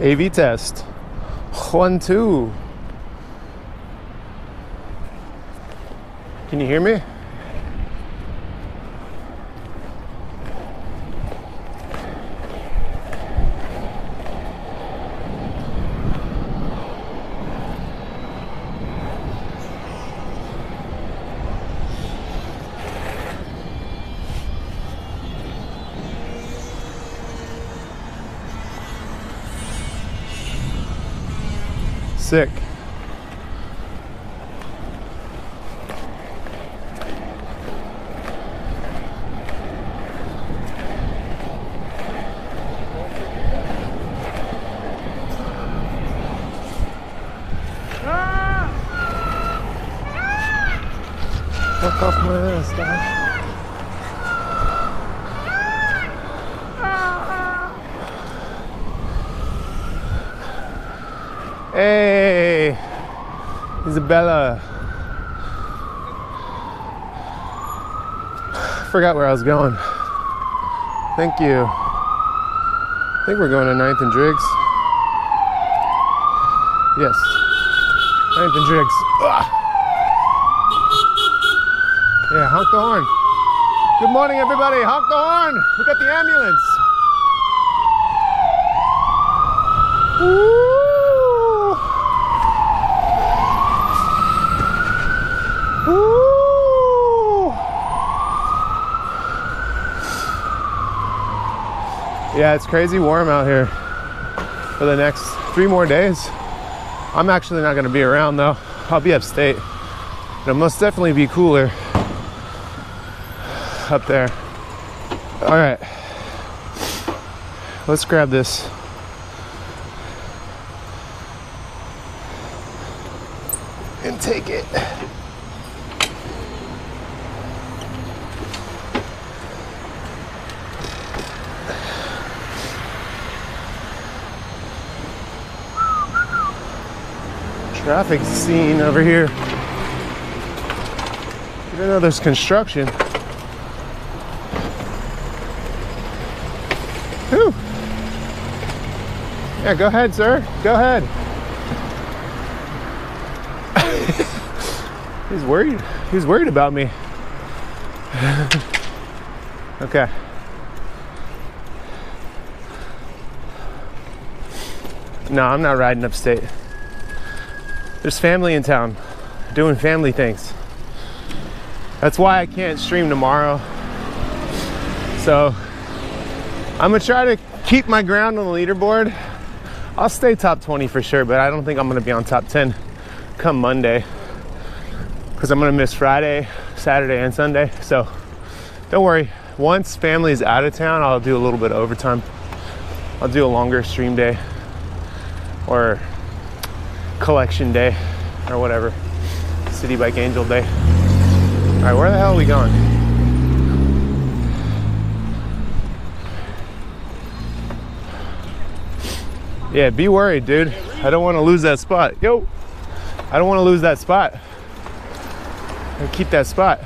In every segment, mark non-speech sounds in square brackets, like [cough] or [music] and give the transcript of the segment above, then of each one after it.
AV test. One, two. Can you hear me? Sick. Fuck off my ass, dog. Hey, Isabella. Forgot where I was going. Thank you. I think we're going to Ninth and Driggs. Yes, Ninth and Driggs. Ugh. Yeah, honk the horn. Good morning, everybody. Honk the horn. We got the ambulance. Yeah, it's crazy warm out here for the next three more days. I'm actually not going to be around though. I'll be upstate. It'll most definitely be cooler up there. All right, let's grab this. Traffic scene over here. Even though there's construction. Whew. Yeah, go ahead, sir. Go ahead. [laughs] He's worried. He's worried about me. [laughs] okay. No, I'm not riding upstate. There's family in town doing family things. That's why I can't stream tomorrow. So I'm gonna try to keep my ground on the leaderboard. I'll stay top 20 for sure, but I don't think I'm gonna be on top 10 come Monday because I'm gonna miss Friday, Saturday, and Sunday. So don't worry. Once family is out of town, I'll do a little bit of overtime. I'll do a longer stream day collection day or whatever. Citi Bike Angel Day. All right, where the hell are we going? Yeah, be worried, dude. I don't want to lose that spot. Yo, I don't want to lose that spot. I keep that spot.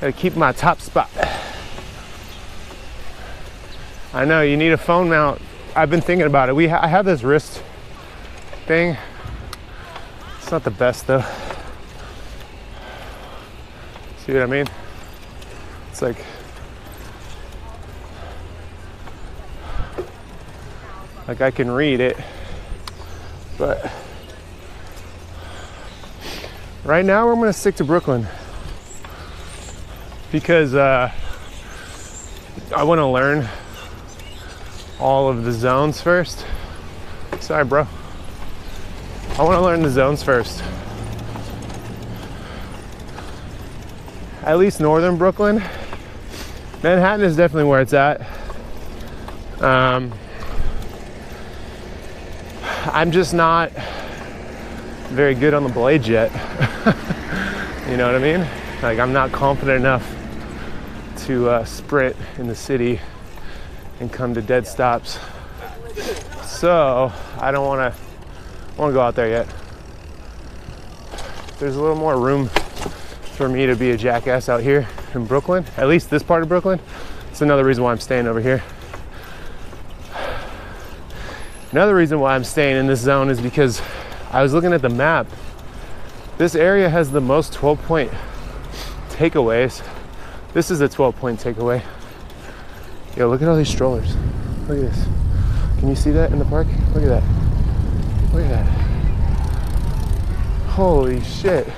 Gotta keep my top spot. I know you need a phone mount. I've been thinking about it. We ha- I have this wrist thing. It's not the best though. See what I mean? It's like like I can read it, but right now I'm gonna stick to Brooklyn because uh, I want to learn all of the zones first. Sorry, bro. I want to learn the zones first. At least northern Brooklyn. Manhattan is definitely where it's at. Um, I'm just not very good on the blades yet. [laughs] you know what I mean? Like, I'm not confident enough to uh, sprint in the city and come to dead stops. So I don't want to want to go out there yet. There's a little more room for me to be a jackass out here in Brooklyn. At least this part of Brooklyn. It's another reason why I'm staying over here. Another reason why I'm staying in this zone is because I was looking at the map. This area has the most 12 point takeaways. This is a 12 point takeaway. Yo, look at all these strollers. Look at this. Can you see that in the park? Look at that. Look at that. Holy shit.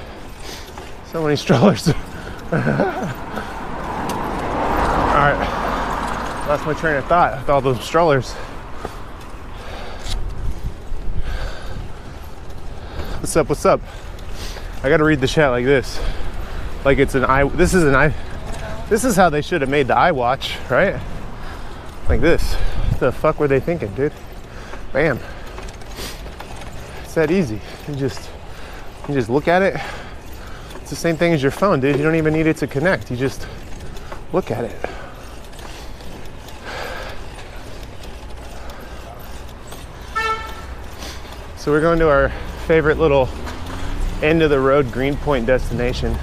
So many strollers. [laughs] all right. Lost my train of thought with all those strollers. What's up? What's up? I gotta read the chat like this. Like it's an eye. This is an eye. This is how they should have made the iWatch, right? Like this. What the fuck were they thinking, dude? Bam. It's that easy. You just you just look at it. It's the same thing as your phone, dude. You don't even need it to connect. You just look at it. So we're going to our favorite little end of the road Greenpoint destination.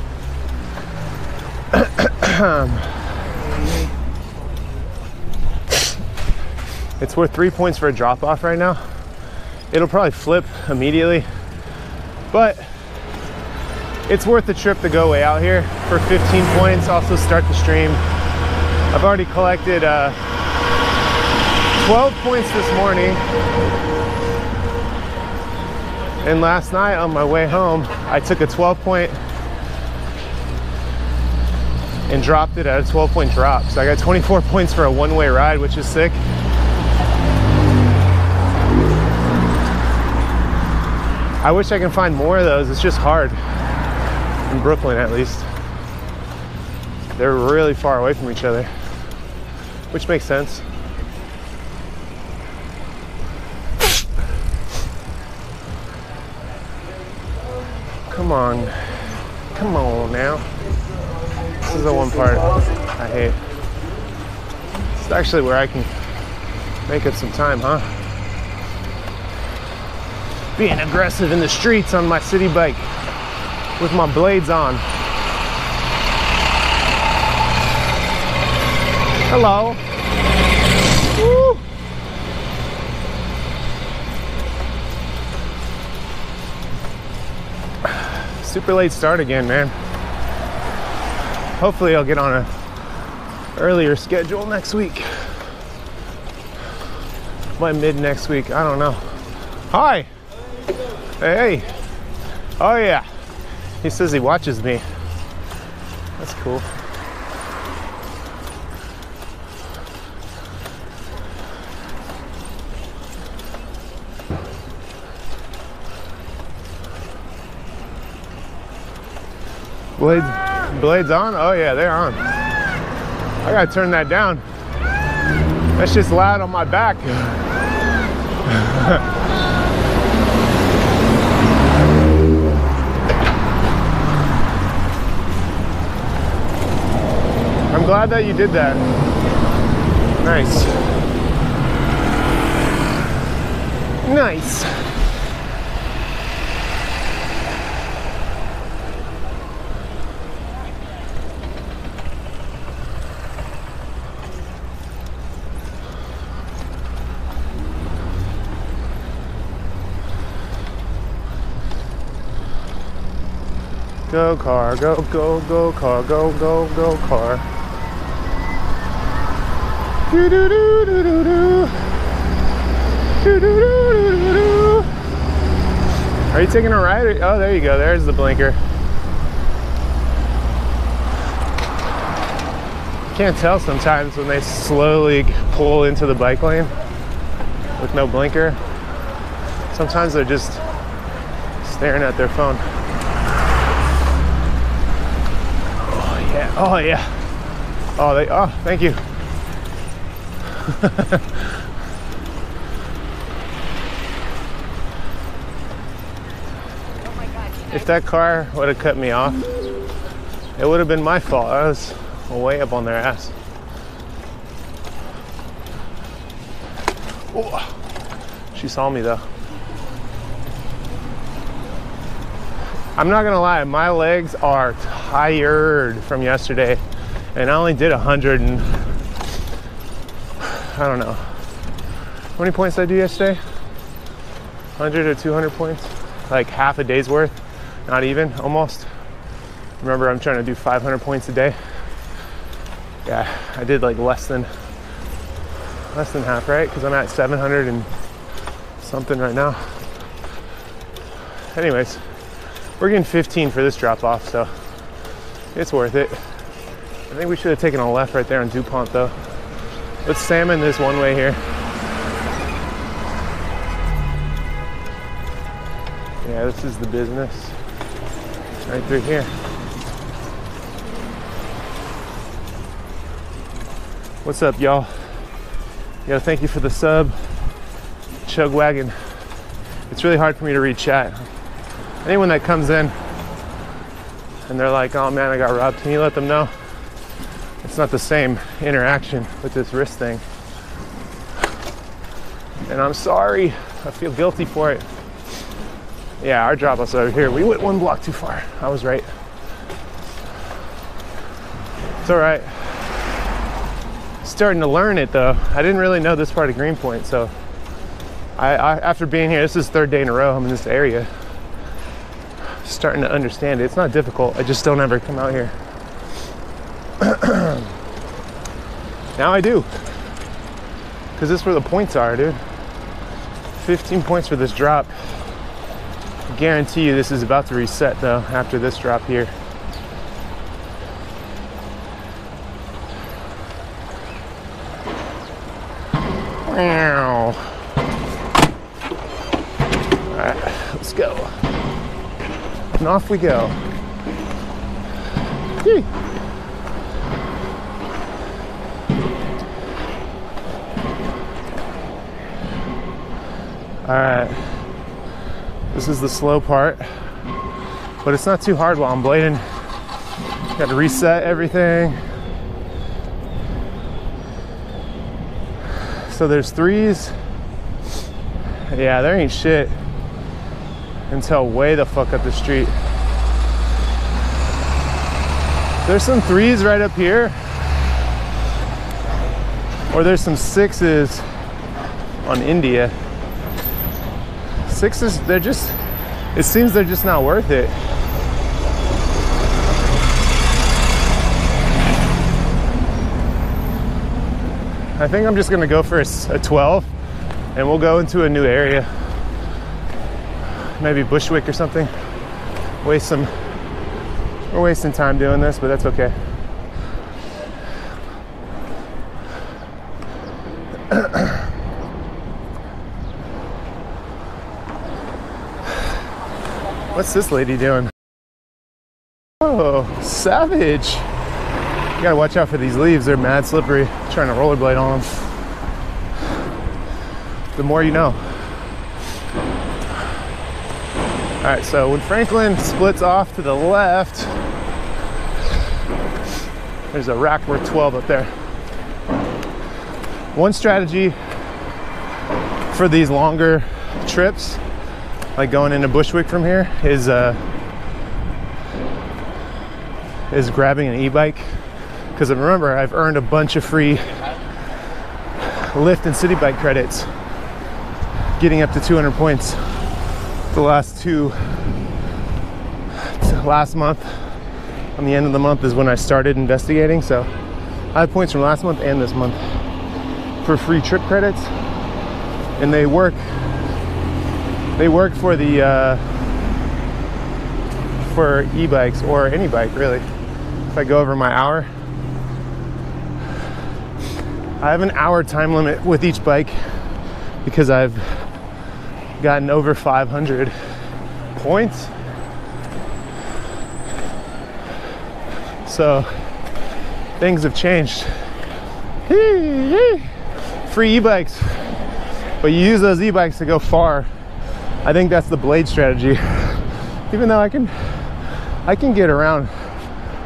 [clears throat] Um, it's worth three points for a drop off right now. It'll probably flip immediately, but it's worth the trip to go way out here for 15 points. Also, start the stream. I've already collected uh, 12 points this morning. And last night on my way home, I took a 12 point and dropped it at a 12 point drop. So I got 24 points for a one way ride, which is sick. I wish I can find more of those. It's just hard in Brooklyn, at least. They're really far away from each other, which makes sense. Come on. Come on now. This is the one part I hate. It's actually where I can make up some time, huh? Being aggressive in the streets on my Citi Bike with my blades on. Hello. Woo. Super late start again, man. Hopefully I'll get on a earlier schedule next week. By mid next week, I don't know. Hi. Hey. Oh yeah. He says he watches me. That's cool. Blades, blades on? Oh yeah, they're on. I gotta turn that down. That's just loud on my back. Glad that you did that. Nice. Nice. Go car, go, go, go car, go, go, go car. Do do do do do do. Do do do do do. Are you taking a ride? Oh, there you go. There's the blinker. Can't tell sometimes when they slowly pull into the bike lane with no blinker. Sometimes they're just staring at their phone. Oh yeah. Oh yeah. Oh, they. Oh, thank you. If that car would have cut me off, it would have been my fault. I was way up on their ass. Oh, she saw me though. I'm not gonna lie, my legs are tired from yesterday, and I only did 100 and I don't know. How many points did I do yesterday? 100 or 200 points? Like half a day's worth? Not even, almost. Remember, I'm trying to do 500 points a day. Yeah, I did like less than less than half, right? Because I'm at 700 and something right now. Anyways, we're getting 15 for this drop off, so it's worth it. I think we should have taken a left right there on DuPont though. Let's salmon this one way here. Yeah, this is the business right through here. What's up, y'all? Yeah, thank you for the sub. Chug wagon. It's really hard for me to read chat. Anyone that comes in and they're like, oh man, I got robbed, can you let them know? Not the same interaction with this wrist thing. And I'm sorry, I feel guilty for it. Yeah, our drop us over here. We went one block too far. I was right. It's all right. Starting to learn it though. I didn't really know this part of Greenpoint, so I, I after being here, this is third day in a row I'm in this area. Starting to understand it. It's not difficult. I just don't ever come out here. [clears throat] now I do. Because this is where the points are, dude. 15 points for this drop guarantee you this is about to reset though after this drop here. All right, let's go. And off we go. All right. This is the slow part, but it's not too hard while I'm blading. Got to reset everything. So there's threes. Yeah, there ain't shit until way the fuck up the street. There's some threes right up here, or there's some sixes on India sixes, they're just, it seems they're just not worth it. I think I'm just gonna go for a, a 12 and we'll go into a new area. Maybe Bushwick or something. Waste some, we're wasting time doing this, but that's okay. What's this lady doing? Oh, savage. You gotta watch out for these leaves. They're mad slippery. I'm trying to rollerblade on them. The more you know. All right, so when Franklin splits off to the left, there's a rack worth 12 up there. One strategy for these longer trips like going into Bushwick from here is uh, is grabbing an e-bike because remember I've earned a bunch of free Lyft and Citi Bike credits, getting up to 200 points. The last two, last month, on the end of the month is when I started investigating. So I have points from last month and this month for free trip credits, and they work they work for the uh, for e-bikes or any bike really. If I go over my hour, I have an hour time limit with each bike because I've gotten over 500 points. So things have changed. Free e-bikes, but you use those e-bikes to go far I think that's the blade strategy. [laughs] Even though I can I can get around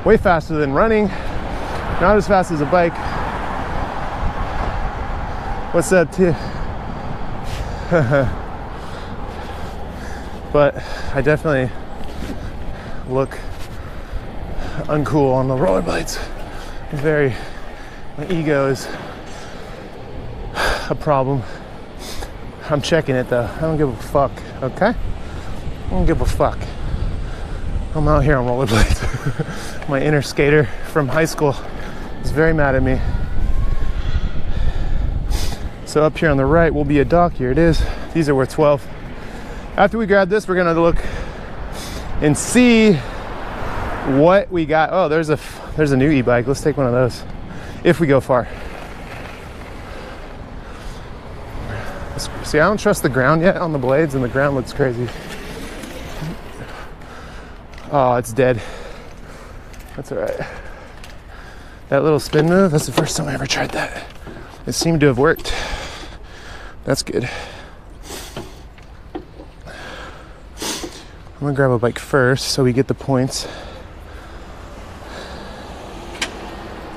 way faster than running, not as fast as a bike. What's up, T? [laughs] but I definitely look uncool on the rollerblades. Very, my ego is [sighs] a problem. I'm checking it though. I don't give a fuck, okay? I don't give a fuck. I'm out here on rollerblades. [laughs] My inner skater from high school is very mad at me. So up here on the right will be a dock. Here it is. These are worth 12. After we grab this, we're gonna look and see what we got. Oh, there's a there's a new e-bike. Let's take one of those if we go far. See, I don't trust the ground yet on the blades, and the ground looks crazy. Oh, it's dead. That's all right. That little spin move, that's the first time I ever tried that. It seemed to have worked. That's good. I'm gonna grab a bike first so we get the points.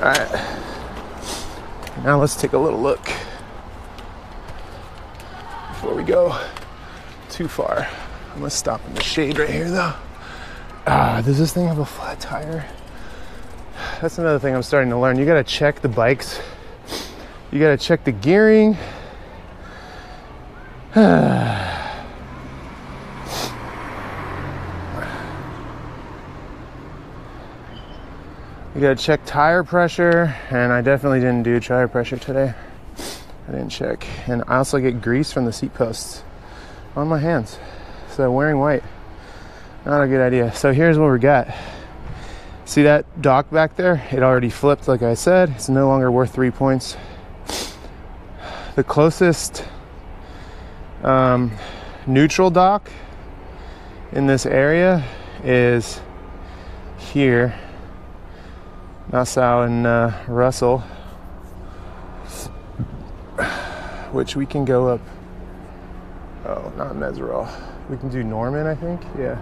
All right. Now let's take a little look before we go too far. I'm gonna stop in the shade right here though. Ah, does this thing have a flat tire? That's another thing I'm starting to learn. You gotta check the bikes. You gotta check the gearing. [sighs] You gotta check tire pressure, and I definitely didn't do tire pressure today. I didn't check. And I also get grease from the seat posts on my hands. So wearing white, not a good idea. So here's what we got. See that dock back there? It already flipped, like I said. It's no longer worth three points. The closest um, neutral dock in this area is here Nassau and uh, Russell, which we can go up. Oh, not Meserole. We can do Norman, I think. Yeah,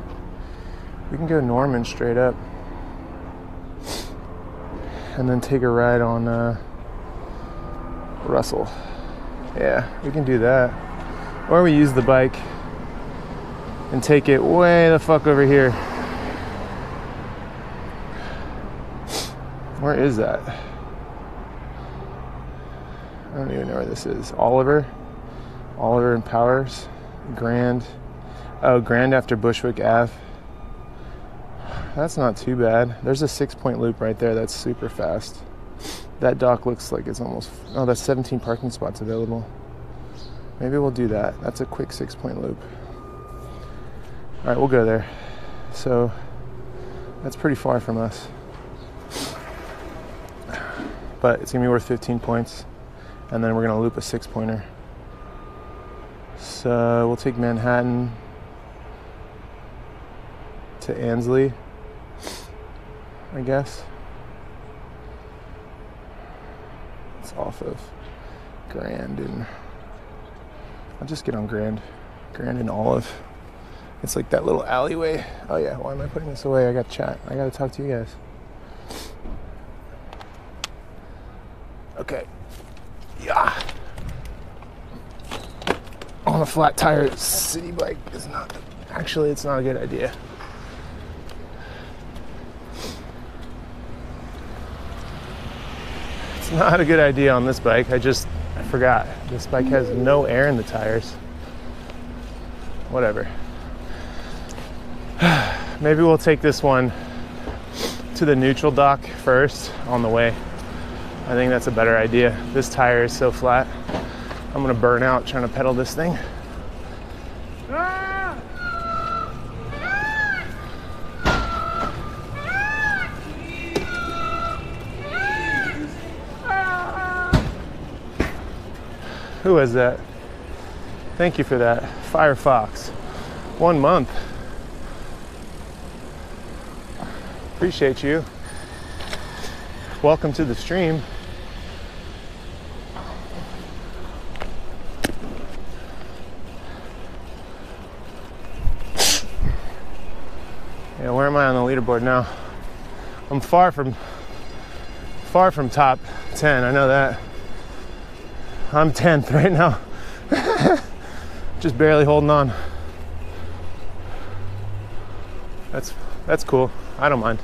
we can go Norman straight up, and then take a ride on uh, Russell. Yeah, we can do that, or we use the bike and take it way the fuck over here. Where is that? I don't even know where this is. Oliver? Oliver and Powers? Grand. Oh, Grand after Bushwick Ave. That's not too bad. There's a six point loop right there that's super fast. That dock looks like it's almost. Oh, that's 17 parking spots available. Maybe we'll do that. That's a quick six point loop. All right, we'll go there. So that's pretty far from us but it's gonna be worth 15 points. And then we're gonna loop a six pointer. So we'll take Manhattan to Ainslie, I guess. It's off of Grand and I'll just get on Grand. Grand and Olive. It's like that little alleyway. Oh yeah, why am I putting this away? I got chat. I gotta talk to you guys. Okay. Yeah. On a flat tire Citi Bike is not actually it's not a good idea. It's not a good idea on this bike. I just I forgot. This bike has no air in the tires. Whatever. [sighs] Maybe we'll take this one to the neutral dock first on the way. I think that's a better idea. This tire is so flat. I'm gonna burn out trying to pedal this thing. Who is that? Thank you for that. Firefox. One month. Appreciate you. Welcome to the stream. Am I on the leaderboard now? I'm far from far from top 10. I know that. I'm 10th [laughs] right now. Just barely holding on. That's that's cool. I don't mind.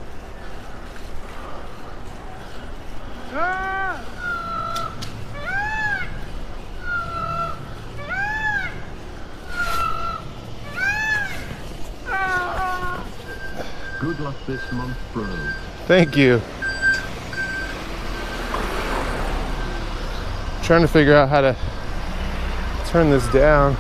luck this month, bro. Thank you. Trying to figure out how to turn this down.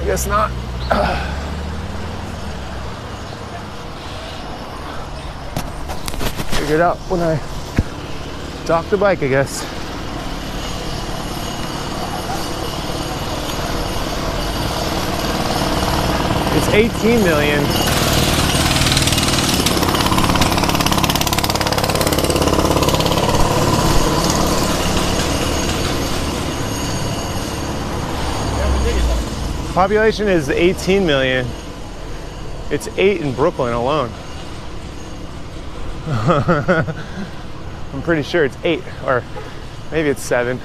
I guess not. [sighs] Figure it out when I dock the bike, I guess. It's 18 million. Population is 18 million. It's eight in Brooklyn alone. [laughs] I'm pretty sure it's eight, or maybe it's seven.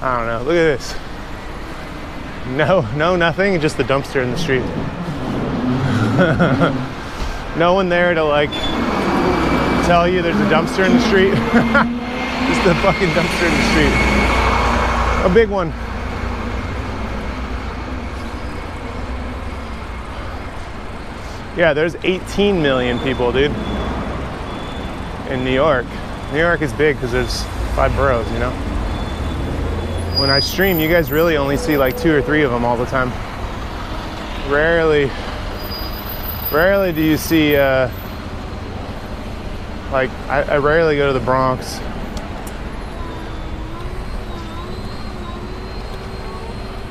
I don't know. Look at this. No, no, nothing. Just the dumpster in the street. [laughs] no one there to like tell you there's a dumpster in the street. [laughs] just the fucking dumpster in the street. A big one. Yeah, there's 18 million people, dude, in New York. New York is big because there's five boroughs, you know? When I stream, you guys really only see like two or three of them all the time. Rarely, rarely do you see, uh, like, I, I rarely go to the Bronx.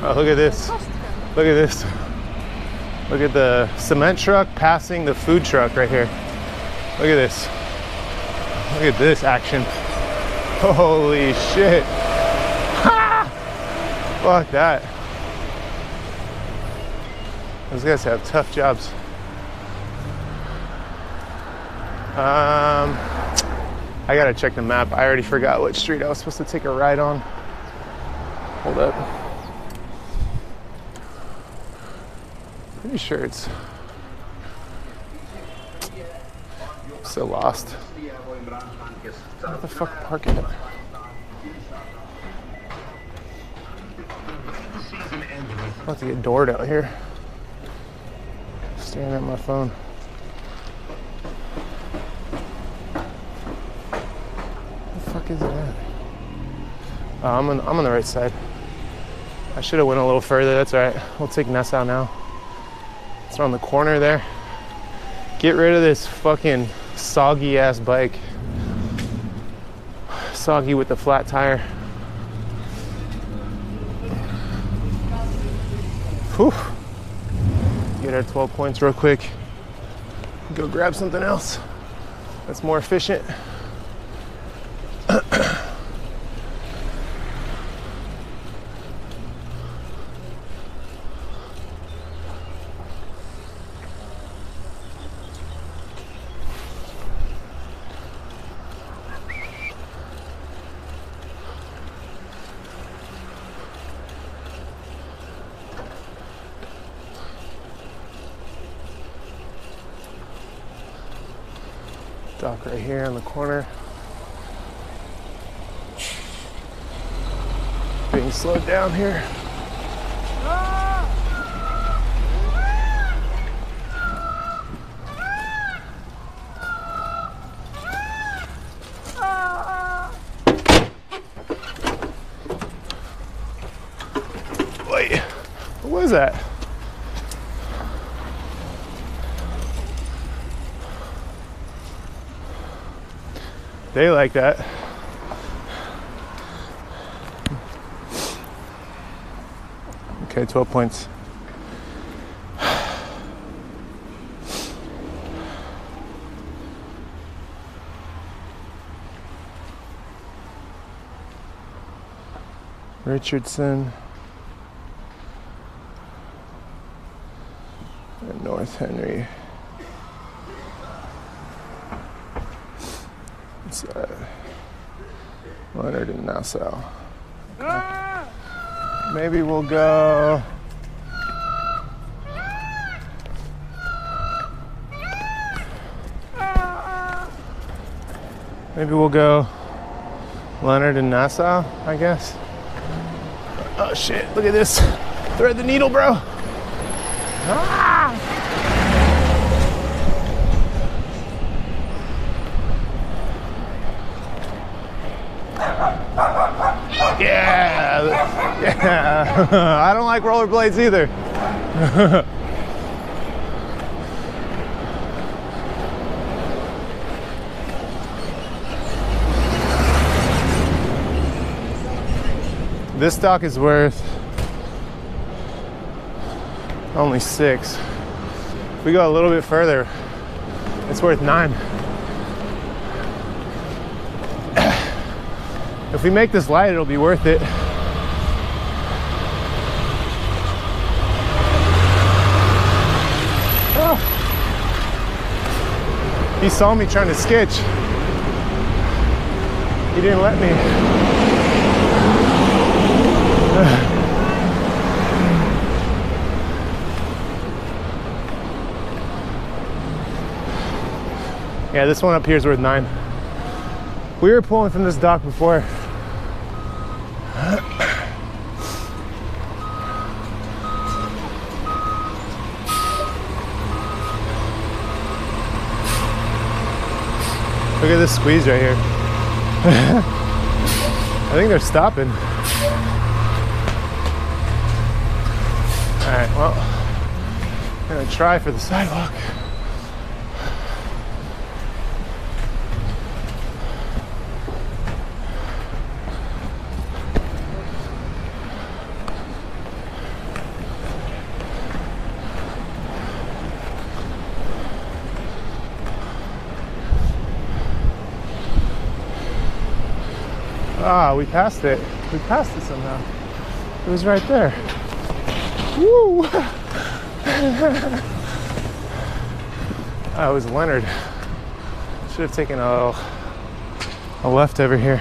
Oh, look at this. Look at this. Look at the cement truck passing the food truck right here. Look at this. Look at this action. Holy shit. Ha! Fuck that. Those guys have tough jobs. Um, I gotta check the map. I already forgot what street I was supposed to take a ride on. Hold up. Pretty sure it's so lost. What the fuck park at? I'm about to get doored out here. Staring at my phone. The fuck is it at? Oh, I'm on, I'm on the right side. I should have went a little further. That's all right. We'll take Nassau now. It's around the corner there. Get rid of this fucking soggy ass bike. Soggy with the flat tire. Whew. Get our 12 points real quick. Go grab something else that's more efficient. [clears throat] Dock right here in the corner. Being slowed down here. Wait, what was that? They like that. Okay, 12 points. Richardson and North Henry. It's uh, Leonard and Nassau. Okay. Maybe we'll go. Maybe we'll go Leonard and Nassau, I guess. Oh shit, look at this. Thread the needle, bro. Ah! Yeah, yeah. [laughs] I don't like rollerblades either. [laughs] this stock is worth only six. If we go a little bit further, it's worth nine. [coughs] If we make this light, it'll be worth it. He saw me trying to sketch. He didn't let me. [sighs] Yeah, this one up here is worth nine. We were pulling from this dock before. Look at this squeeze right here. [laughs] I think they're stopping. All right, well, I'm gonna try for the sidewalk. Ah, we passed it. We passed it somehow. It was right there. Woo! [laughs] that was Leonard. Should have taken a, a left over here.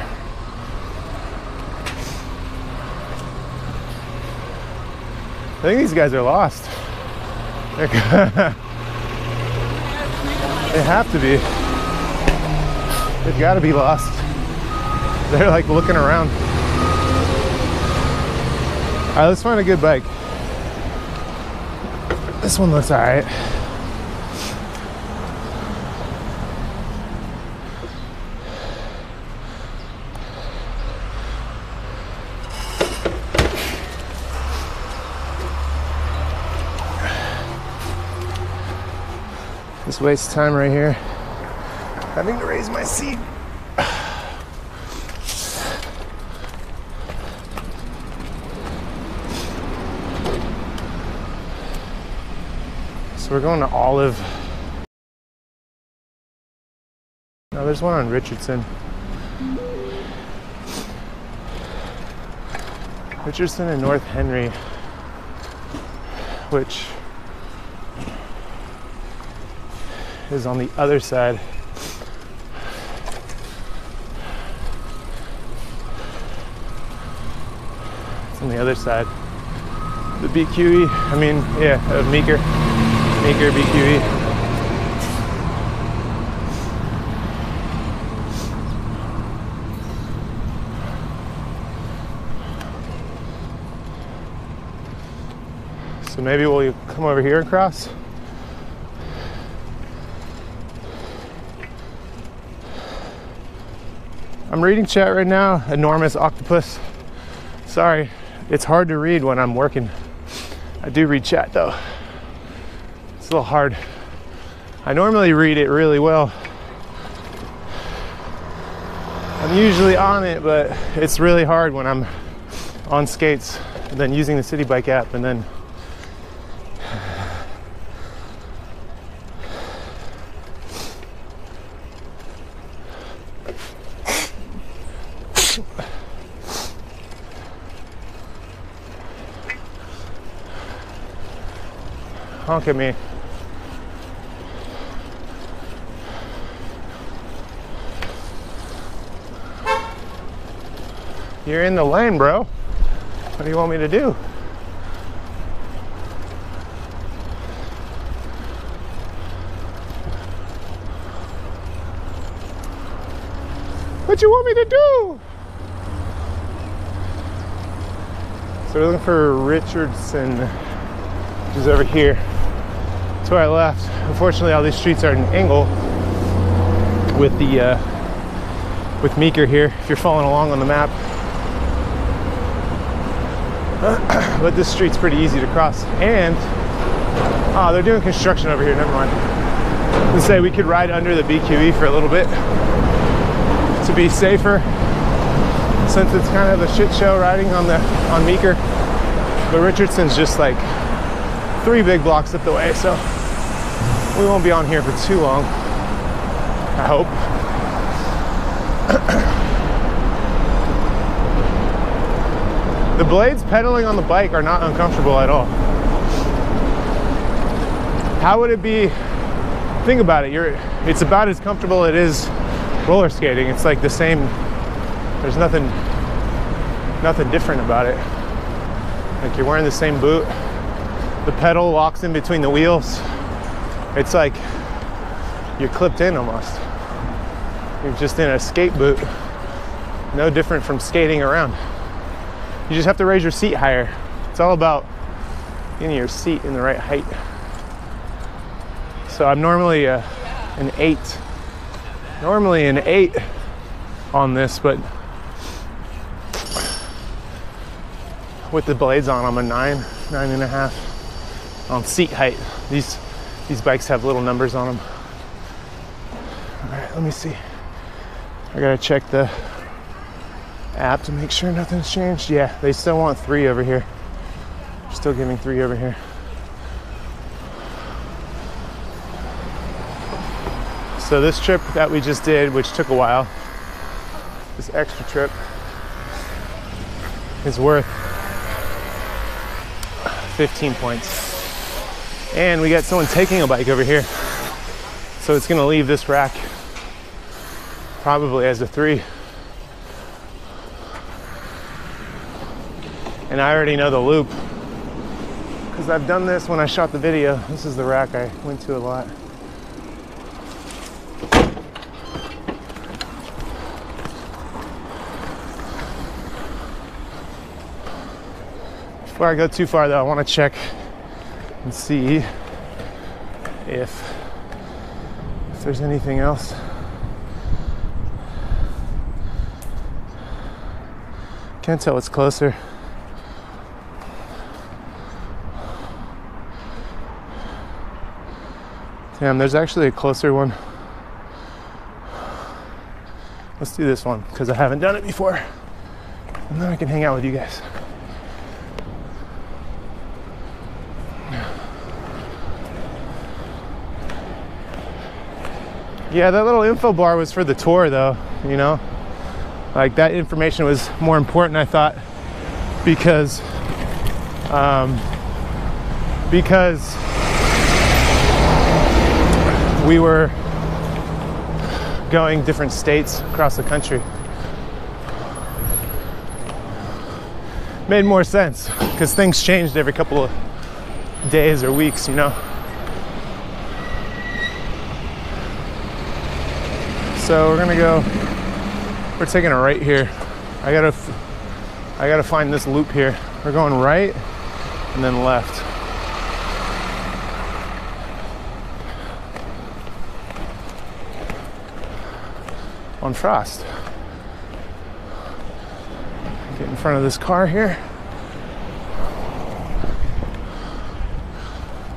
I think these guys are lost. [laughs] They have to be. They've got to be lost. They're like looking around. All right, let's find a good bike. This one looks all right. This wastes time right here. Having to raise my seat. So we're going to Olive. No, there's one on Richardson. Richardson and North Henry, which is on the other side. It's on the other side. The BQE, I mean, yeah, of Meeker. Meeker BQE. So maybe we'll come over here and cross. I'm reading chat right now. Enormous octopus. Sorry, it's hard to read when I'm working. I do read chat though. It's a little hard. I normally read it really well. I'm usually on it, but it's really hard when I'm on skates and then using the Citi Bike app and then honk at me. You're in the lane, bro. What do you want me to do? What do you want me to do? So we're looking for Richardson, which is over here. Where I left. Unfortunately, all these streets are at an angle with the uh, with Meeker here. If you're following along on the map, [coughs] but this street's pretty easy to cross. And oh, they're doing construction over here. Never mind. And say we could ride under the BQE for a little bit to be safer, since it's kind of a shit show riding on the on Meeker. But Richardson's just like three big blocks up the way, so we won't be on here for too long. I hope. [coughs] the blades pedaling on the bike are not uncomfortable at all. How would it be? Think about it. You're it's about as comfortable as it is roller skating. It's like the same there's nothing nothing different about it. Like you're wearing the same boot. The pedal locks in between the wheels. It's like you're clipped in almost. You're just in a skate boot. No different from skating around. You just have to raise your seat higher. It's all about getting your seat in the right height. So I'm normally a, an eight, normally an eight on this, but with the blades on, I'm a nine, nine and a half on seat height. These these bikes have little numbers on them. All right, let me see. I gotta check the app to make sure nothing's changed. Yeah, they still want three over here. Still giving three over here. So this trip that we just did, which took a while, this extra trip is worth 15 points. And we got someone taking a bike over here. So it's gonna leave this rack probably as a three. And I already know the loop because I've done this when I shot the video. This is the rack I went to a lot. Before I go too far though, I want to check and see if if there's anything else. Can't tell what's closer. There's actually a closer one. Let's do this one because I haven't done it before. And then I can hang out with you guys. Yeah, that little info bar was for the tour though, you know? Like that information was more important, I thought, because, um, because we were going different states across the country. Made more sense because things changed every couple of days or weeks, you know? So we're gonna go. We're taking a right here. I gotta, I gotta find this loop here. We're going right and then left. On Frost. Get in front of this car here.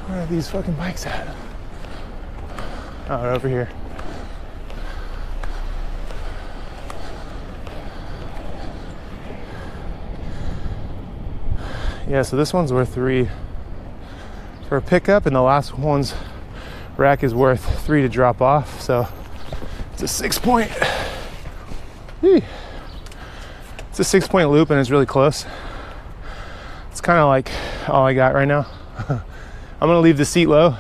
Where are these fucking bikes at? Oh, over here. Yeah, so this one's worth three for a pickup, and the last one's rack is worth three to drop off. So it's a six point. It's a six point loop, and it's really close. It's kind of like all I got right now. [laughs] I'm gonna leave the seat low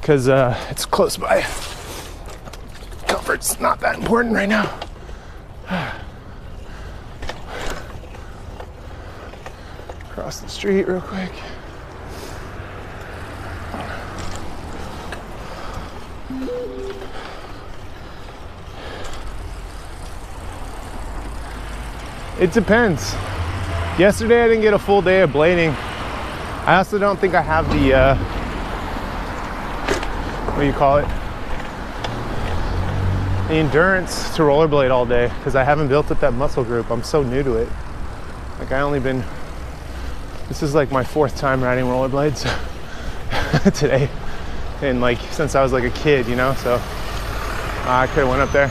because uh, it's close by. Comfort's not that important right now. [sighs] Cross the street real quick. It depends. Yesterday I didn't get a full day of blading. I also don't think I have the, uh, what do you call it? The endurance to rollerblade all day because I haven't built up that muscle group. I'm so new to it. Like I only been This is like my fourth time riding rollerblades [laughs] today, and like since I was like a kid, you know. So I could have went up there.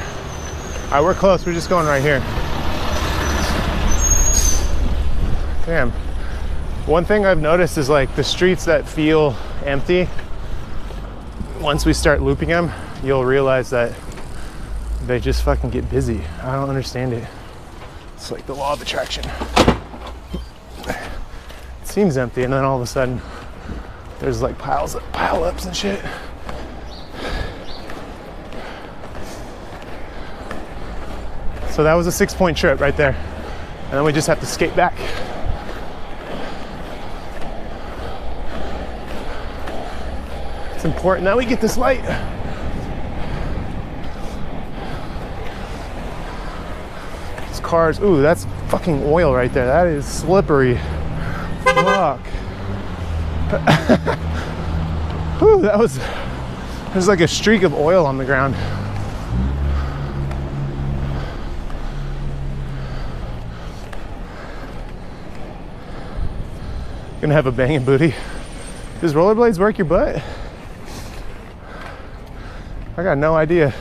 All right, we're close. We're just going right here. Damn. One thing I've noticed is like the streets that feel empty. Once we start looping them, you'll realize that they just fucking get busy. I don't understand it. It's like the law of attraction. It seems empty, and then all of a sudden, there's like piles of pile ups and shit. So that was a six point trip right there. And then we just have to skate back. It's important that we get this light. These cars, ooh, that's fucking oil right there. That is slippery. Fuck. [laughs] Ooh, that was, there's like a streak of oil on the ground. Gonna have a banging booty. Does rollerblades work your butt? I got no idea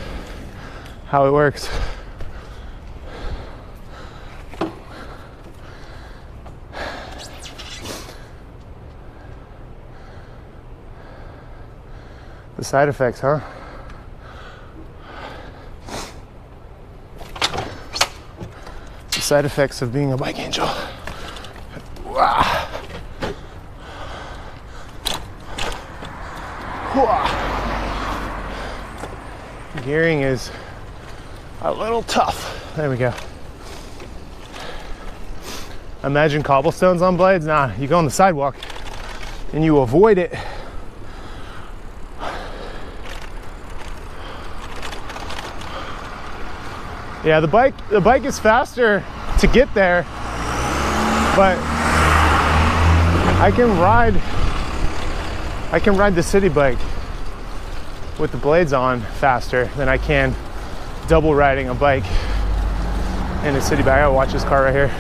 how it works. The side effects, huh? The side effects of being a bike angel. Wah. Gearing is a little tough. There we go. Imagine cobblestones on blades. Nah, you go on the sidewalk and you avoid it. Yeah, the bike the bike is faster to get there, but I can ride I can ride the Citi Bike with the blades on faster than I can double riding a bike in a Citi Bike. I watch this car right here.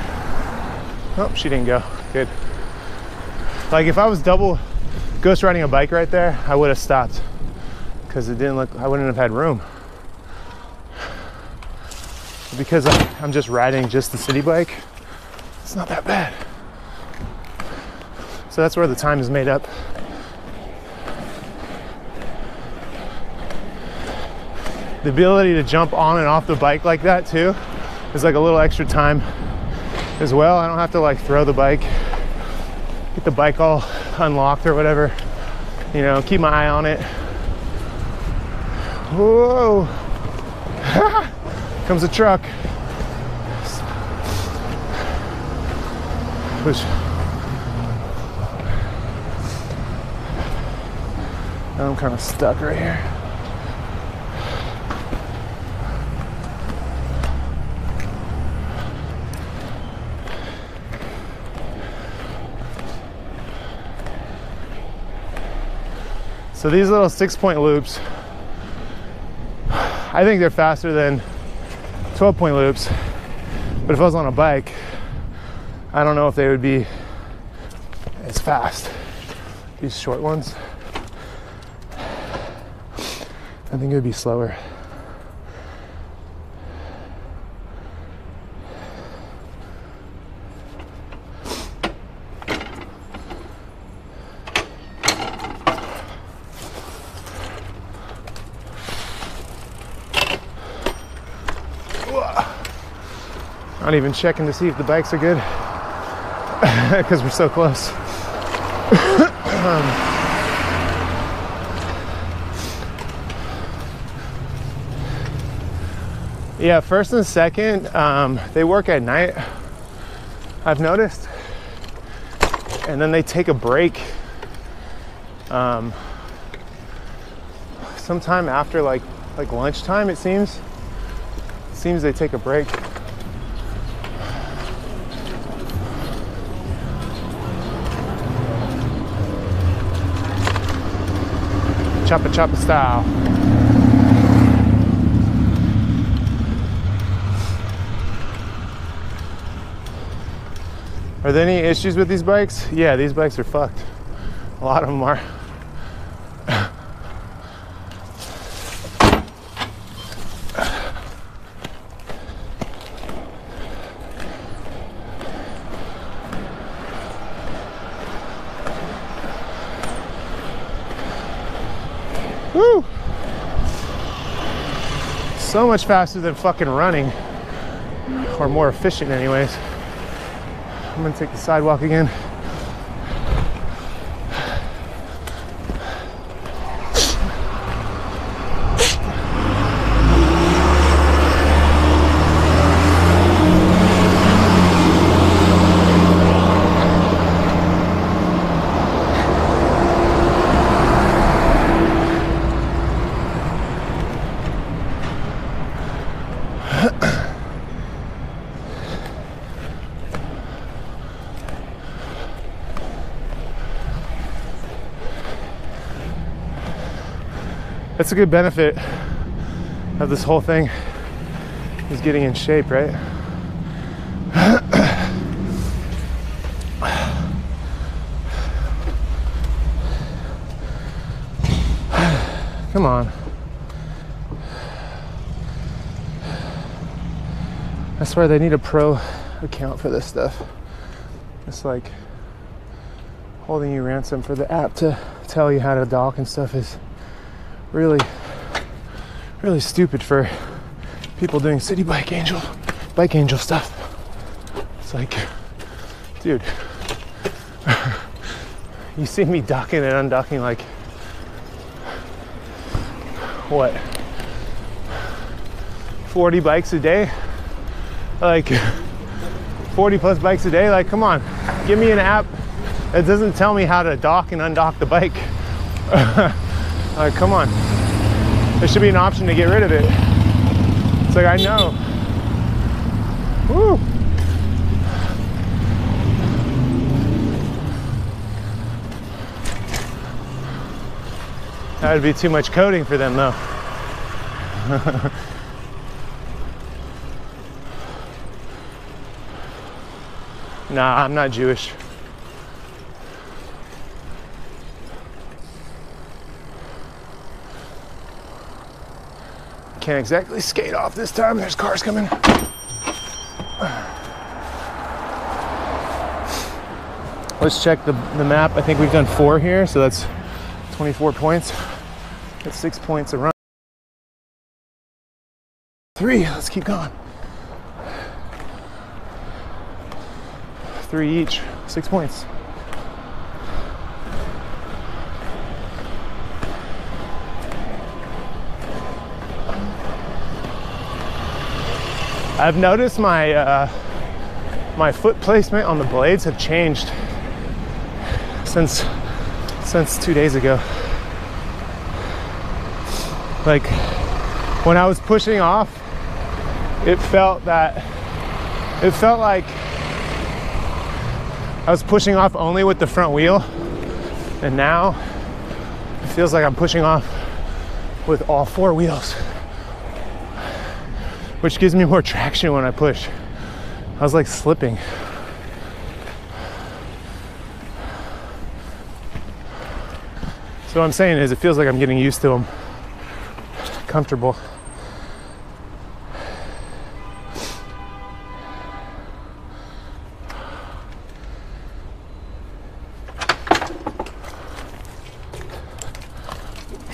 Oh, she didn't go. Good. Like if I was double ghost riding a bike right there, I would have stopped because it didn't look I wouldn't have had room because I'm just riding just the Citi Bike, it's not that bad. So that's where the time is made up. The ability to jump on and off the bike like that too is like a little extra time as well. I don't have to like throw the bike, get the bike all unlocked or whatever. You know, keep my eye on it. Whoa. [laughs] comes a truck. Which I'm kind of stuck right here. So these little six point loops, I think they're faster than 12 point loops. But if I was on a bike, I don't know if they would be as fast. These short ones, I think it would be slower. Not even checking to see if the bikes are good [laughs] because we're so close. um, [coughs] yeah, first and second, um, they work at night. I've noticed, and then they take a break. Um, sometime after like like lunchtime, it seems. It seems they take a break. Choppa choppa style. Are there any issues with these bikes? Yeah, these bikes are fucked. A lot of them are. Woo! So much faster than fucking running, or more efficient, anyways. I'm gonna take the sidewalk again. That's a good benefit of this whole thing is getting in shape, right? [coughs] Come on. I swear they need a pro account for this stuff. It's like holding you ransom for the app to tell you how to dock and stuff is really, really stupid for people doing Citi Bike angel, bike angel stuff. It's like, dude, [laughs] you see me docking and undocking like what? 40 bikes a day? Like 40 plus bikes a day? Like come on give me an app that doesn't tell me how to dock and undock the bike [laughs] like come on there should be an option to get rid of it it's like i know Woo. That would be too much coding for them, though. [laughs] nah, I'm not Jewish. Can't exactly skate off this time. There's cars coming. Let's check the, the map. I think we've done four here, so that's 24 points. That's six points a run. Three, let's keep going. Three each, six points. I've noticed my uh, my foot placement on the blades have changed since since two days ago. Like when I was pushing off, it felt that it felt like I was pushing off only with the front wheel, and now it feels like I'm pushing off with all four wheels, which gives me more traction when I push. I was like slipping. So what I'm saying is it feels like I'm getting used to them. Comfortable.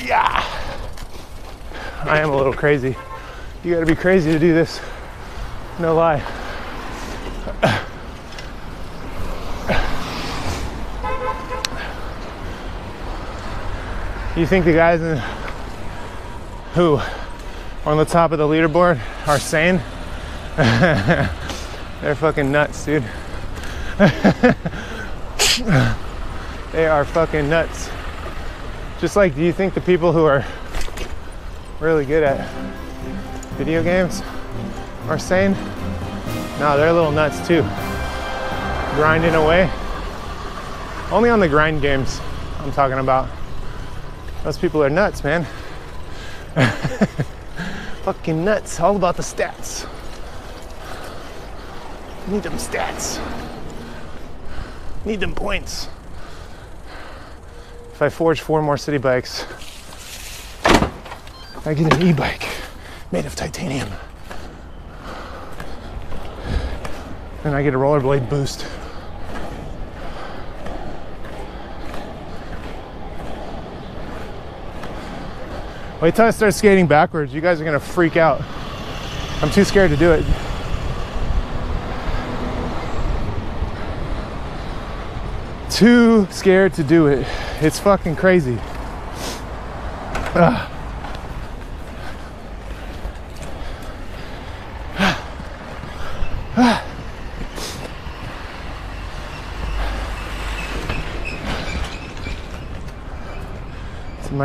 Yeah. I am a little crazy. You gotta be crazy to do this. No lie. You think the guys in, who are on the top of the leaderboard are sane? [laughs] They're fucking nuts, dude. [laughs] they are fucking nuts. Just like, do you think the people who are really good at video games are sane? No, they're a little nuts too. Grinding away. Only on the grind games I'm talking about. Those people are nuts, man. [laughs] Fucking nuts. All about the stats. Need them stats. Need them points. If I forge four more Citi Bikes, I get an e-bike made of titanium. And I get a rollerblade boost. Wait till I start skating backwards. You guys are gonna freak out. I'm too scared to do it. Too scared to do it. It's fucking crazy. Ugh.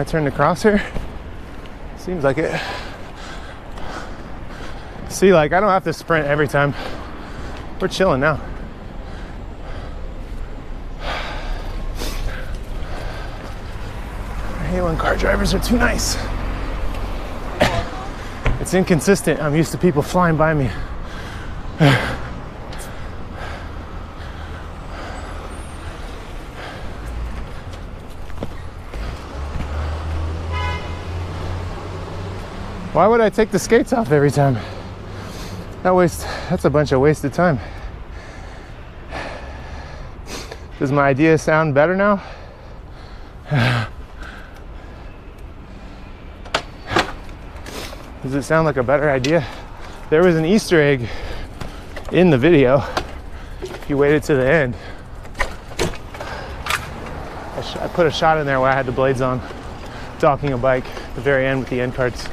My turn to cross here? Seems like it. See, like, I don't have to sprint every time. We're chilling now. Halen car drivers are too nice. It's inconsistent. I'm used to people flying by me. Why would I take the skates off every time? That waste that's a bunch of wasted time. Does my idea sound better now? Does it sound like a better idea? There was an Easter egg in the video. If you waited to the end, I, I put a shot in there where I had the blades on, docking a bike, at the very end with the end cards.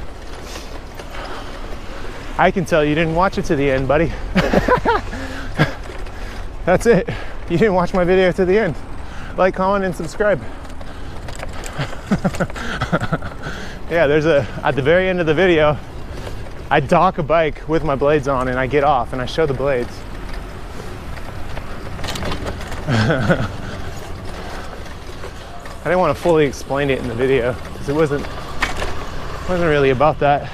I can tell you didn't watch it to the end, buddy. [laughs] That's it. You didn't watch my video to the end. Like, comment, and subscribe. [laughs] yeah, there's a, at the very end of the video, I dock a bike with my blades on and I get off and I show the blades. [laughs] I didn't want to fully explain it in the video because it wasn't wasn't really about that.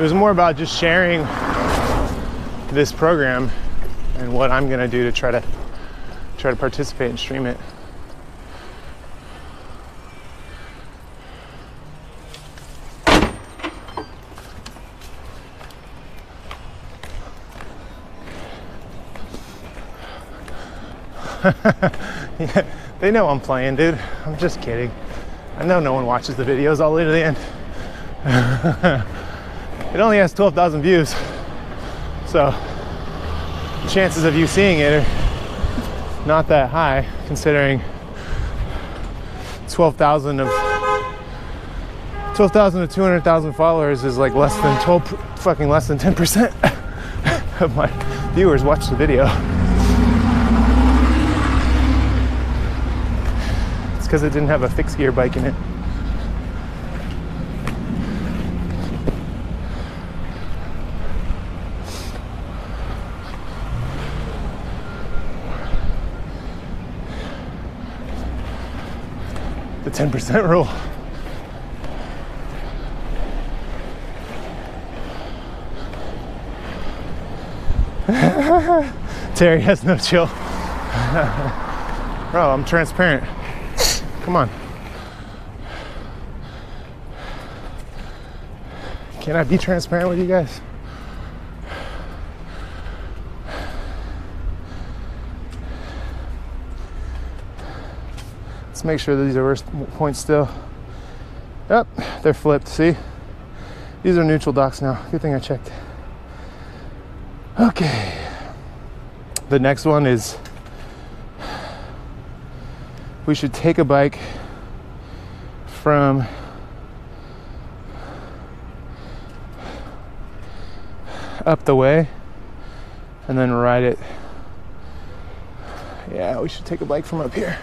It was more about just sharing this program and what I'm gonna do to try to try to participate and stream it. [laughs] they know I'm playing, dude. I'm just kidding. I know no one watches the videos all the way to the end. [laughs] it only has 12,000 views. So, chances of you seeing it are not that high considering 12,000 of 12,000 to 200,000 followers is like less than 12 fucking less than 10% [laughs] of my viewers watch the video. It's because it didn't have a fixed gear bike in it. 10% rule. [laughs] Terry has no chill. [laughs] Bro, I'm transparent. Come on. Can I be transparent with you guys? Let's make sure these are points still. Yep, they're flipped. See? These are neutral docks now. Good thing I checked. Okay. The next one is we should take a bike from up the way and then ride it. Yeah, we should take a bike from up here.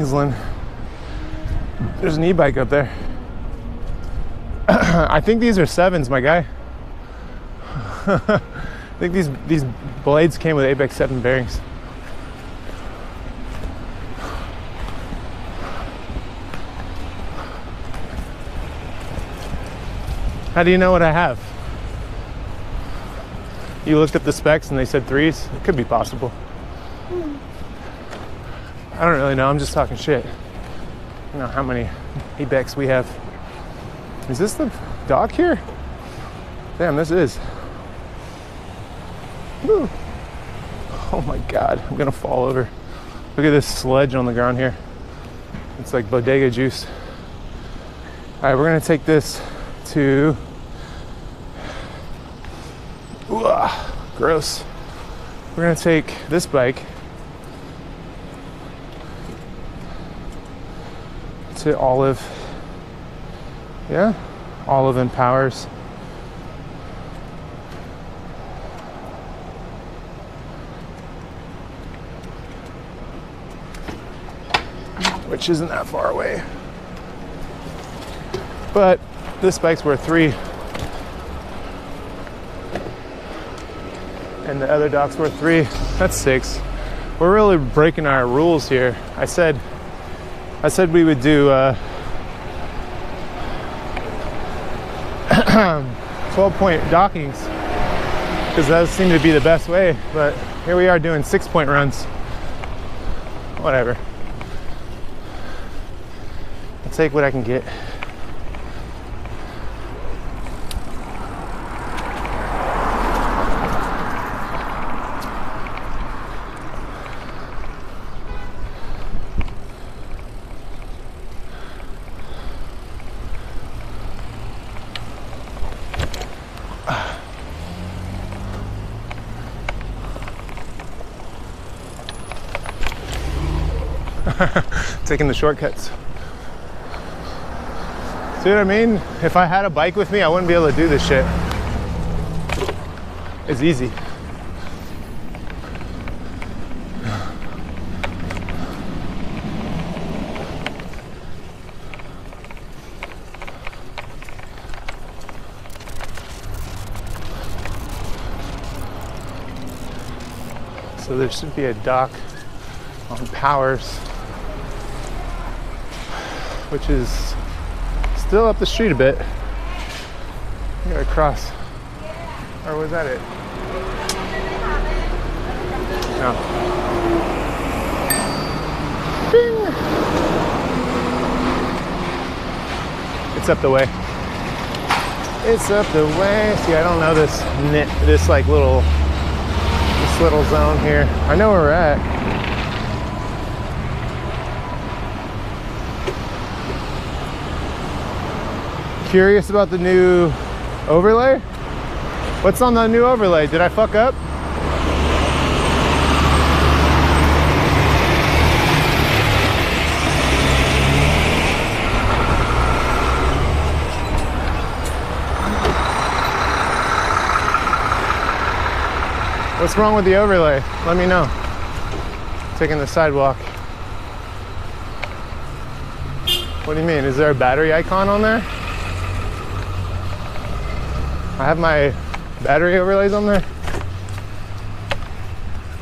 Kingsland. There's an e-bike up there. [clears throat] I think these are sevens, my guy. [laughs] I think these these blades came with ABEC 7 bearings. How do you know what I have? You looked up the specs and they said threes? It could be possible. I don't really know. I'm just talking shit. I don't know how many ABEC we have. Is this the dock here? Damn, this is. Woo. Oh my god, I'm gonna fall over. Look at this sledge on the ground here. It's like bodega juice. All right, we're gonna take this to. Ooh, gross. We're gonna take this bike to Olive. Yeah, Olive and Powers. Which isn't that far away. But this bike's worth three. And the other dock's worth three. That's six. We're really breaking our rules here. I said I said we would do uh, [clears throat] 12 point dockings because that seemed to be the best way. But here we are doing six point runs. Whatever. I'll take what I can get. Taking the shortcuts. See what I mean? If I had a bike with me, I wouldn't be able to do this shit. It's easy. So there should be a dock on Powers, which is still up the street a bit. You gotta cross. Or was that it? No. Bing! It's up the way. It's up the way. See, I don't know this this like little, this little zone here. I know where we're at. Curious about the new overlay? What's on the new overlay? Did I fuck up? What's wrong with the overlay? Let me know. Taking the sidewalk. What do you mean? Is there a battery icon on there? Have my battery overlays on there.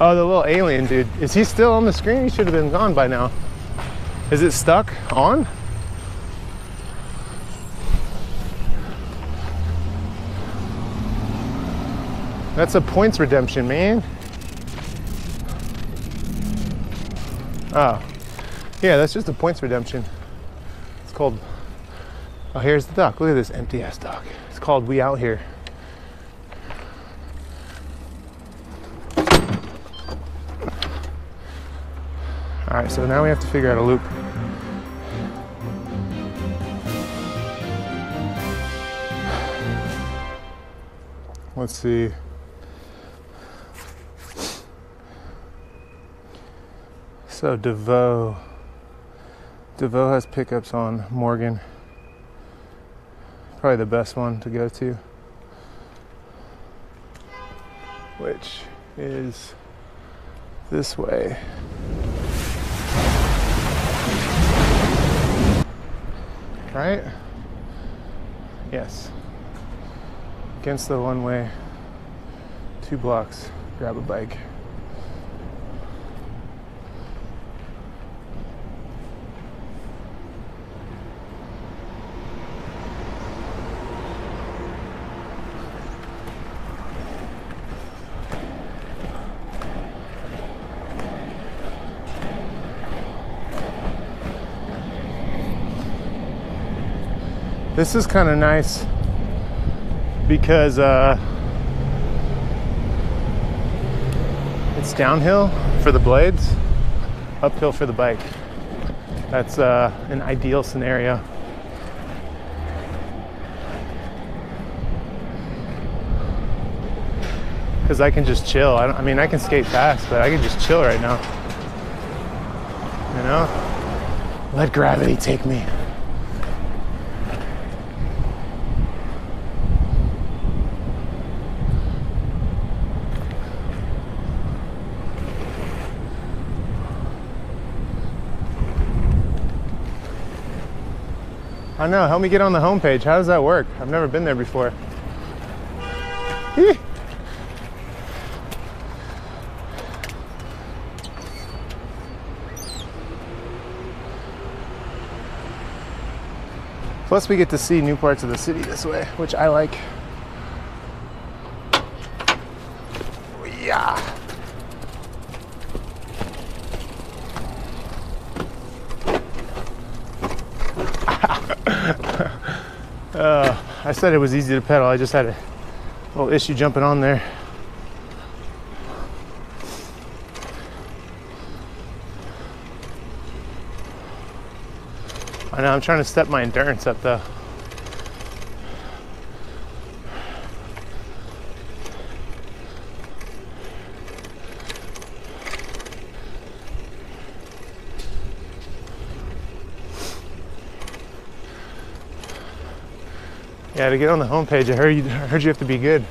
Oh, the little alien dude. Is he still on the screen? He should have been gone by now. Is it stuck on? That's a points redemption, man. Oh. Yeah, that's just a points redemption. It's called. Oh, here's the dock. Look at this empty ass dock. It's called We Out Here. So now we have to figure out a loop. Let's see. So Devoe. Devoe has pickups on Morgan probably the best one to go to, which is this way. Right? Yes. Against the one way Two blocks, grab a bike. This is kind of nice because uh, it's downhill for the blades, uphill for the bike. That's uh, an ideal scenario. Because I can just chill. I, I mean, I can skate fast, but I can just chill right now. You know? Let gravity take me. Help me get on the homepage. How does that work? I've never been there before. Plus, we get to see new parts of the city this way, which I like. Yeah. uh, I said it was easy to pedal. I just had a little issue jumping on there. I know I'm trying to step my endurance up though. To get on the homepage, I heard you, I heard you have to be good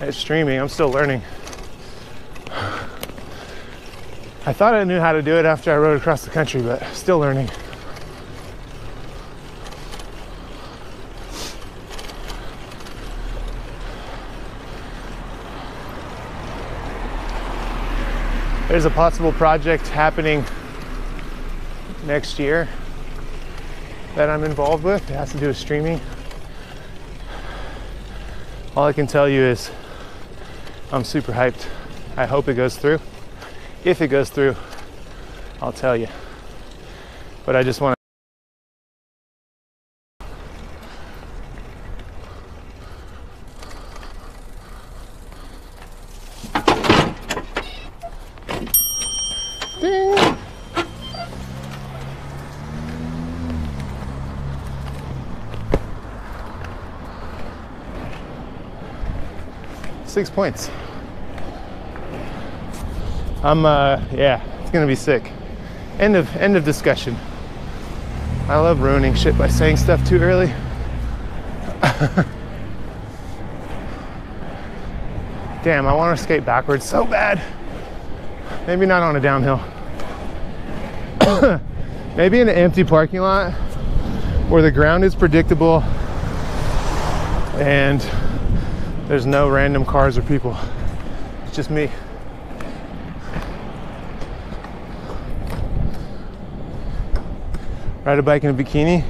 at streaming. I'm still learning. I thought I knew how to do it after I rode across the country, but still learning. There's a possible project happening next year that I'm involved with. It has to do with streaming. All I can tell you is I'm super hyped. I hope it goes through. If it goes through, I'll tell you. But I just want to. Six points. I'm uh yeah, it's gonna be sick. End of end of discussion. I love ruining shit by saying stuff too early. [laughs] Damn, I want to skate backwards so bad. Maybe not on a downhill. [coughs] Maybe in an empty parking lot where the ground is predictable and there's no random cars or people. It's just me. Ride a bike in a bikini.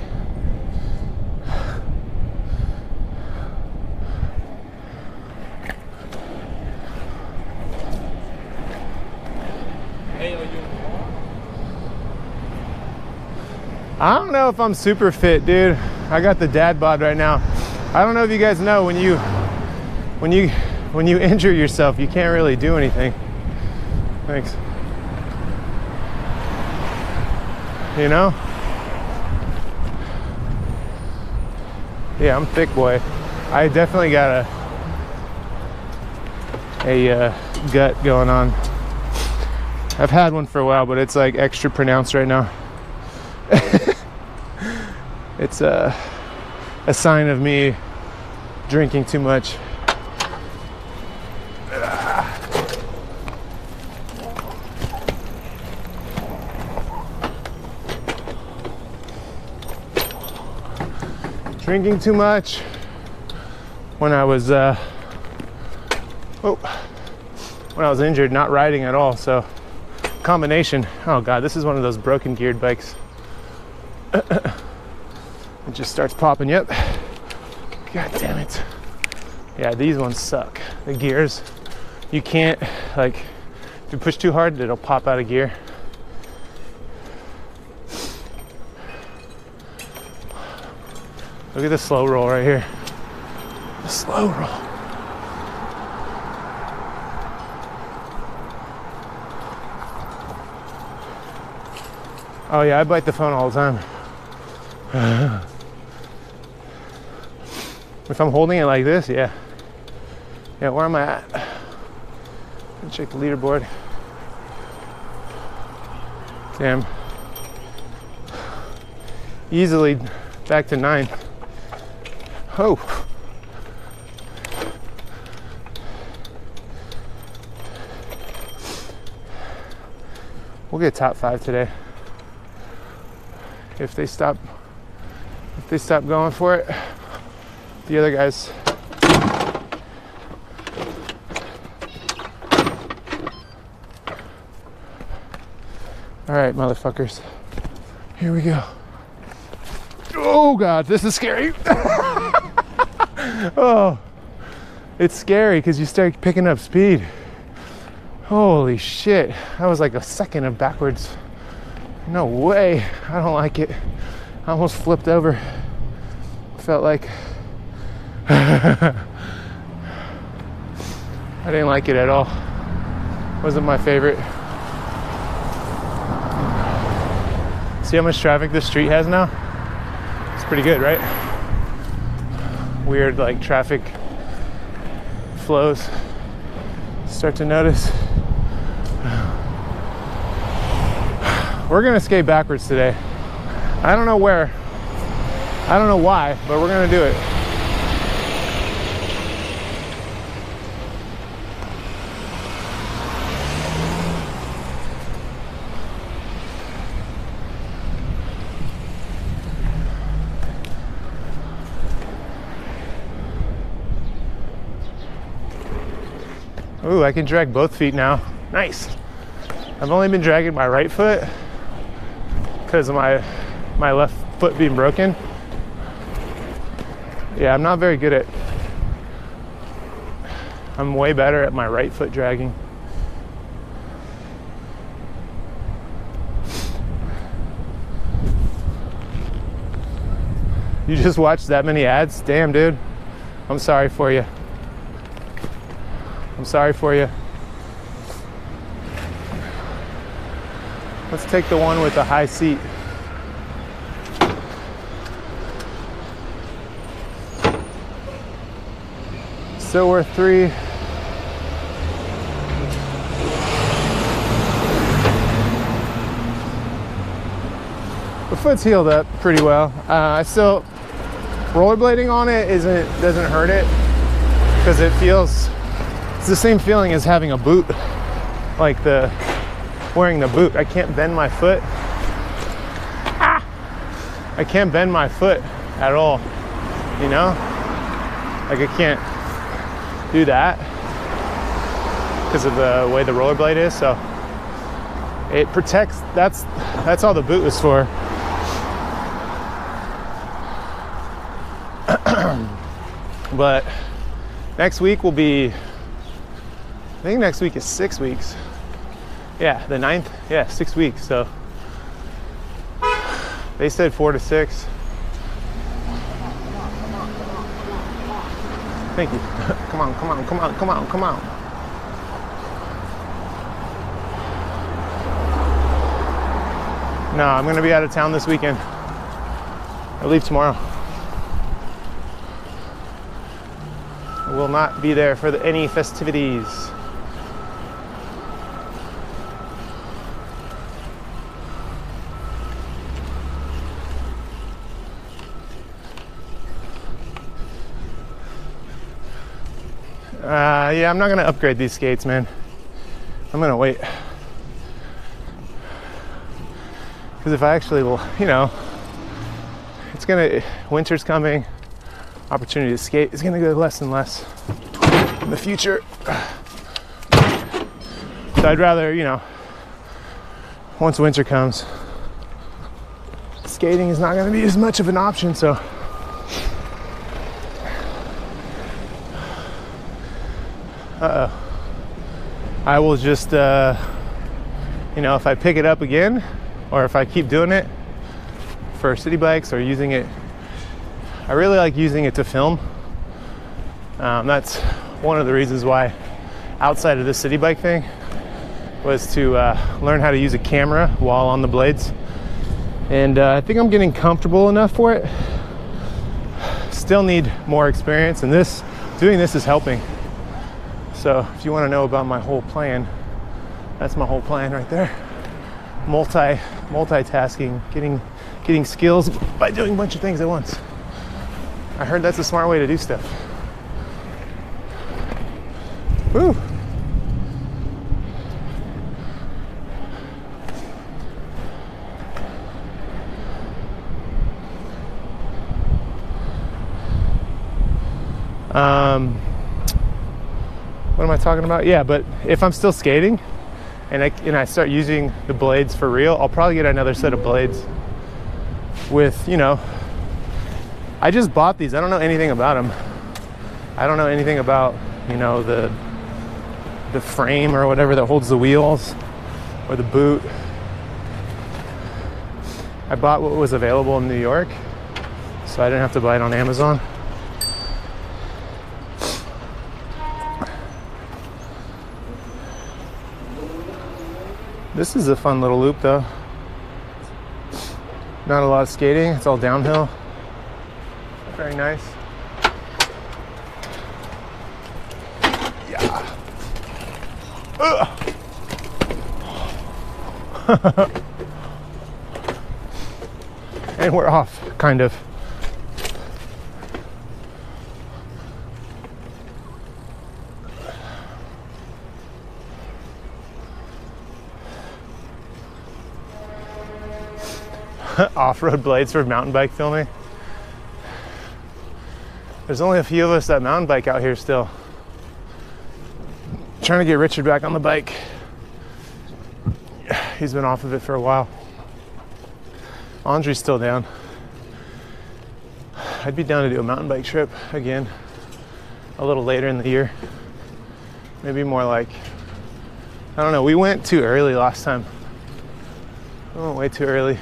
I don't know if I'm super fit, dude. I got the dad bod right now. I don't know if you guys know when you when you when you [laughs] injure yourself, you can't really do anything. Thanks. You know? Yeah, I'm thick boy. I definitely got a a uh, gut going on. I've had one for a while, but it's like extra pronounced right now. [laughs] it's a a sign of me drinking too much. Drinking too much when I was uh, oh, when I was injured, not riding at all. So, combination. Oh God, this is one of those broken geared bikes. [coughs] it just starts popping. Yep. God damn it. Yeah, these ones suck. The gears, you can't like if you push too hard, it'll pop out of gear. Look at the slow roll right here. The slow roll. Oh yeah, I bite the phone all the time. [sighs] if I'm holding it like this, yeah. Yeah, where am I at? Check the leaderboard. Damn. Easily back to nine. Oh. We'll get top five today. If they stop if they stop going for it, the other guys All right, motherfuckers. Here we go. Oh God, this is scary. [laughs] oh, it's scary because you start picking up speed. Holy shit, that was like a second of backwards. No way, I don't like it. I almost flipped over. Felt like [laughs] I didn't like it at all. Wasn't my favorite. See how much traffic this street has now? It's pretty good, right? Weird like traffic flows. Start to notice. [sighs] We're gonna skate backwards today. I don't know where. I don't know why, but we're gonna do it. Ooh, I can drag both feet now. Nice. I've only been dragging my right foot because of my my left foot being broken. Yeah, I'm not very good at I'm way better at my right foot dragging. You just watched that many ads? Damn, dude. I'm sorry for you. I'm sorry for you. Let's take the one with the high seat. Still worth three. The foot's healed up pretty well. Uh, I still rollerblading on it isn't doesn't hurt it because it feels it's the same feeling as having a boot, like the wearing the boot. I can't bend my foot. Ah! I can't bend my foot at all. You know, like I can't do that because of the way the rollerblade is. So it protects. That's that's all the boot was for. [clears throat] but next week will be I think next week is six weeks. Yeah, the ninth. Yeah, six weeks. So they said four to six. Thank you. [laughs] come on, come on, come on, come on, come on. No, I'm gonna be out of town this weekend. I leave tomorrow. I will not be there for the, any festivities. Uh, yeah, I'm not gonna upgrade these skates, man. I'm gonna wait. Because if I actually will, you know, it's gonna, winter's coming, opportunity to skate is gonna go less and less. in the future. So I'd rather, you know, once winter comes, skating is not to be as much of an option. So uh oh. I will just, uh, you know, if I pick it up again or if I keep doing it for Citi Bikes or using it, I really like using it to film. Um, that's one of the reasons why, outside of the Citi Bike thing, was to uh, learn how to use a camera while on the blades. And uh, I think I'm getting comfortable enough for it. Still need more experience, and this doing this is helping. So if you want to know about my whole plan, that's my whole plan right there. Multi multitasking, getting getting skills by doing a bunch of things at once. I heard that's a smart way to do stuff. Woo! Um, what am I talking about? Yeah, but if I'm still skating and I, and I start using the blades for real, I'll probably get another set of blades with, you know, I just bought these. I don't know anything about them. I don't know anything about, you know, the the frame or whatever that holds the wheels or the boot. I bought what was available in New York, so I didn't have to buy it on Amazon. This is a fun little loop though. Not a lot of skating, it's all downhill. Very nice. Yeah. [laughs] and we're off, kind of. [laughs] off-road blades for mountain bike filming. There's only a few of us that mountain bike out here still. trying to get Richard back on the bike. He's been off of it for a while. Andre's still down. I'd be down to do a mountain bike trip again a little later in the year. Maybe more like, I don't know, we went too early last time. We went way too early.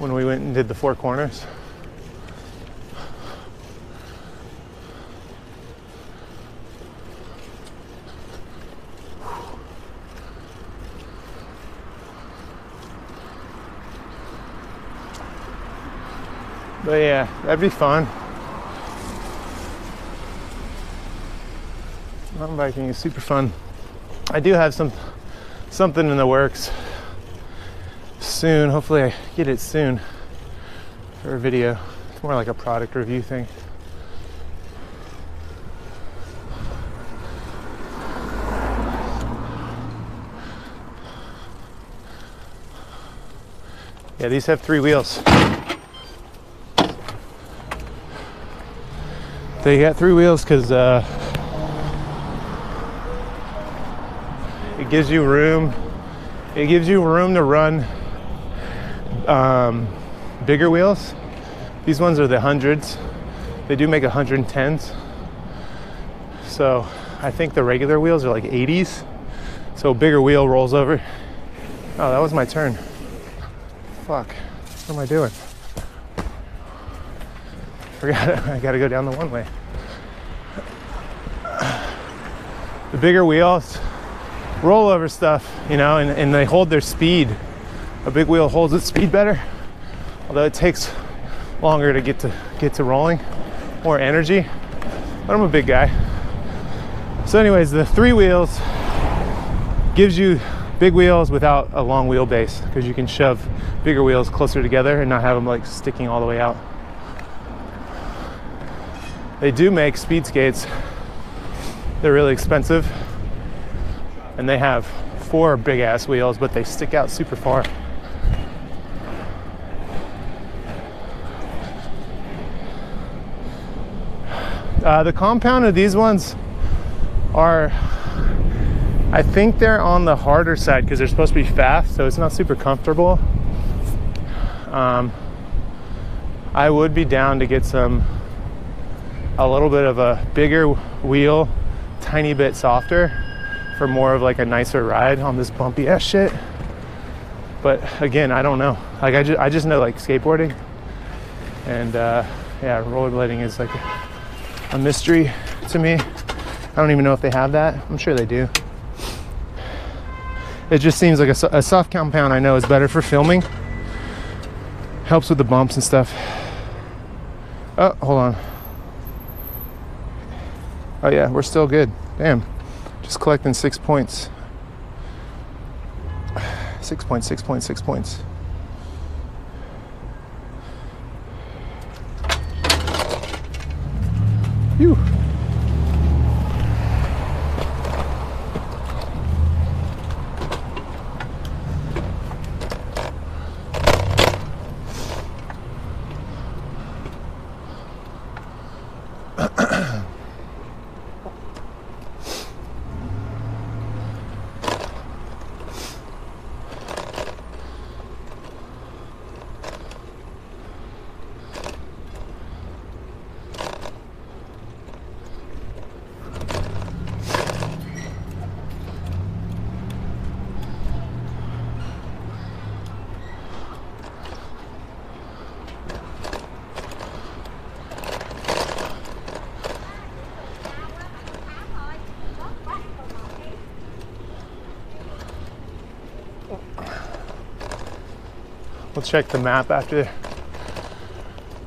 When we went and did the four corners. But yeah, that'd be fun. Mountain biking is super fun. I do have some something in the works soon. Hopefully, I get it soon for a video. It's more like a product review thing. Yeah, these have three wheels. They got three wheels because uh, it gives you room. It gives you room to run um, bigger wheels. These ones are the hundreds. They do make 110s. So I think the regular wheels are like 80s. So bigger wheel rolls over. Oh, that was my turn. Fuck. What am I doing? [laughs] Forgot I gotta go down the one way. The bigger wheels roll over stuff, you know, and, and they hold their speed a big wheel holds its speed better, although it takes longer to get to get to rolling, more energy. But I'm a big guy. So, anyways, the three wheels gives you big wheels without a long wheelbase because you can shove bigger wheels closer together and not have them like sticking all the way out. They do make speed skates. They're really expensive and they have four big ass wheels, but they stick out super far. Uh, the compound of these ones are, I think they're on the harder side because they're supposed to be fast, so it's not super comfortable. Um, I would be down to get some, a little bit of a bigger wheel, tiny bit softer for more of like a nicer ride on this bumpy ass shit. But again, I don't know. Like I just, I just know like skateboarding and uh, yeah, rollerblading is like a mystery to me. I don't even know if they have that. I'm sure they do. It just seems like a, a soft compound I know is better for filming. Helps with the bumps and stuff. Oh, hold on. Oh yeah, we're still good. Damn. Just collecting six points. [sighs] Six points, six points, six points. Phew. We'll check the map after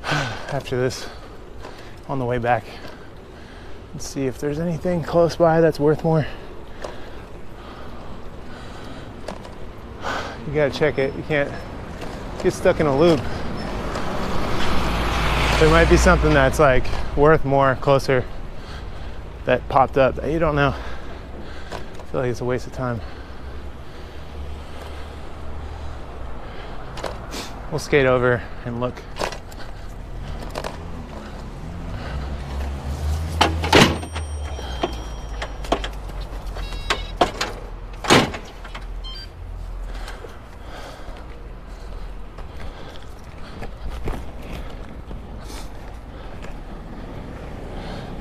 after this on the way back and see if there's anything close by that's worth more. You gotta check it. You can't get stuck in a loop. There might be something that's like worth more closer that popped up that you don't know. I feel like it's a waste of time. We'll skate over and look.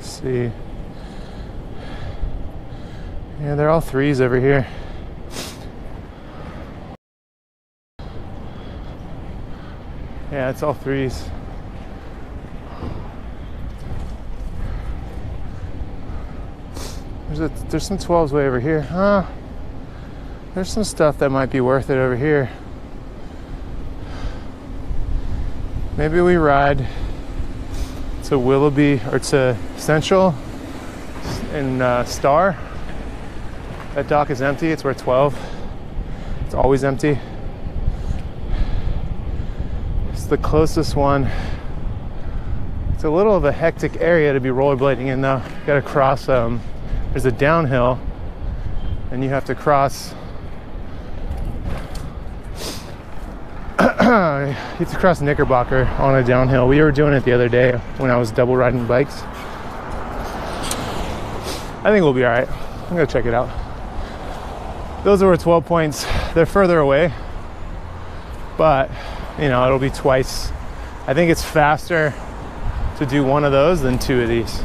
see. Yeah, they're all threes over here. It's all threes. There's, a, there's some 12s way over here. Huh? There's some stuff that might be worth it over here. Maybe we ride to Willoughby or to Central in uh, Starr. That dock is empty. It's where 12. It's always empty. It's the closest one. It's a little of a hectic area to be rollerblading in, though. You got to cross. Um, there's a downhill, and you have to cross. [clears throat] you have to cross Knickerbocker on a downhill. We were doing it the other day when I was double riding bikes. I think we'll be all right. I'm gonna check it out. Those are 12 points. They're further away, but you know, it'll be twice. I think it's faster to do one of those than two of these.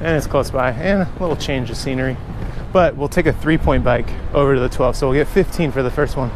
And it's close by, and a little change of scenery. But we'll take a three point bike over to the 12, so we'll get 15 for the first one.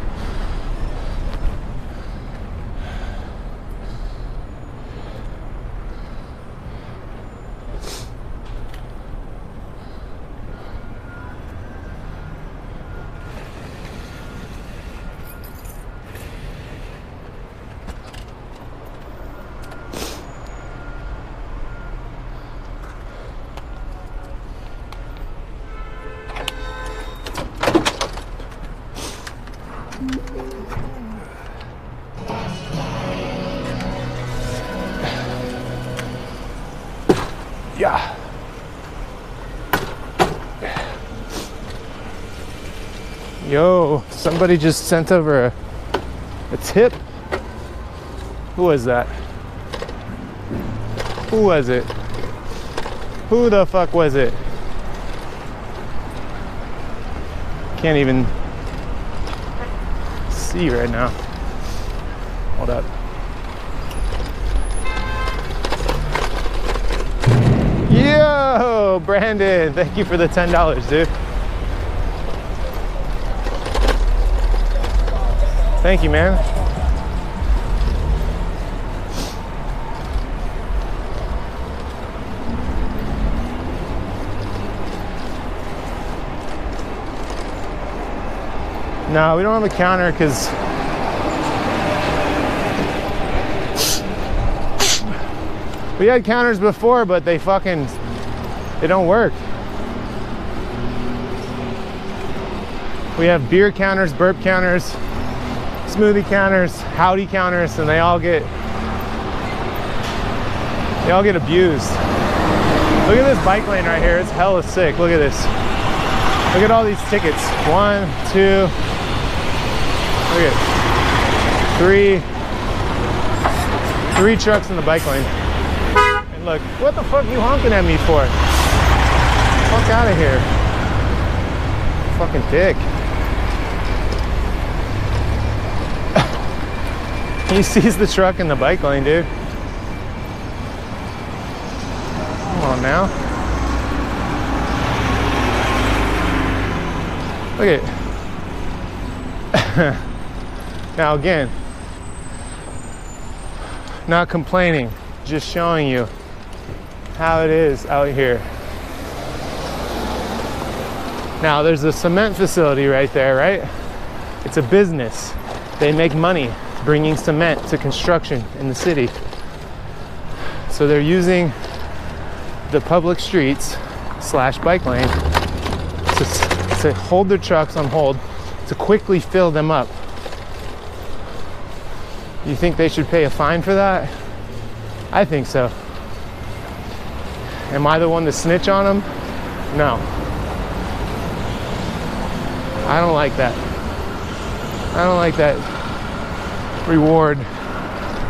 Somebody just sent over a, a tip. Who was that? Who was it? Who the fuck was it? Can't even see right now. Hold up. Yo, Brandon, thank you for the $10, dude. Thank you, man. No, we don't have a counter because we had counters before, but they fucking they don't work. We have beer counters, burp counters, smoothie counters, howdy counters, and they all get they all get abused. Look at this bike lane right here. It's hella sick. Look at this. Look at all these tickets. One, two, Look at three, three trucks in the bike lane. And look, what the fuck are you honking at me for? Fuck out of here. Fucking dick. [laughs] he sees the truck in the bike lane, dude. Come on now. Look at [laughs] Now again, not complaining, just showing you how it is out here. Now there's a cement facility right there, right? It's a business. They make money bringing cement to construction in the city. So they're using the public streets slash bike lane to, to hold their trucks on hold to quickly fill them up you think they should pay a fine for that? I think so. Am I the one to snitch on them? No. I don't like that. I don't like that reward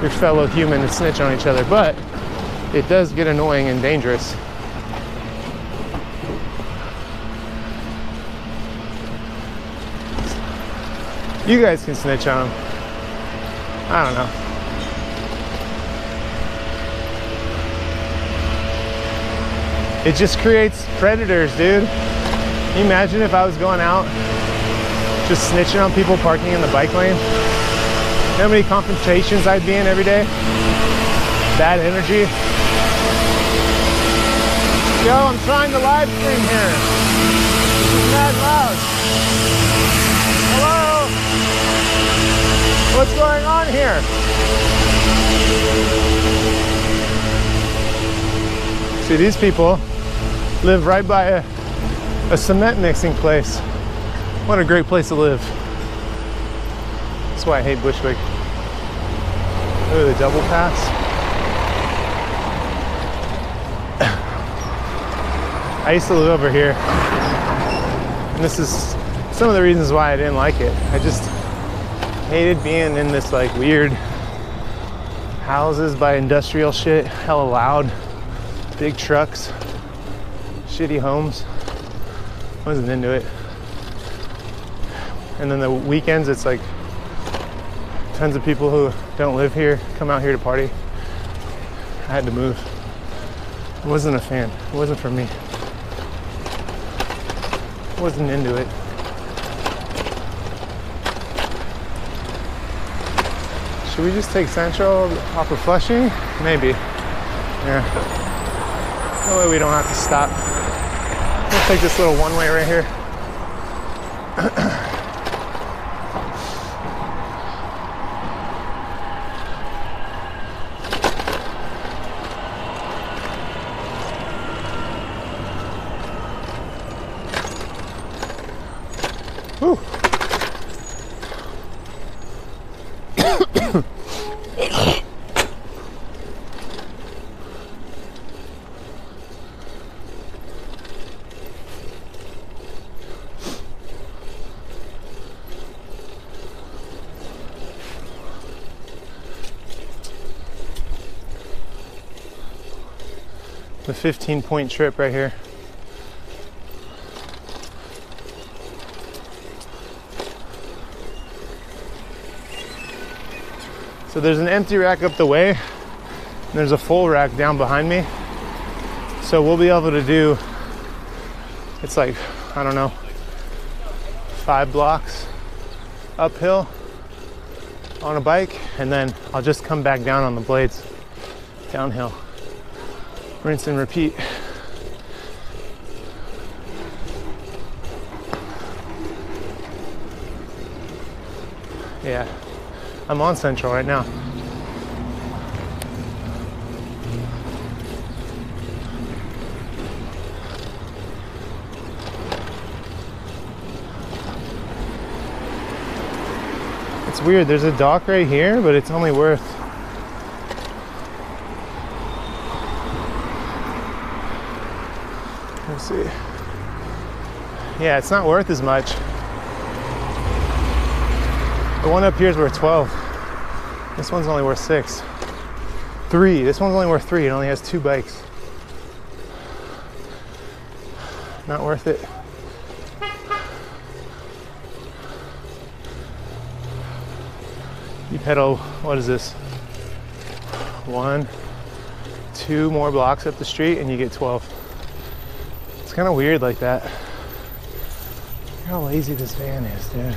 your fellow human to snitch on each other, but it does get annoying and dangerous. You guys can snitch on them. I don't know. It just creates predators, dude. Imagine if I was going out just snitching on people parking in the bike lane? How many confrontations I'd be in every day? Bad energy. Yo, I'm trying to live stream here. This is mad loud. What's going on here? See, these people live right by a, a cement mixing place. What a great place to live. That's why I hate Bushwick. At the double pass. I used to live over here. And this is some of the reasons why I didn't like it. I just hated being in this like weird houses by industrial shit, hella loud, big trucks, shitty homes. Wasn't into it. And then the weekends, it's like tons of people who don't live here come out here to party. I had to move. I wasn't a fan. It wasn't for me. I wasn't into it. Should we just take Central off of Flushing? Maybe. Yeah. That way we don't have to stop. We'll take this little one way right here. 15 point trip right here. So there's an empty rack up the way, there's a full rack down behind me. So we'll be able to do, it's like, I don't know, five blocks uphill on a bike, and then I'll just come back down on the blades downhill. Rinse and repeat. Yeah, I'm on Central right now. It's weird, there's a dock right here, but it's only worth Let's see. Yeah, it's not worth as much. The one up here is worth 12. This one's only worth six. Three. This one's only worth three. It only has two bikes. Not worth it. You pedal, what is this? One, two more blocks up the street and you get 12. It's kind of weird like that. How lazy this van is, dude.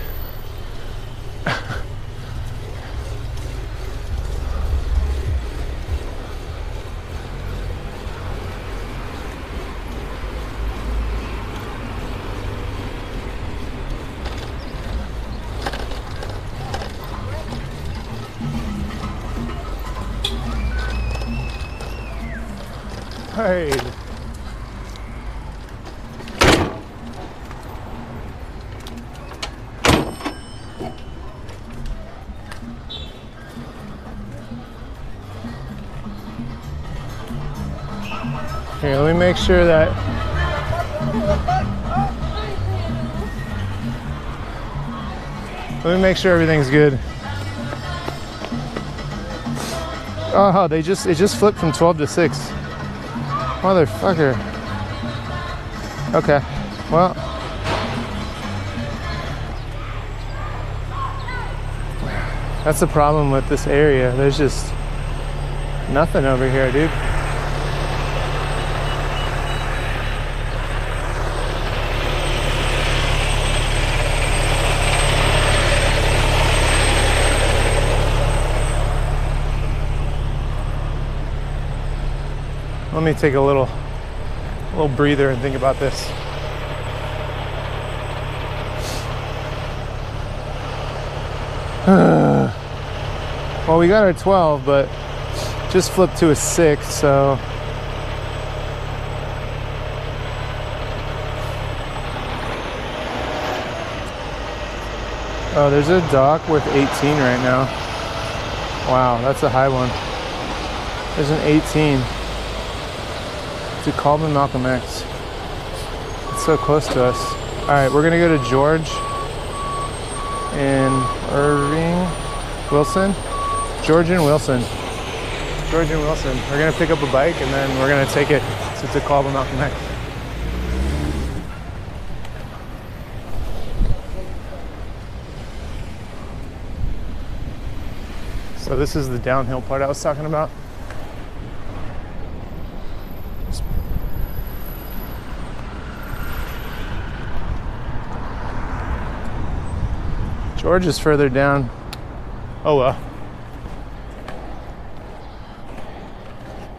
Sure that Let me make sure everything's good. Oh, they just it just flipped from 12 to 6. Motherfucker. Okay. Well, that's the problem with this area. There's just nothing over here, dude. Let me take a little little breather and think about this. [sighs] well, we got our 12, but just flipped to a 6, so Oh, there's a dock with 18 right now. Wow, that's a high one. There's an 18 to Coleman Malcolm X. It's so close to us. All right, we're gonna go to George and Irving Wilson. George and Wilson. George and Wilson. We're gonna pick up a bike and then we're gonna take it to DeKalb Malcolm X. So this is the downhill part I was talking about. George is further down. Oh well.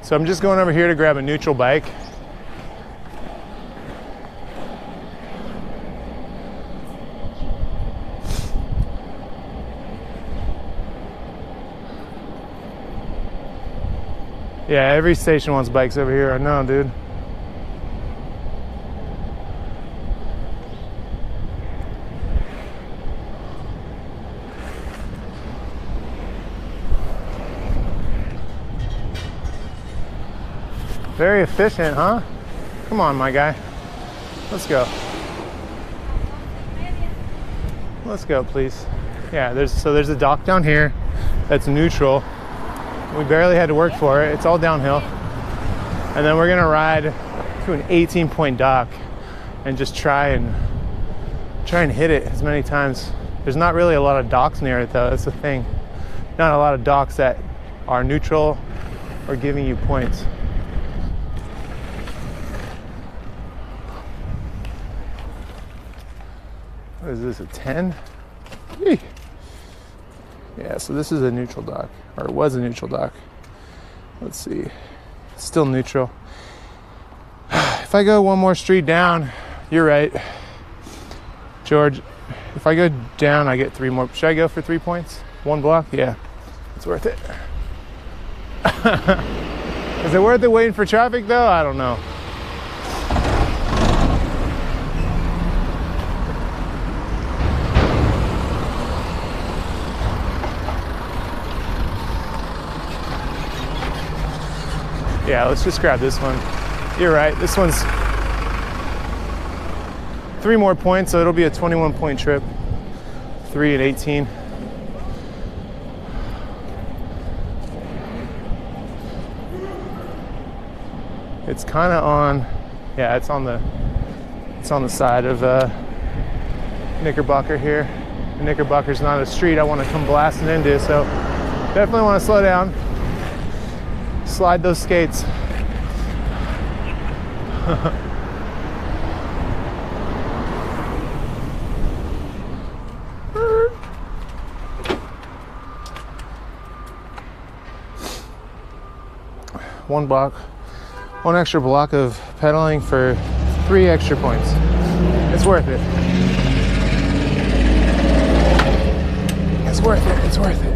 So I'm just going over here to grab a neutral bike. Yeah, every station wants bikes over here. I know, dude. Very efficient, huh? Come on, my guy. Let's go. Let's go, please. Yeah, there's so there's a dock down here that's neutral. We barely had to work for it. It's all downhill. And then we're gonna ride to an 18 point dock and just try and try and hit it as many times. There's not really a lot of docks near it though, that's the thing. Not a lot of docks that are neutral or giving you points. What is this, a 10? Yeah, so this is a neutral dock, or it was a neutral dock. Let's see, still neutral. [sighs] If I go one more street down, you're right, George. If I go down, I get three more. Should I go for three points? One block? Yeah, it's worth it. [laughs] is it worth it waiting for traffic though? I don't know. Yeah, let's just grab this one. You're right. This one's three more points, so it'll be a 21 point trip. Three and 18. It's kind of on, yeah, it's on the, it's on the side of uh, Knickerbocker here. Knickerbocker's not a street I want to come blasting into, so definitely want to slow down slide those skates. [laughs] one block, one extra block of pedaling for three extra points. It's worth it. It's worth it. It's worth it.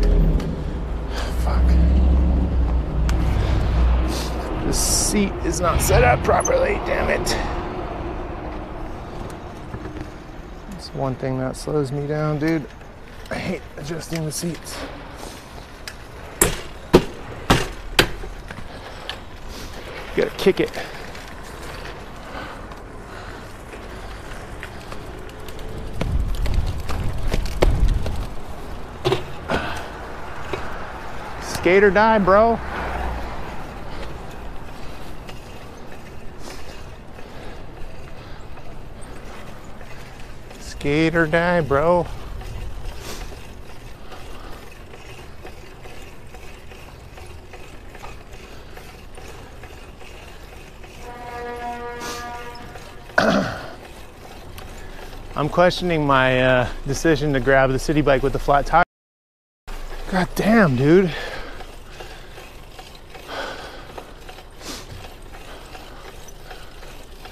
The seat is not set up properly, damn it. That's one thing that slows me down, dude. I hate adjusting the seats. You gotta kick it. Skate or die, bro. Skate or die, bro. [coughs] I'm questioning my uh, decision to grab the Citi Bike with the flat tire. God damn, dude.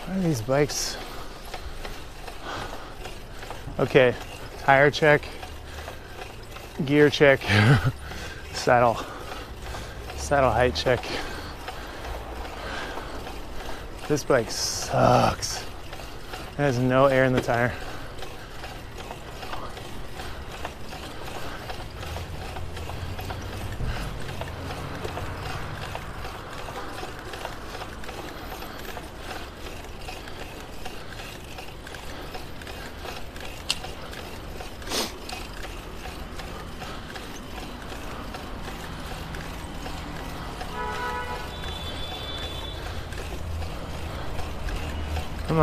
Why are these bikes Okay, tire check, gear check, [laughs] saddle, saddle height check. This bike sucks. It has no air in the tire.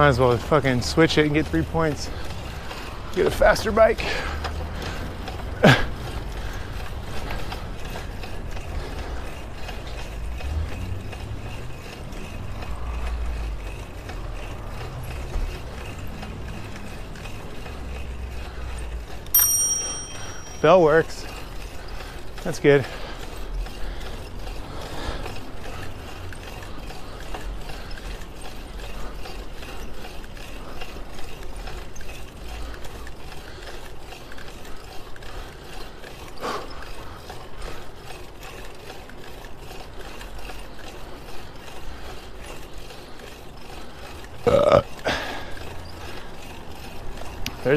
Might as well fucking switch it and get three points. Get a faster bike. [laughs] Bell works. That's good.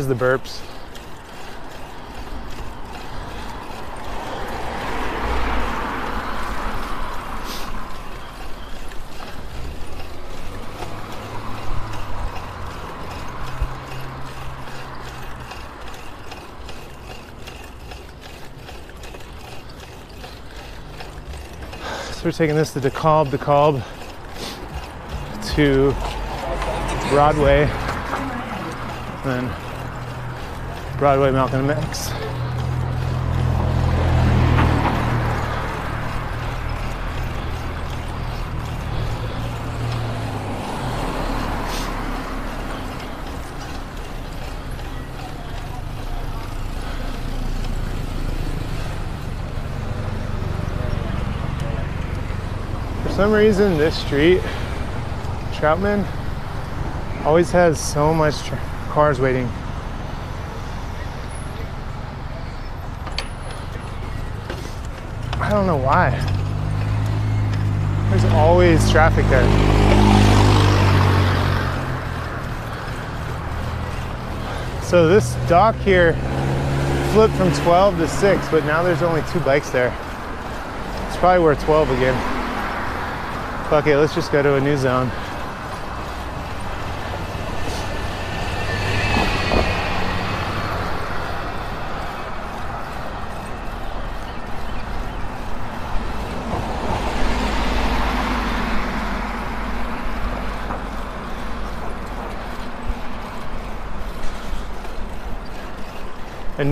There's the burps. So we're taking this to DeKalb, DeKalb. to Broadway, then Broadway Malcolm X. For some reason, this street, Troutman, always has so much cars waiting. Don't know why. There's always traffic there. So this dock here flipped from 12 to 6, but now there's only two bikes there. It's probably worth 12 again. It, let's just go to a new zone.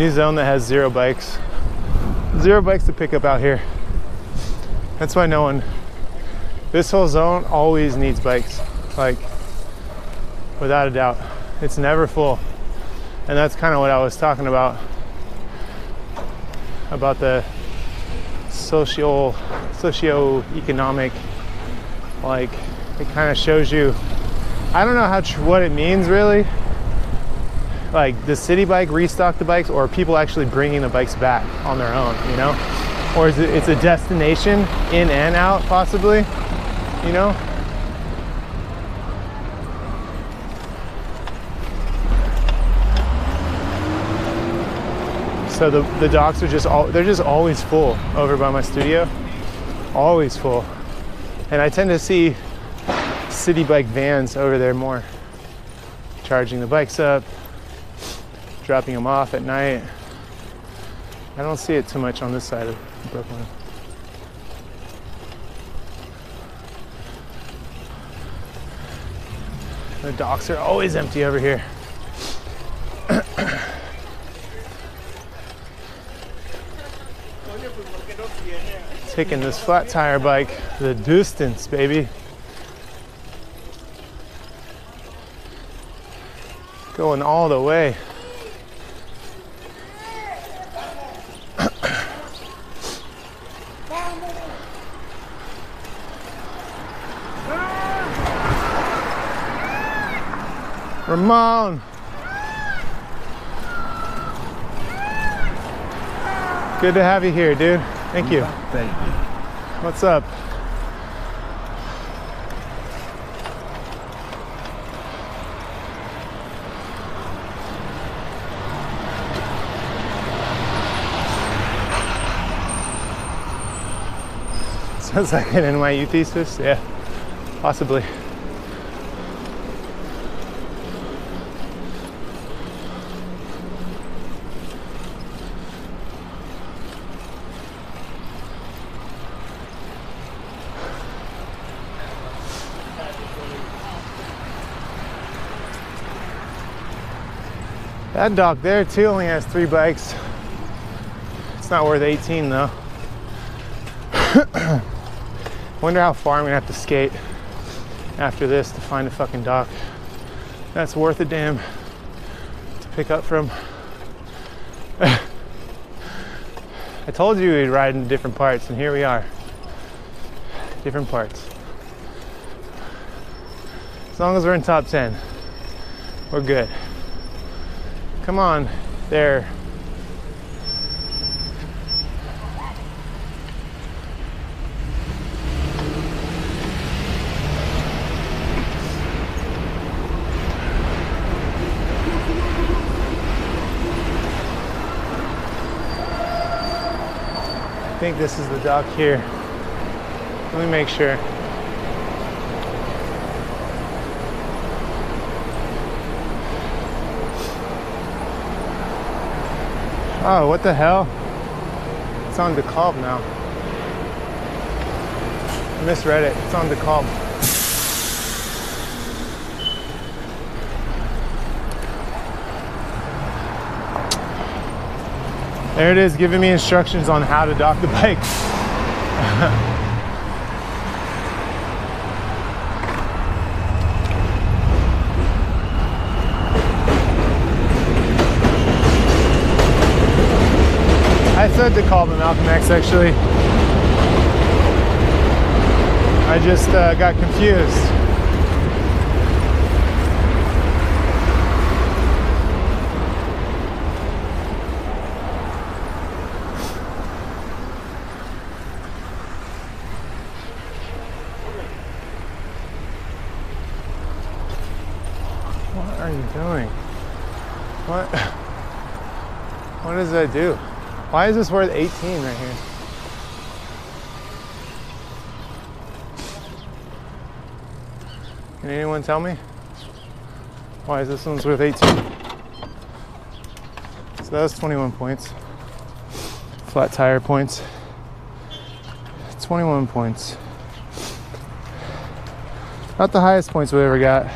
New zone that has zero bikes. Zero bikes to pick up out here. That's why no one this whole zone always needs bikes like without a doubt it's never full and that's kind of what i was talking about about the social socio-economic like it kind of shows you i don't know how what it means really like the Citi Bike restock the bikes or people actually bringing the bikes back on their own you know or is it it's a destination in and out possibly you know? So the, the docks are just all, they're just always full over by my studio. Always full. And I tend to see Citi Bike vans over there more. Charging the bikes up, dropping them off at night. I don't see it too much on this side of Brooklyn. The docks are always empty over here. [coughs] Taking this flat tire bike the distance, baby. Going all the way. Ramon. Good to have you here, dude. Thank you. Thank you. What's up? Sounds like an NYU thesis. Yeah, possibly. That dock there too only has three bikes. It's not worth 18 though. [coughs] Wonder how far I'm gonna have to skate after this to find a fucking dock. That's worth a damn to pick up from. [laughs] I told you we'd ride in different parts, and here we are. Different parts. As long as we're in top 10, we're good. Come on, there. I think this is the dock here. Let me make sure. Oh, what the hell? It's on DeKalb now. I misread it. It's on DeKalb. There it is, giving me instructions on how to dock the bike. [laughs] Said to call the Malcolm X actually. I just uh, got confused. What are you doing? What? [laughs] What does that do? Why is this worth 18 right here? Can anyone tell me? Why is this one's worth 18? So that's 21 points. Flat tire points. 21 points. Not the highest points we ever got.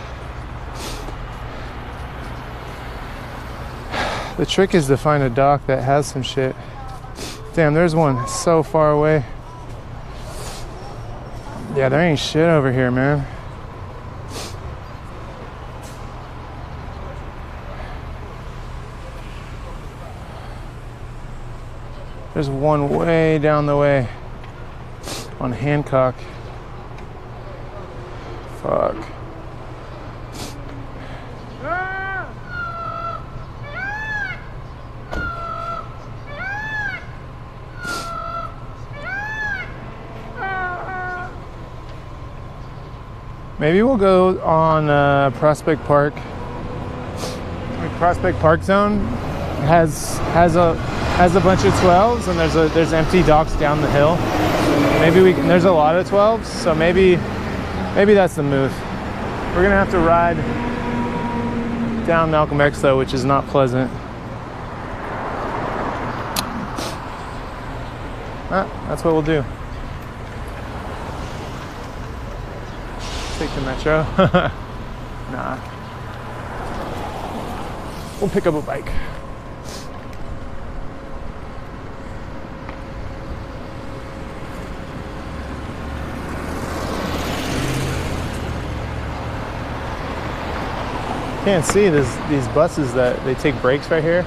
The trick is to find a dock that has some shit. Damn, there's one so far away. Yeah, there ain't shit over here, man. There's one way down the way on Hancock. Fuck. Maybe we'll go on uh, Prospect Park. Like Prospect Park Zone has has a has a bunch of 12s and there's a there's empty docks down the hill. Maybe we can, there's a lot of 12s, so maybe maybe that's the move. We're gonna have to ride down Malcolm X though, which is not pleasant. Ah, that's what we'll do. Take the metro. [laughs] nah. We'll pick up a bike. Can't see this, these buses that they take breaks right here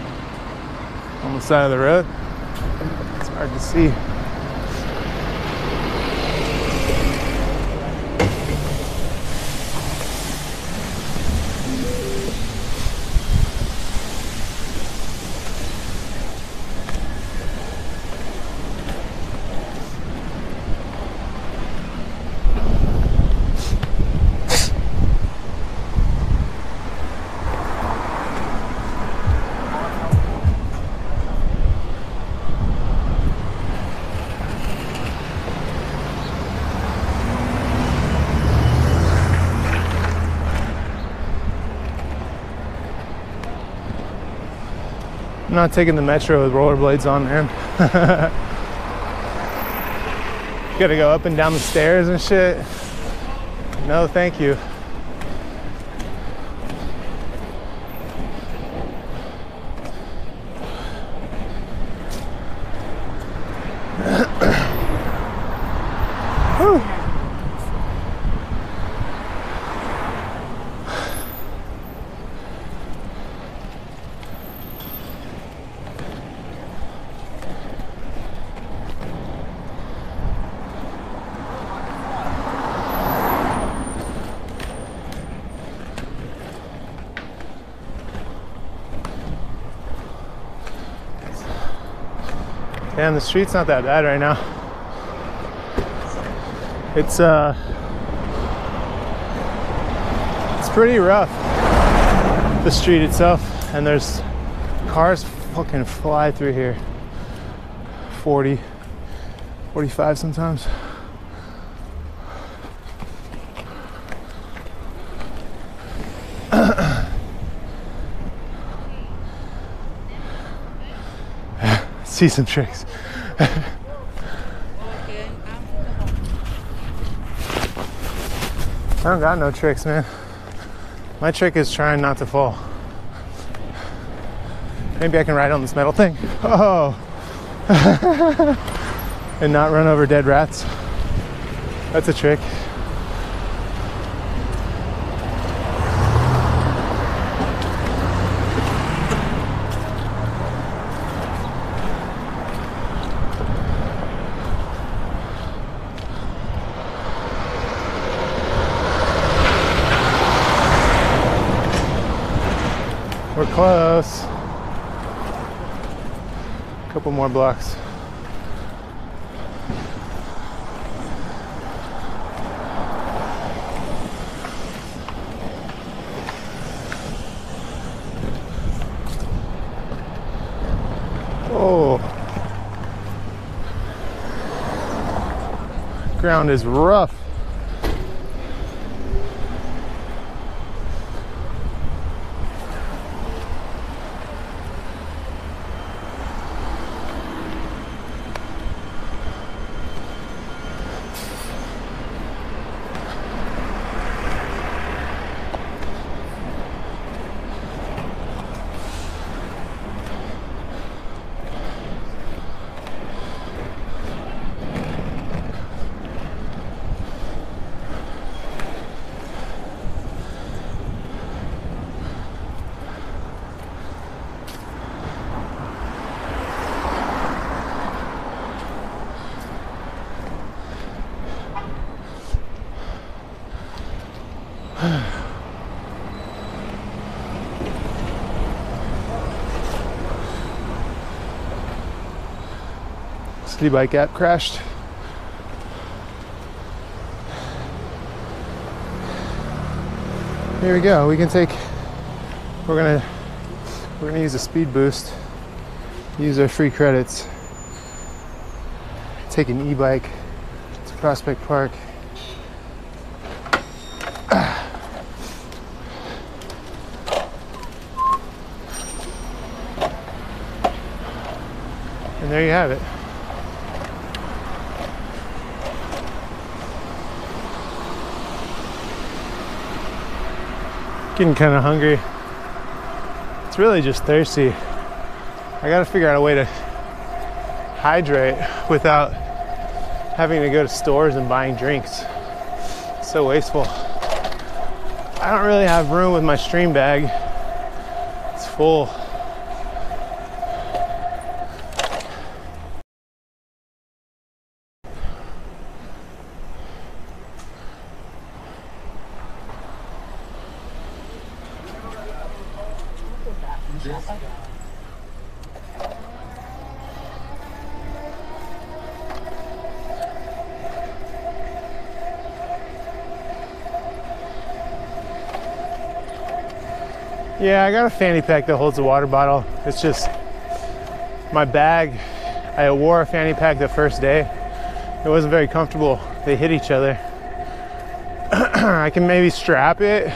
on the side of the road. It's hard to see. Not taking the metro with rollerblades on, man. [laughs] Gotta go up and down the stairs and shit. No, thank you. Street's not that bad right now. It's uh it's pretty rough. The street itself and there's cars fucking fly through here. 40 45 sometimes. [coughs] See some tricks. I don't got no tricks, man. My trick is trying not to fall. Maybe I can ride on this metal thing. Oh. [laughs] and not run over dead rats. That's a trick. Close. A couple more blocks. Oh. Ground is rough. Citi Bike app crashed. Here we go. We can take. We're gonna. We're gonna use a speed boost. Use our free credits. Take an e-bike to Prospect Park. And there you have it. Getting kind of hungry. It's really just thirsty. I gotta figure out a way to hydrate without having to go to stores and buying drinks. It's so wasteful. I don't really have room with my stream bag. It's full. Yeah, I got a fanny pack that holds a water bottle. It's just my bag. I wore a fanny pack the first day. It wasn't very comfortable. They hit each other. [clears throat] I can maybe strap it.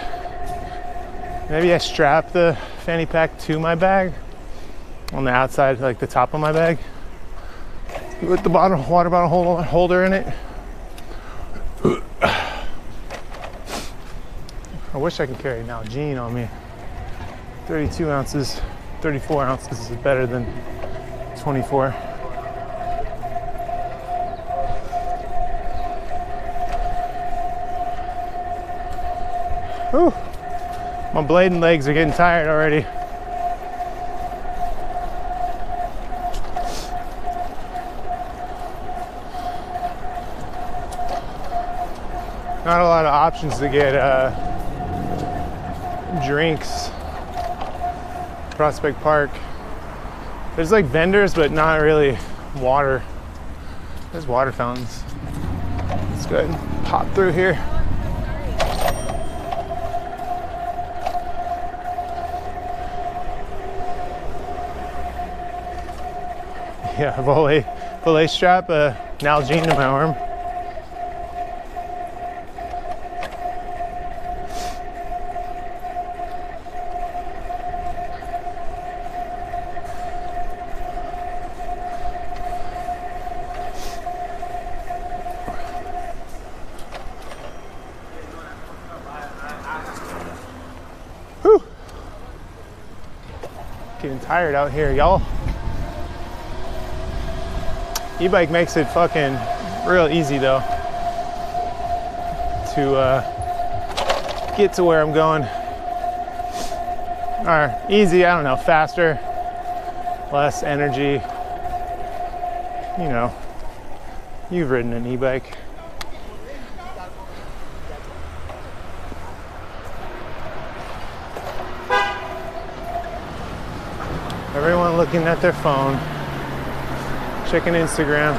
Maybe I strap the fanny pack to my bag on the outside, like the top of my bag, with the bottle water bottle holder in it. [clears throat] I wish I could carry an Nalgene on me. 32 ounces, 34 ounces is better than 24. Whew. My blade and legs are getting tired already. Not a lot of options to get uh, drinks Prospect Park. There's like vendors, but not really water. There's water fountains. Let's go ahead and pop through here. Yeah, [laughs] volley, volley strap, uh, Nalgene to my arm. Tired out here, y'all. E-bike makes it fucking real easy though to uh, get to where I'm going. Or easy, I don't know, faster, less energy. You know, you've ridden an e-bike. Everyone looking at their phone, checking Instagram.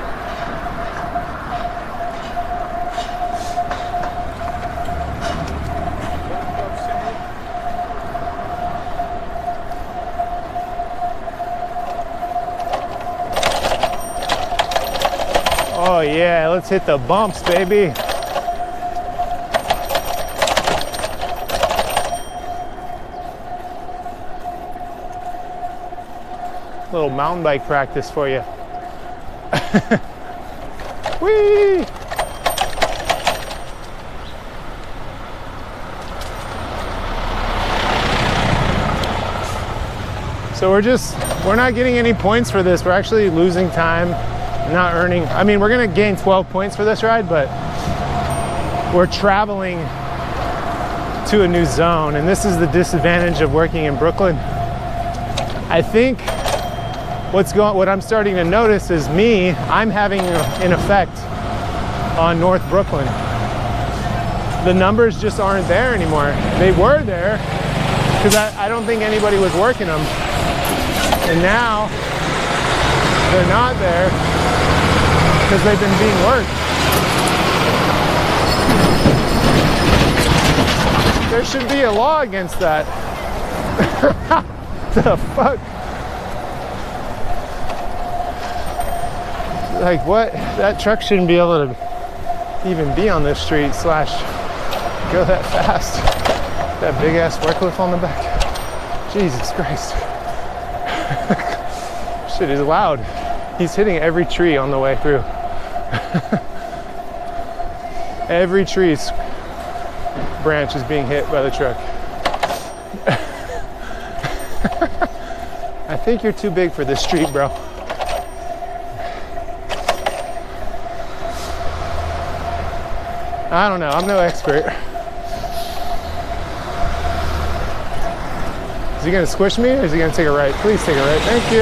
Oh yeah, let's hit the bumps, baby. Little mountain bike practice for you. [laughs] Whee! So we're just, we're not getting any points for this. We're actually losing time, not earning. I mean, we're gonna gain 12 points for this ride, but we're traveling to a new zone. And this is the disadvantage of working in Brooklyn. I think what's going what I'm starting to notice is me I'm having an effect on North Brooklyn. The numbers just aren't there anymore. They were there because I, I don't think anybody was working them and now they're not there because they've been being worked. There should be a law against that. [laughs] The fuck like what? That truck shouldn't be able to even be on this street slash go that fast. That big ass forklift on the back. Jesus christ. [laughs] Shit is loud. He's hitting every tree on the way through. [laughs] Every tree's branch is being hit by the truck. [laughs] I think you're too big for this street, bro. I don't know. I'm no expert. Is he gonna squish me or is he gonna take a right? Please take a right. Thank you.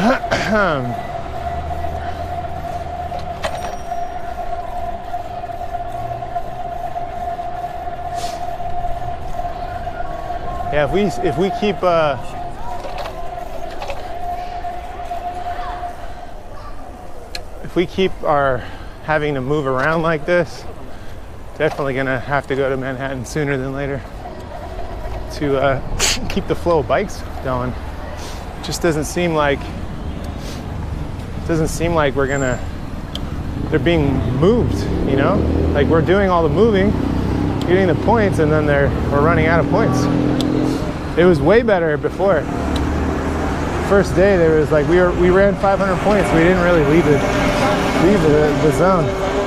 [clears throat] yeah, if we if we keep uh, if we keep our having to move around like this, definitely gonna have to go to Manhattan sooner than later to uh, [laughs] keep the flow of bikes going. It just doesn't seem like doesn't seem like we're gonna they're being moved, you know? Like we're doing all the moving, getting the points, and then they're we're running out of points. It was way better before first day there was like we were we ran 500 points we didn't really leave it leave the, the zone.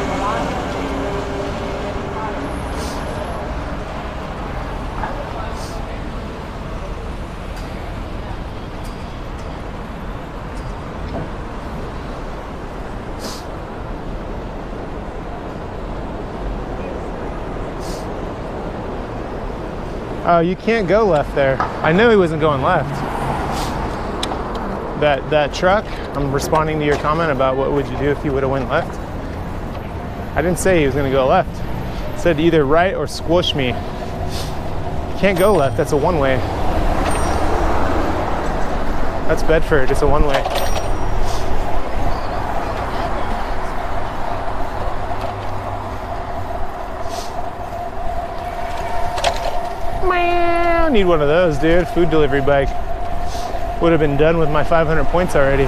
Oh, you can't go left there. I knew he wasn't going left. That that truck i'm responding to your comment about what would you do if you would have went left. I didn't say he was going to go left. I said either right or squish me. You can't go left that's a one way that's bedford it's a one way Man, need one of those dude. Food delivery bike. Would have been done with my 500 points already.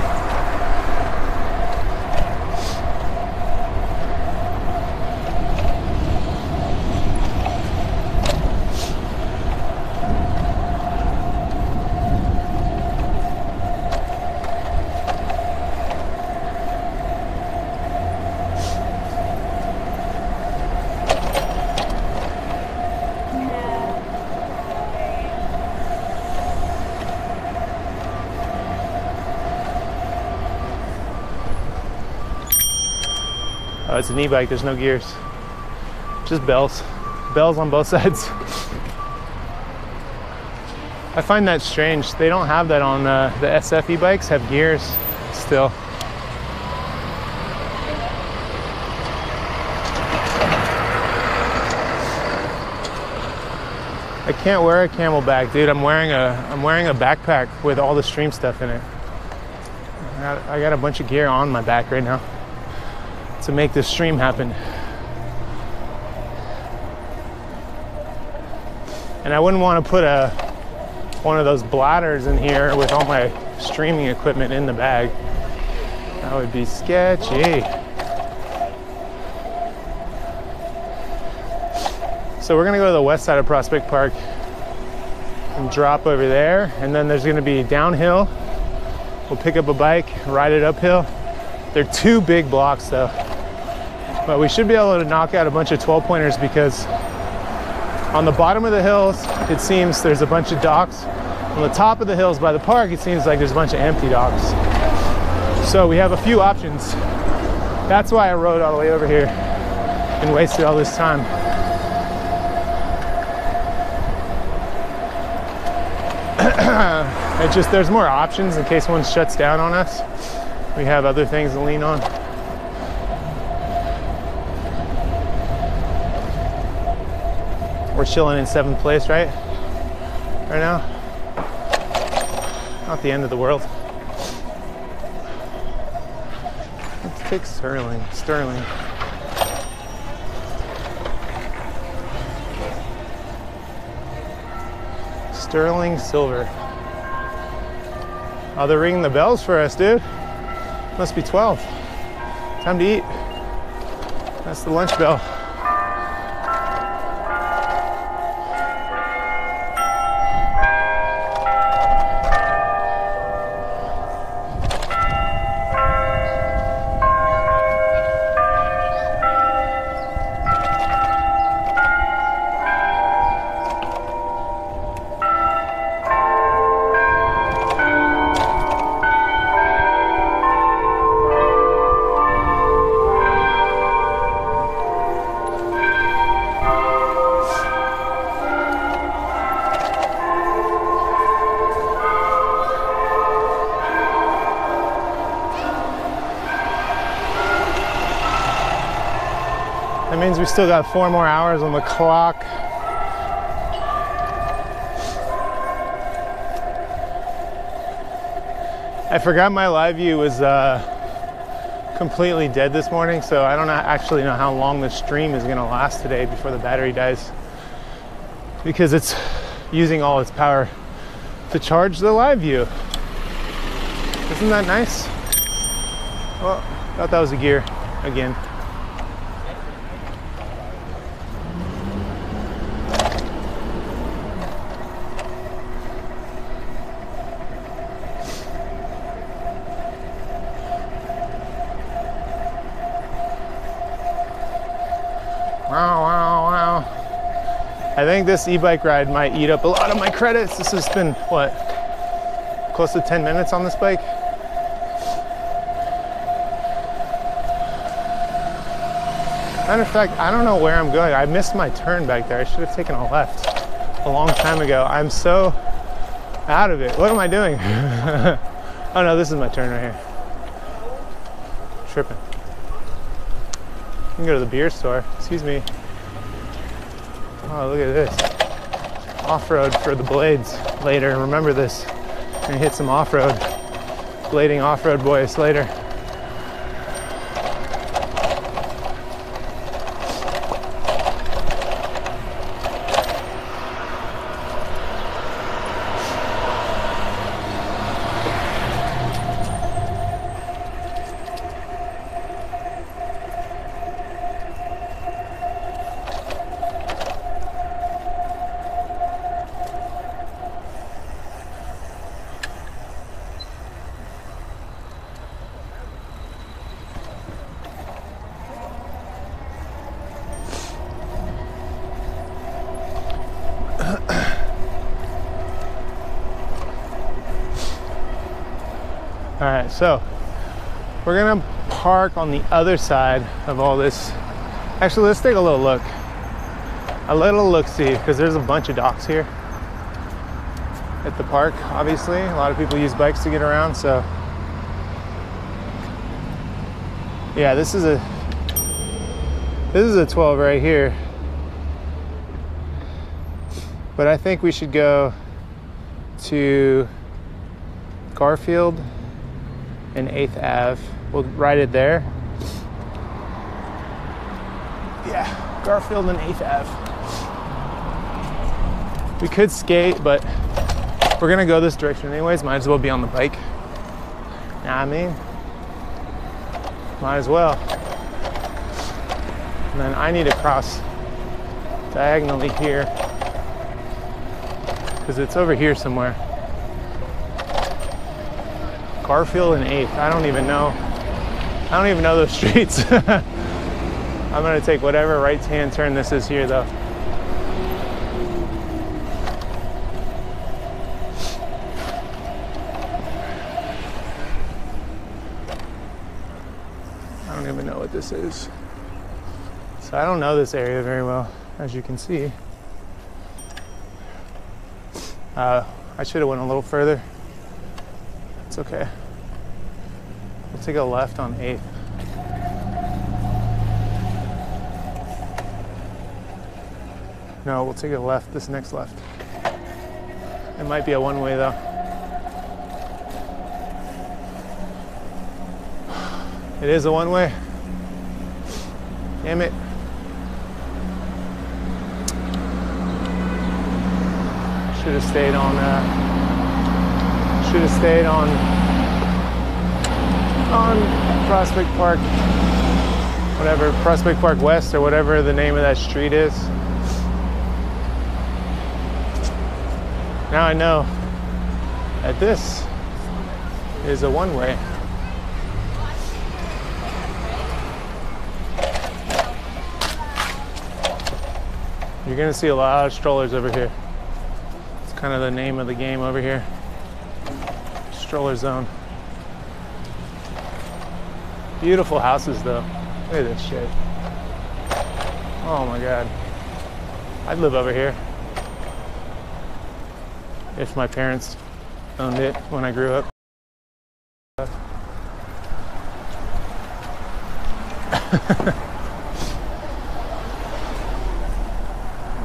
It's an e-bike. There's no gears. Just bells. Bells on both [laughs] sides. I find that strange. They don't have that on uh, the SF e-bikes. Have gears still. I can't wear a CamelBak, dude. I'm wearing a I'm wearing a backpack with all the stream stuff in it. I got, I got a bunch of gear on my back right now to make this stream happen. And I wouldn't want to put a one of those bladders in here with all my streaming equipment in the bag. That would be sketchy. So we're gonna go to the west side of Prospect Park and drop over there. And then there's gonna be downhill. We'll pick up a bike, ride it uphill. They're two big blocks though. But we should be able to knock out a bunch of 12 pointers because on the bottom of the hills, it seems there's a bunch of docks. On the top of the hills by the park, it seems like there's a bunch of empty docks. So we have a few options. That's why I rode all the way over here and wasted all this time. [clears throat] it just there's more options in case one shuts down on us. We have other things to lean on. We're chilling in seventh place, right? Right now. Not the end of the world. Let's take Sterling. Sterling. Sterling Silver. Oh, they're ringing the bells for us, dude. Must be 12. Time to eat. That's the lunch bell. Still got four more hours on the clock. I forgot my LiveU was uh, completely dead this morning, so I don't actually know how long the stream is going to last today before the battery dies because it's using all its power to charge the LiveU. Isn't that nice? Well, thought that was a gear again. Wow, wow, wow. I think this e-bike ride might eat up a lot of my credits. This has been, what, close to 10 minutes on this bike? Matter of fact, I don't know where I'm going. I missed my turn back there. I should have taken a left a long time ago. I'm so out of it. What am I doing? [laughs] oh no, this is my turn right here. Tripping. You can go to the beer store. Excuse me. Oh, look at this. Off-road for the blades later. Remember this. Gonna hit some off-road. Blading off-road boys later. All right, so We're gonna park on the other side of all this. Actually, let's take a little look. A little look see, because there's a bunch of docks here at the park, obviously. A lot of people use bikes to get around, so. Yeah, this is a this is a 12 right here. But I think we should go to Garfield and 8th Ave. We'll ride it there. Yeah, Garfield and 8th Ave. We could skate, but we're gonna go this direction anyways. Might as well be on the bike. Nah, I mean, might as well. And then I need to cross diagonally here because it's over here somewhere. Garfield and 8th. I don't even know. I don't even know those [laughs] streets. I'm gonna take whatever right hand turn this is here though. I don't even know what this is. So I don't know this area very well, as you can see. Uh, I should have went a little further. It's okay. We'll take a left on 8th. No, we'll take a left, this next left. It might be a one way though. It is a one way. Damn it. Should have stayed on. Uh, should have stayed on on Prospect Park, whatever Prospect Park West or whatever the name of that street is. Now I know that this is a one way. You're gonna see a lot of strollers over here. It's kind of the name of the game over here. Stroller zone. Beautiful houses though. Look at this shit. Oh my god. I'd live over here. If my parents owned it when I grew up.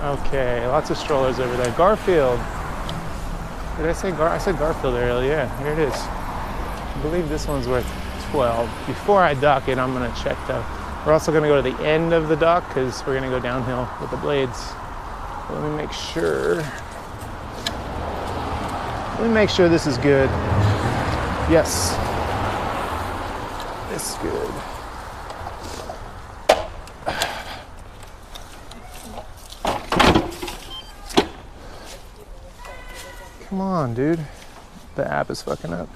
Okay, lots of strollers over there. Garfield. Did I say Gar? I said Garfield earlier. Yeah, here it is. I believe this one's worth 12. Before I dock it, I'm gonna check though. We're also gonna go to the end of the dock because we're gonna go downhill with the blades. Let me make sure. Let me make sure this is good. Yes. This is good. Come on, dude. The app is fucking up.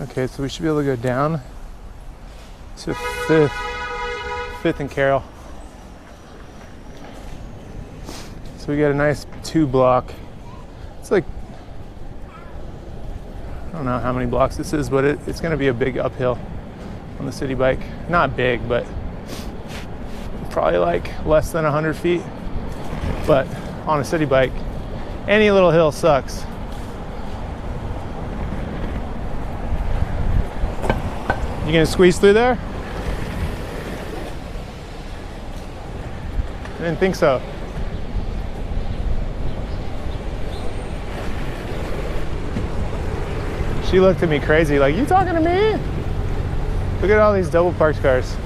Okay, so we should be able to go down to fifth, fifth and Carroll. So we got a nice two block. It's like I don't know how many blocks this is, but it, it's going to be a big uphill on the Citi Bike. Not big, but probably like less than 100 feet. But on a Citi Bike, any little hill sucks. You gonna squeeze through there? I didn't think so. She looked at me crazy, like, you talking to me? Look at all these double parked cars.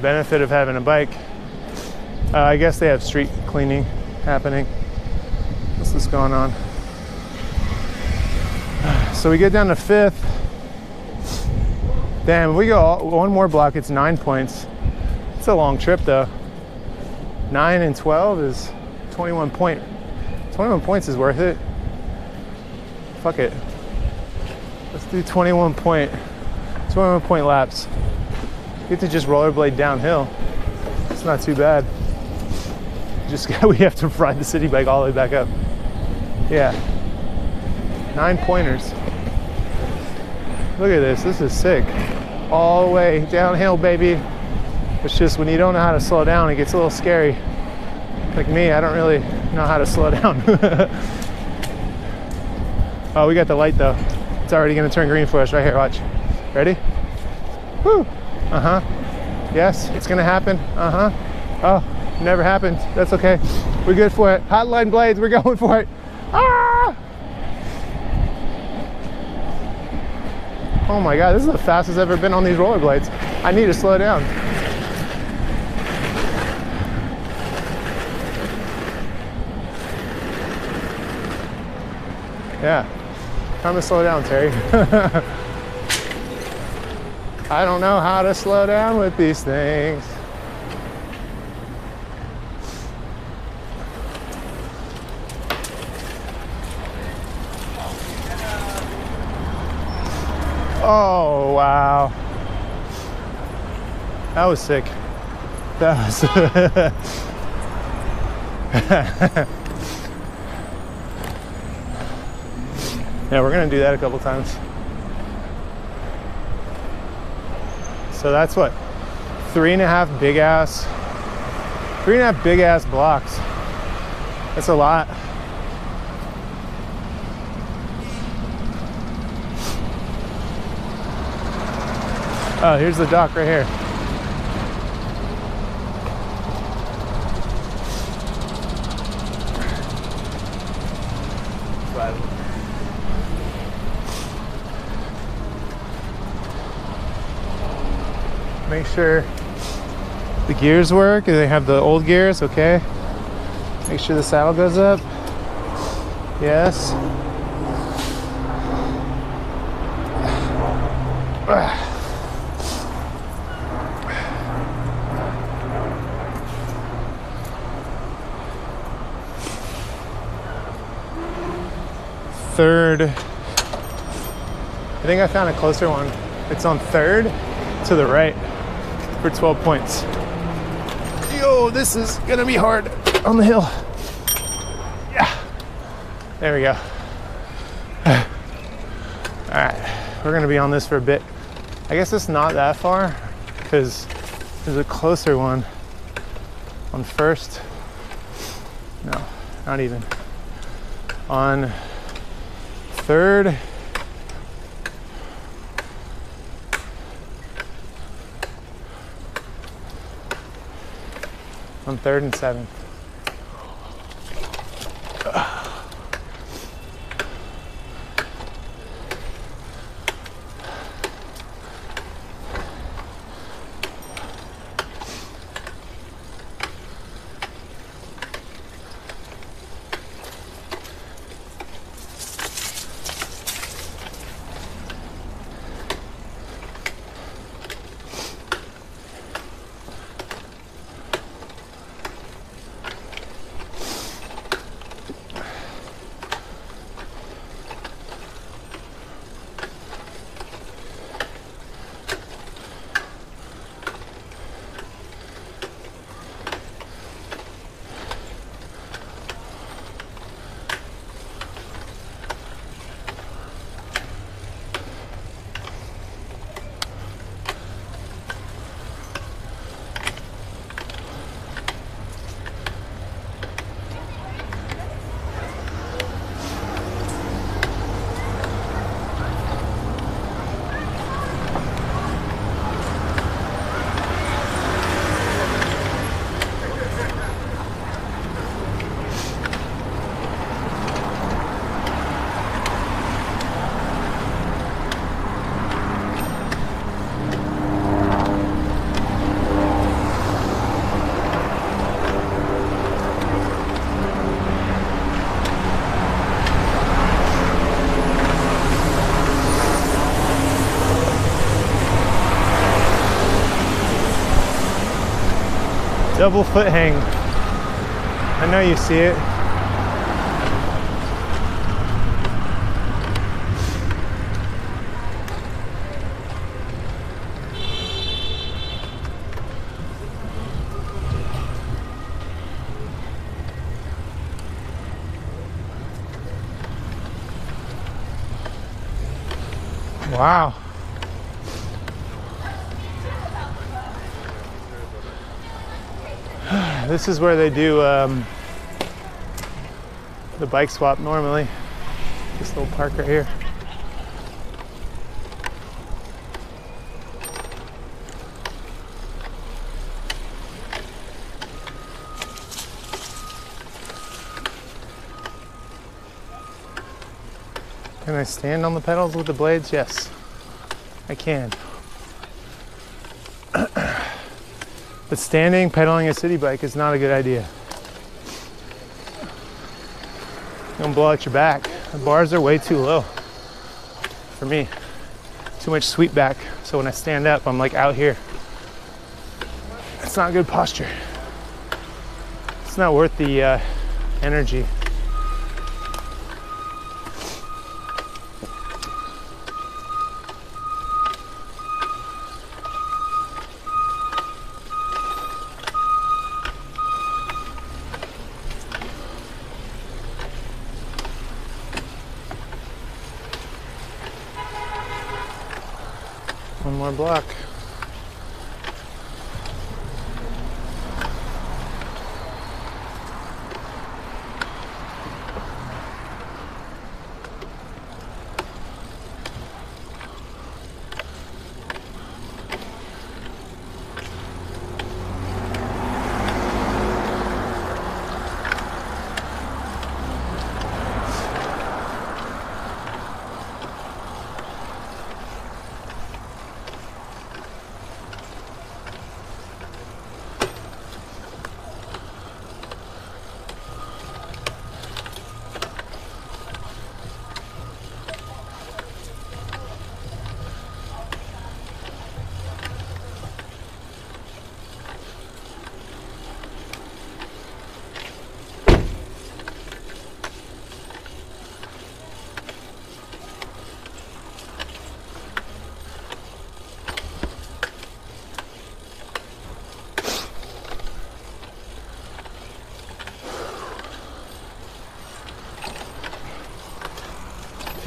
benefit of having a bike. Uh, I guess they have street cleaning happening. Going on? So we get down to fifth. Damn, we go all, one more block, it's nine points. It's a long trip though. 9 and 12 is 21 point. 21 points is worth it. Fuck it. Let's do 21 point, 21 point laps. You get to just rollerblade downhill. It's not too bad. Just [laughs] we have to ride the Citi Bike all the way back up. Yeah. Nine pointers. Look at this. This is sick. All the way downhill, baby. It's just when you don't know how to slow down, it gets a little scary. Like me, I don't really know how to slow [laughs] down. oh, we got the light though. It's already gonna turn green for us right here. Watch. Ready? Woo! Uh huh. Yes, it's gonna happen. Uh huh. Oh, never happened. That's okay. We're good for it. Hotline blades, we're [laughs] going for it. Ah! Oh my god, this is the fastest I've ever been on these rollerblades. I need to slow down. Yeah, time to slow down, Terry. [laughs] I don't know how to slow down with these things. Oh, wow. That was sick. That was. [laughs] yeah, we're going to do that a couple times. So that's what? Three and a half big ass, three and a half big ass blocks. That's a lot. Oh, here's the dock right here. Make sure the gears work. They have the old gears, okay? Make sure the saddle goes up. Yes. Third. I think I found a closer one. It's on third to the right for 12 points. Yo, this is gonna be hard on the hill. Yeah. There we go. [sighs] All right, we're gonna be on this for a bit. I guess it's not that far because there's a closer one on first. No, not even. On third. On third and seventh. double foot hang. I know you see it. This is where they do um, the bike swap normally. This little park right here. Can I stand on the pedals with the blades? Yes, I can. But standing, pedaling a Citi Bike is not a good idea. Don't blow out your back. The bars are way too low for me. Too much sweep back. So when I stand up, I'm like out here. It's not good posture. It's not worth the uh, energy. One more block.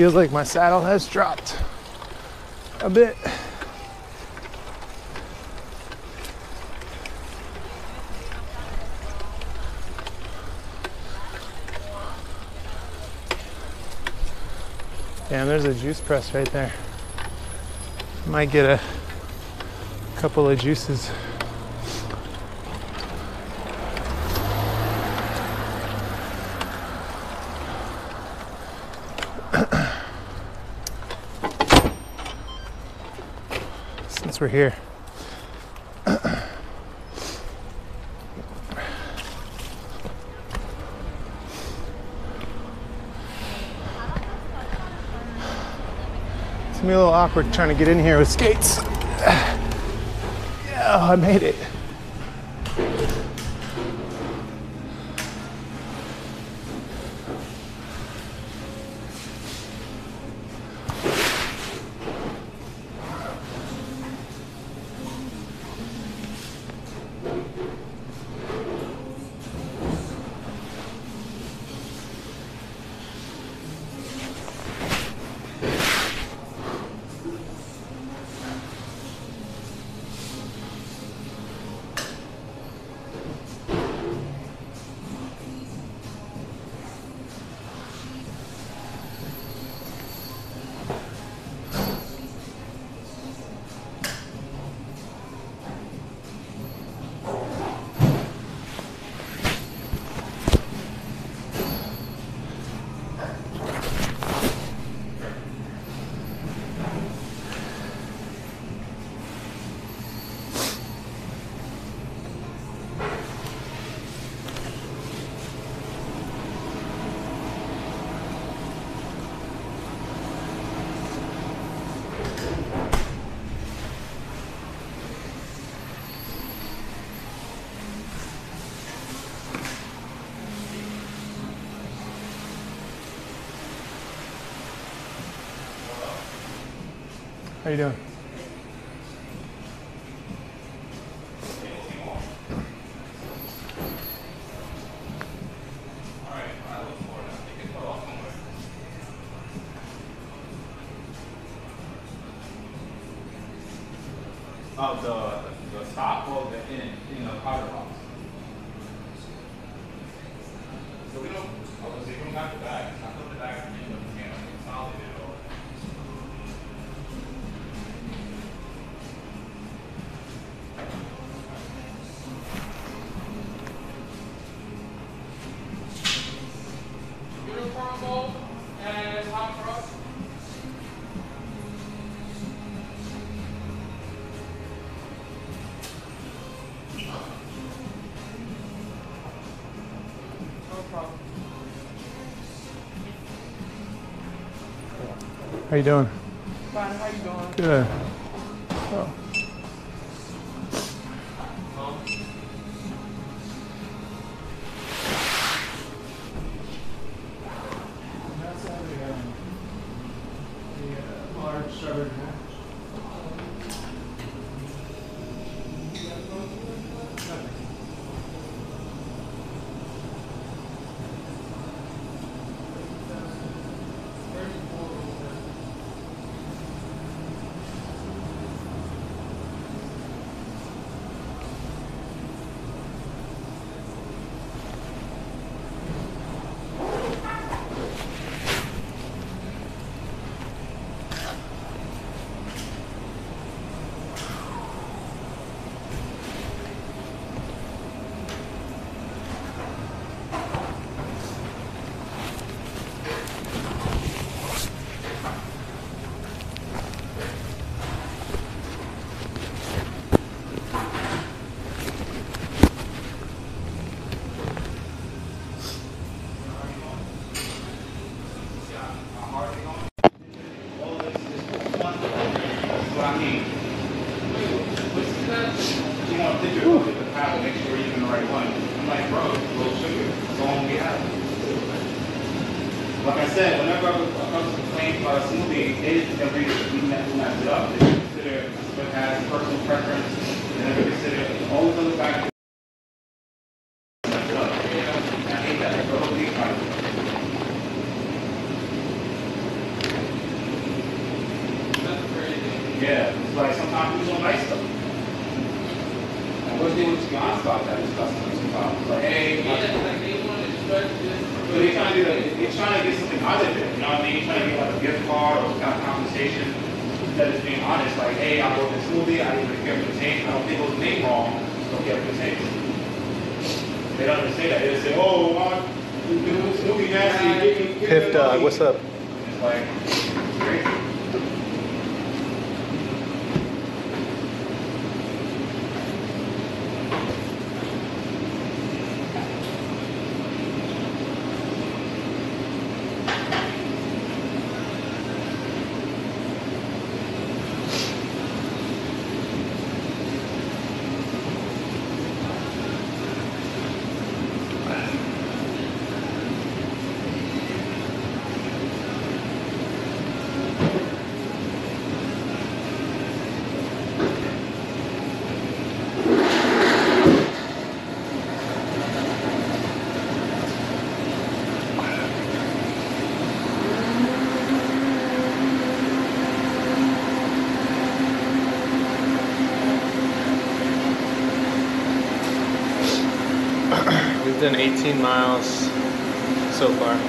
Feels like my saddle has dropped a bit. Damn, there's a juice press right there. Might get a couple of juices. Here. It's gonna be a little awkward trying to get in here with skates. [sighs] Yeah, I made it. How you doing? Fine, how you doing? Good. than 18 miles so far.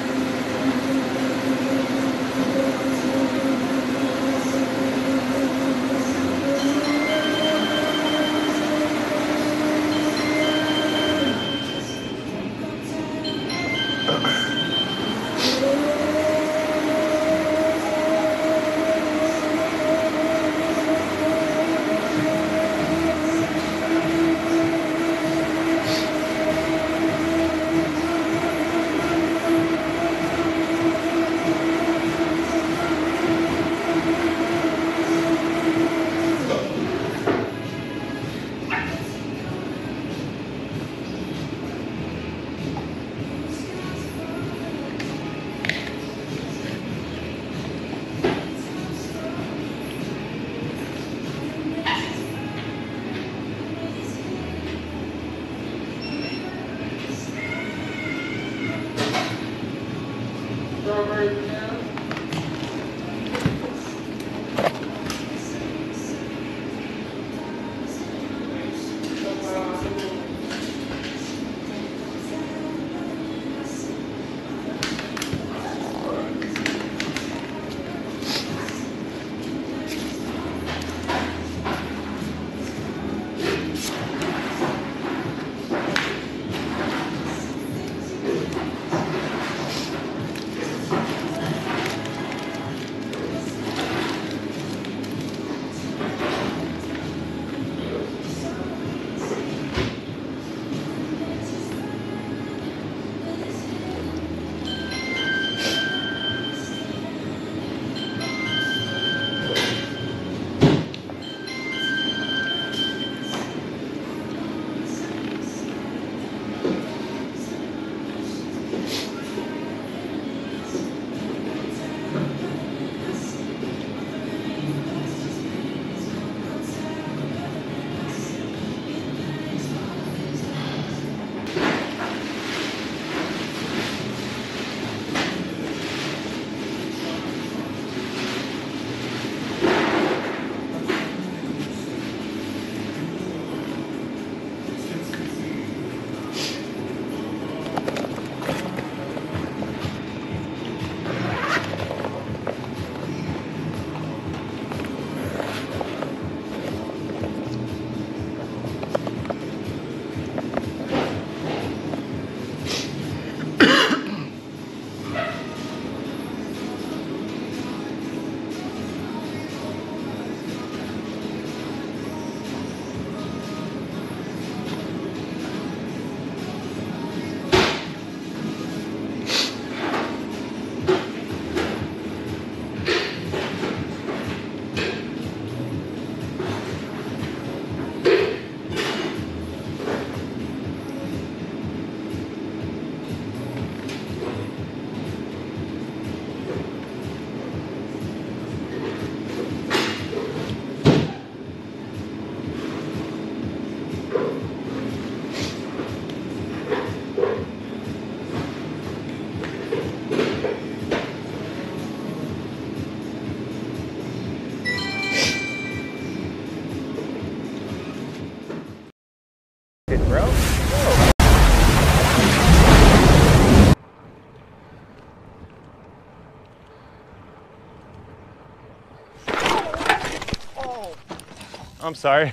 I'm sorry.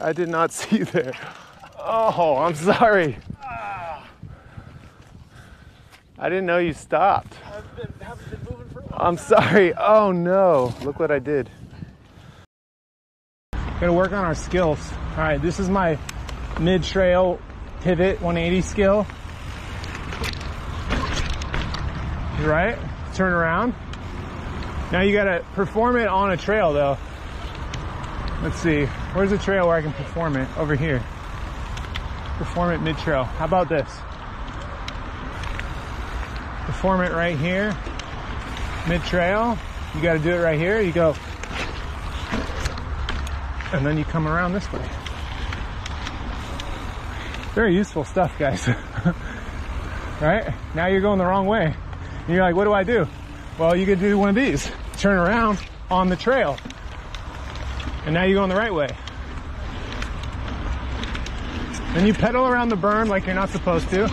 I did not [laughs] see you there. Oh, I'm sorry. I didn't know you stopped. I'm sorry. Oh no. Look what I did. Gonna work on our skills. All right, this is my mid trail pivot 180 skill. Right? Turn around. Now you gotta perform it on a trail though. Let's see. Where's the trail where I can perform it? Over here. Perform it mid trail. How about this? Perform it right here. Mid trail. You gotta do it right here. You go. And then you come around this way. Very useful stuff, guys. [laughs] right? Now you're going the wrong way. You're like, what do I do? Well, you could do one of these. Turn around on the trail. And now you're going the right way. Then you pedal around the berm like you're not supposed to.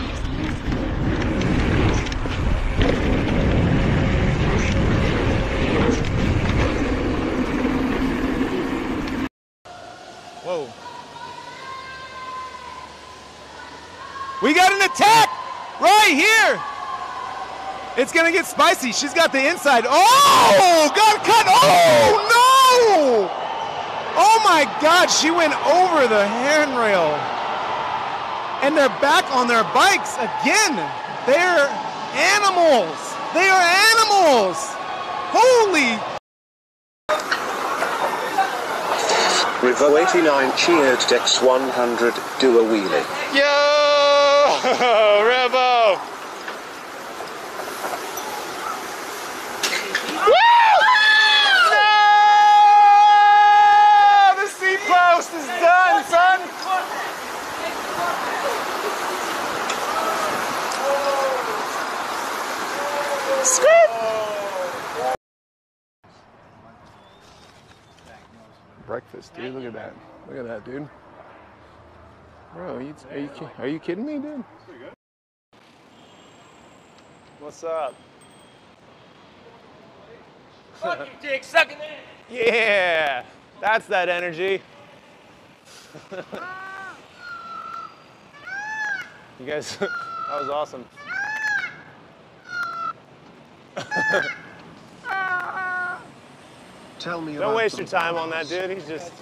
Whoa. We got an attack right here. It's gonna get spicy. She's got the inside. Oh, got cut. Oh! Oh my God, she went over the handrail. And they're back on their bikes again. They're animals. They are animals. Holy Revo 89 cheered Dex 100 do a wheelie. Yo, [laughs] Revo. No! The seat is done, son. Scoop. Breakfast, dude. Look at that. Look at that, dude. Bro, are you, are you, are you kidding me, dude? What's up? Fuck you, dick, sucking it. [laughs] Yeah, that's that energy. [laughs] you guys, [laughs] that was awesome. [laughs] Tell me Don't waste your time on that dude. He's just,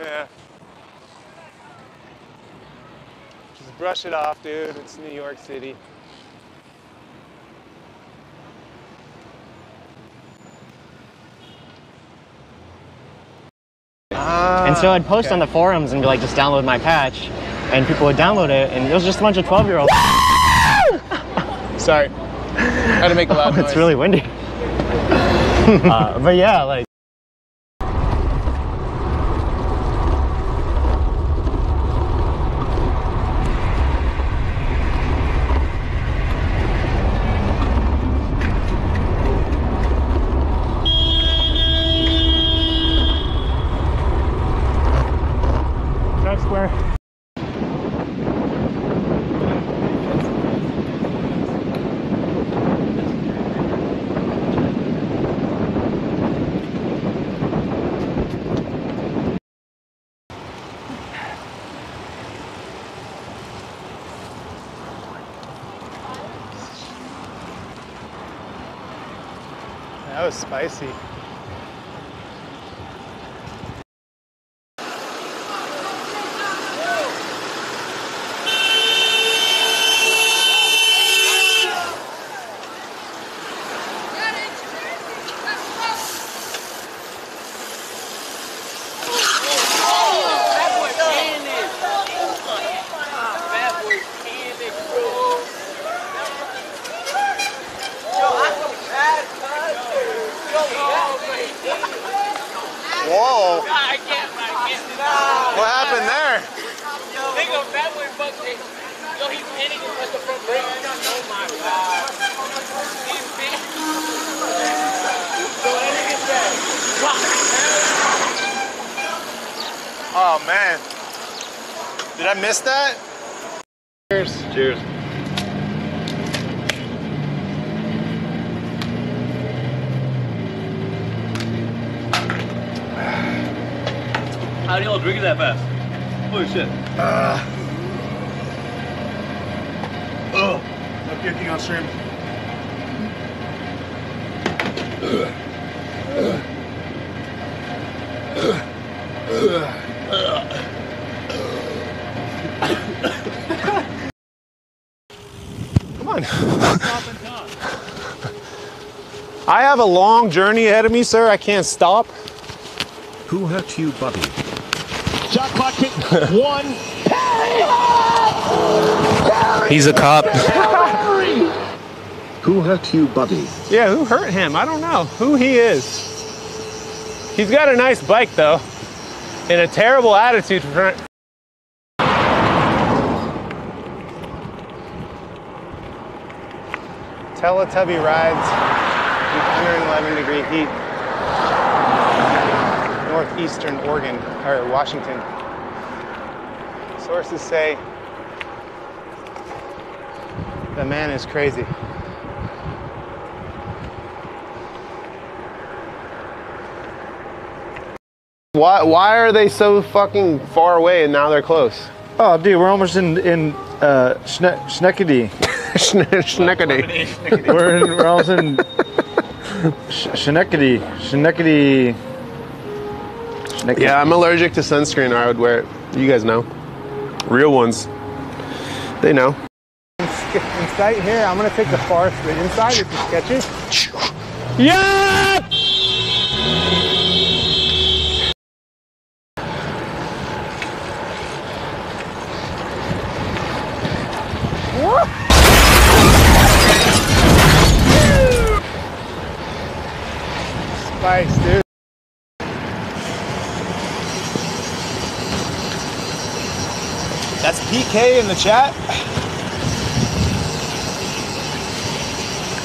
yeah. Just brush it off, dude. It's New York City. And so I'd post on the forums and be like, just download my patch. And people would download it, and it was just a bunch of 12 year olds. [laughs] Sorry. I Had to make a loud [laughs] noise. it's really windy. [laughs] uh, but yeah, like. Times Square. That was spicy. Whoa. I can't, I can't. What happened there? Nigga, that way, fuck it. Yo, he's hitting him with the front brake. Oh my god. He's big. So, look at that. Oh man. Did I miss that? Cheers. Cheers. How do y'all drink it that fast? Holy shit. Oh, no puking on stream. Come on. I have a long journey ahead of me, sir. I can't stop. Who hurt you, buddy? Shot clock hit [laughs] one. He's a cop. Who hurt you, buddy? Yeah, who hurt him? I don't know who he is. He's got a nice bike though, and a terrible attitude for. Teletubby rides in 111 degree heat. Northeastern Oregon, or Washington. Sources say the man is crazy. Why, why are they so fucking far away and now they're close? Oh, dude, we're almost in in uh, Schne- Schenectady. [laughs] Schenectady. We're in, we're almost in Sh- Schenectady. Schenectady. Schenectady. Yeah, I'm allergic to sunscreen or I would wear it. You guys know. Real ones. They know. Inside here, I'm gonna take the forest, but inside it's sketchy. Yeah! Spice, dude. PK in the chat.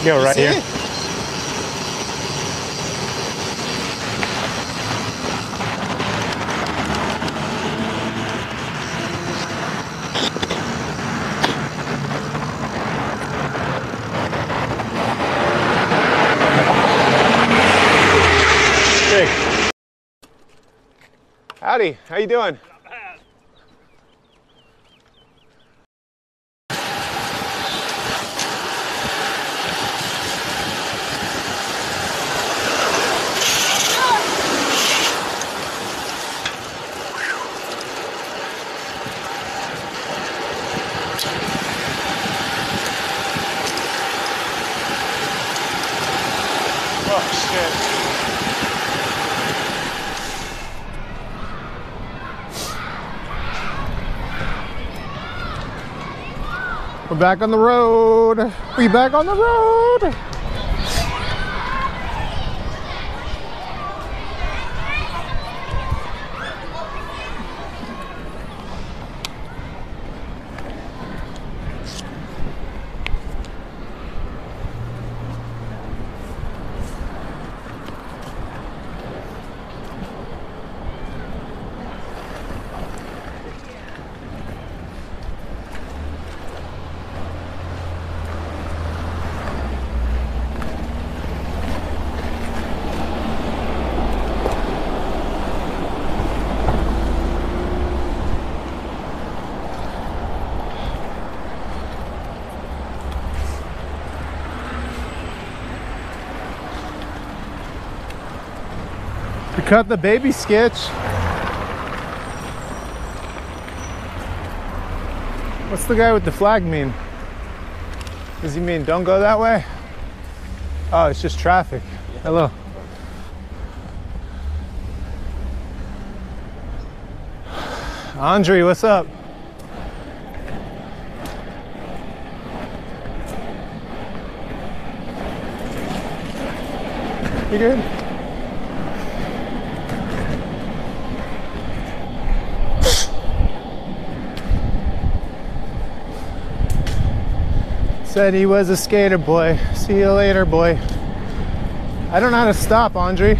Go right here. it? Howdy, how you doing? Oh shit. We're back on the road. We back on the road. Cut the baby sketch. What's the guy with the flag mean? Does he mean don't go that way? Oh, it's just traffic. Hello. Andre, what's up? You good? Said he was a skater boy. See you later, boy. I don't know how to stop, Andre. [laughs]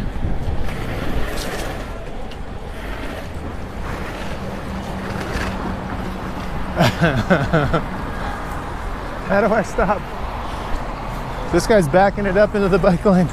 How do I stop? This guy's backing it up into the bike lane.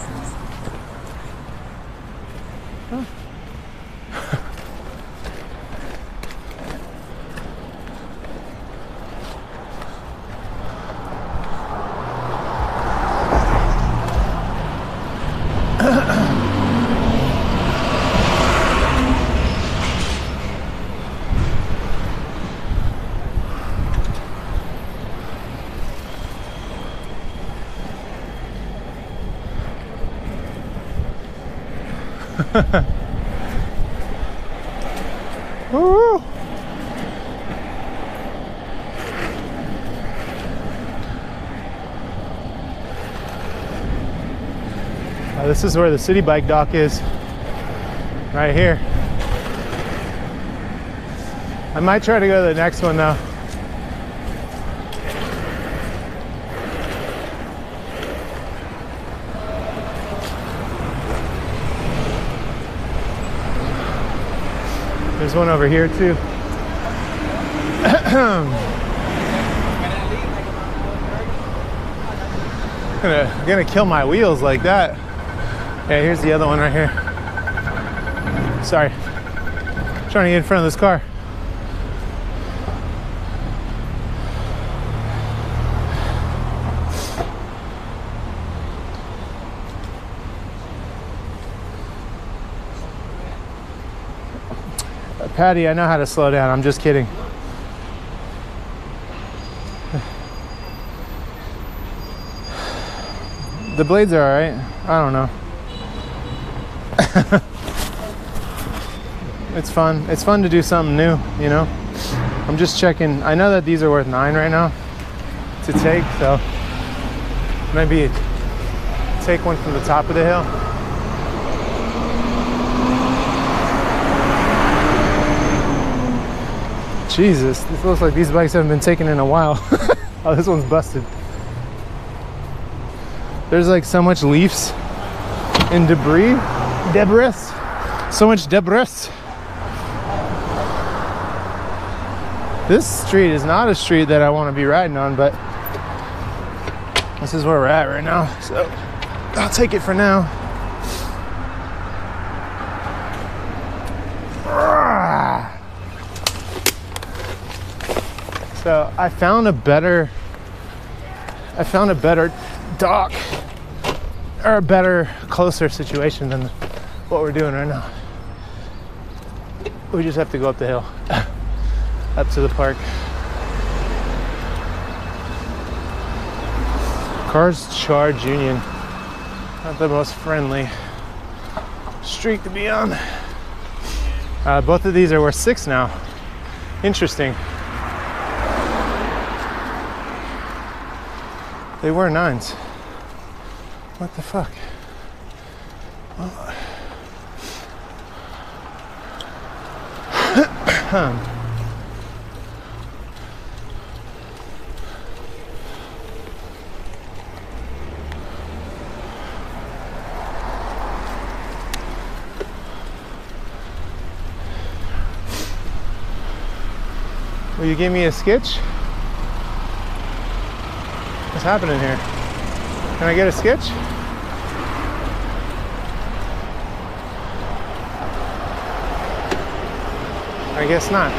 This is where the Citi Bike dock is. Right here. I might try to go to the next one though. One over here too. [coughs] gonna, gonna kill my wheels like that. Yeah, here's the other one right here. Sorry. Trying to get in front of this car. Patty, I know how to slow down. I'm just kidding. The blades are all right. I don't know. [laughs] it's fun. It's fun to do something new, you know? I'm just checking. I know that these are worth nine right now to take, so maybe take one from the top of the hill. Jesus, this looks like these bikes haven't been taken in a while. [laughs] oh, this one's busted. There's like so much leaves and debris, debris, so much debris. This street is not a street that I want to be riding on, but this is where we're at right now. So I'll take it for now. So I found a better, I found a better dock or a better, closer situation than what we're doing right now. We just have to go up the hill, [laughs] up to the park. Cars Charge Union, not the most friendly street to be on. Uh, both of these are worth six now. Interesting. They were nines. What the fuck? Oh. Will you give me a sketch? Happening here? Can I get a sketch? I guess not.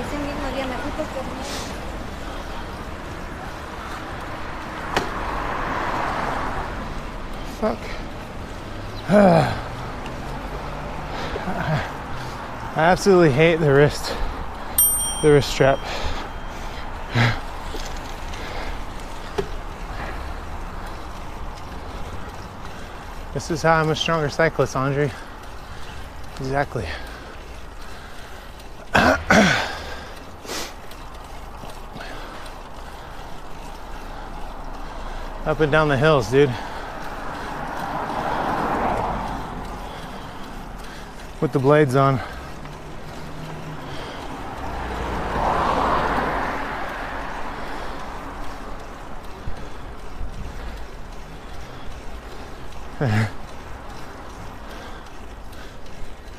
Ese mismo día me fui porque Fuck. I absolutely hate the wrist, the wrist strap. This is how I'm a stronger cyclist, Andre. Exactly. [coughs] Up and down the hills, dude. With the blades on.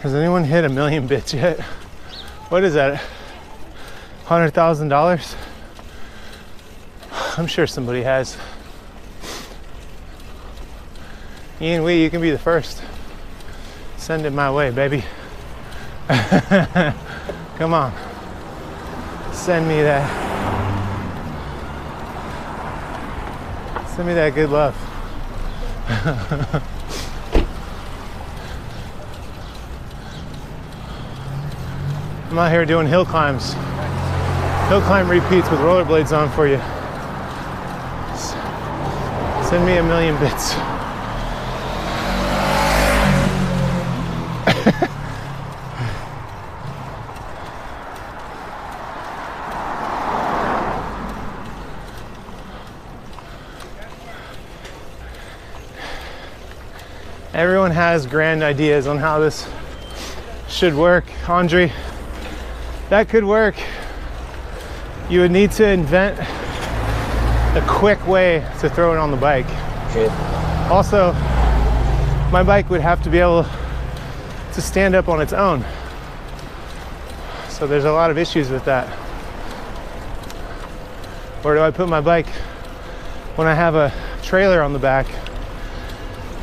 Has anyone hit a million bits yet? What is that? Hundred thousand dollars? I'm sure somebody has. Ian Wee, you can be the first. Send it my way, baby. [laughs] Come on. Send me that. Send me that good love. [laughs] I'm out here doing hill climbs. Hill climb repeats with rollerblades on for you. Send me a million bits. Everyone has grand ideas on how this should work. Andre, that could work. You would need to invent a quick way to throw it on the bike. Also, my bike would have to be able to stand up on its own. So there's a lot of issues with that. Where do I put my bike when I have a trailer on the back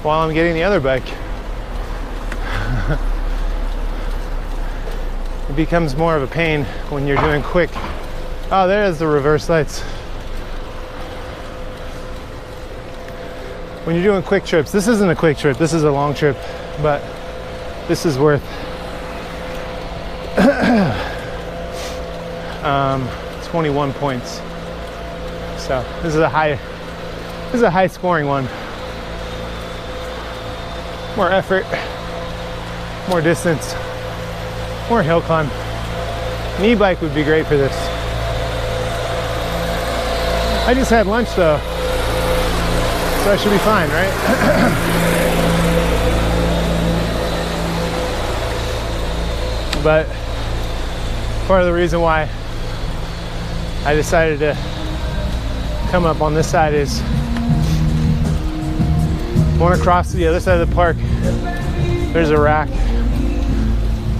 while I'm getting the other bike? It becomes more of a pain when you're doing quick. Oh, there's the reverse lights. When you're doing quick trips, this isn't a quick trip, this is a long trip, but this is worth [coughs] um, 21 points. So this is a high, this is a high scoring one. More effort, more distance, more hill climb. An e-bike would be great for this. I just had lunch though, so I should be fine, right? [coughs] but part of the reason why I decided to come up on this side is I want to cross to the other side of the park. There's a rack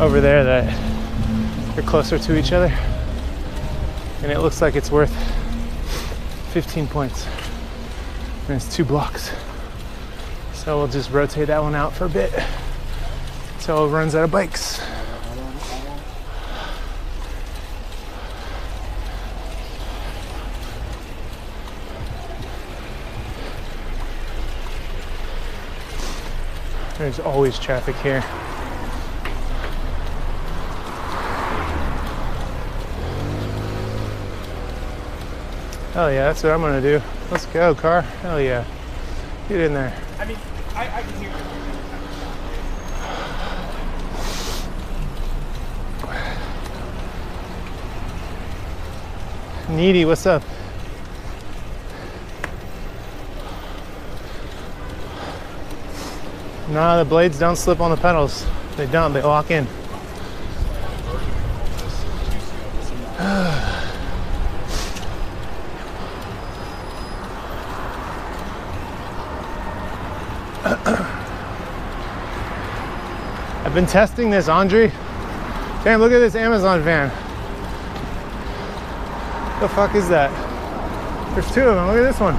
over there that are closer to each other, and it looks like it's worth 15 points. And it's two blocks. So we'll just rotate that one out for a bit until it runs out of bikes. There's always traffic here. Hell yeah, that's what I'm gonna do. Let's go, car. Hell yeah. Get in there. I mean, I, I can hear you. Needy, what's up? Nah, the blades don't slip on the pedals. They don't, they lock in. Been testing this, Andre. Damn, look at this Amazon van. The fuck is that? There's two of them. Look at this one.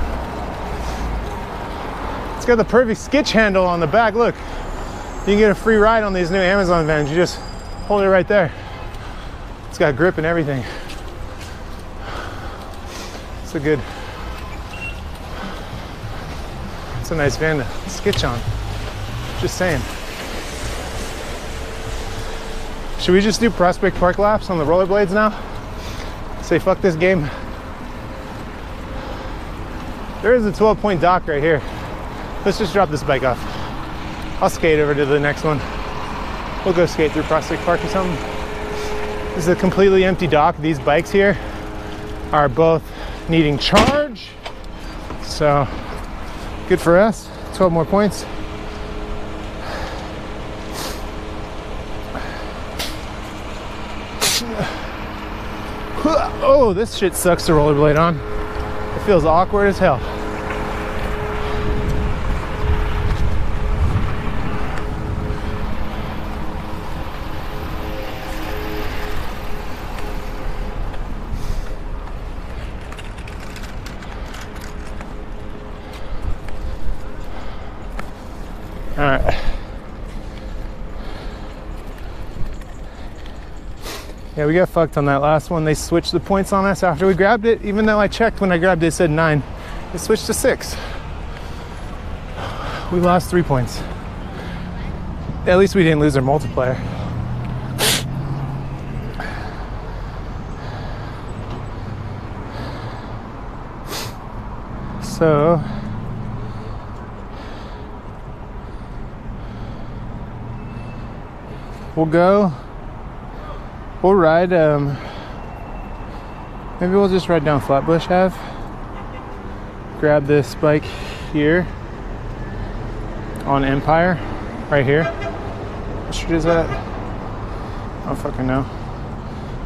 It's got the perfect skitch handle on the back. Look, you can get a free ride on these new Amazon vans. You just hold it right there. It's got grip and everything. It's a good, it's a nice van to skitch on. Just saying. Should we just do Prospect Park laps on the rollerblades now? Say fuck this game. There is a 12 point dock right here. Let's just drop this bike off. I'll skate over to the next one. We'll go skate through Prospect Park or something. This is a completely empty dock. These bikes here are both needing charge. So good for us. 12 more points. Oh, this shit sucks to rollerblade on. It feels awkward as hell. We got fucked on that last one. They switched the points on us after we grabbed it, even though I checked when I grabbed it, it said nine. It switched to six. We lost three points. At least we didn't lose our multiplier. So, we'll go. We'll ride. Um, maybe we'll just ride down Flatbush Ave. Grab this bike here on Empire, right here. What street is that? I don't fucking know.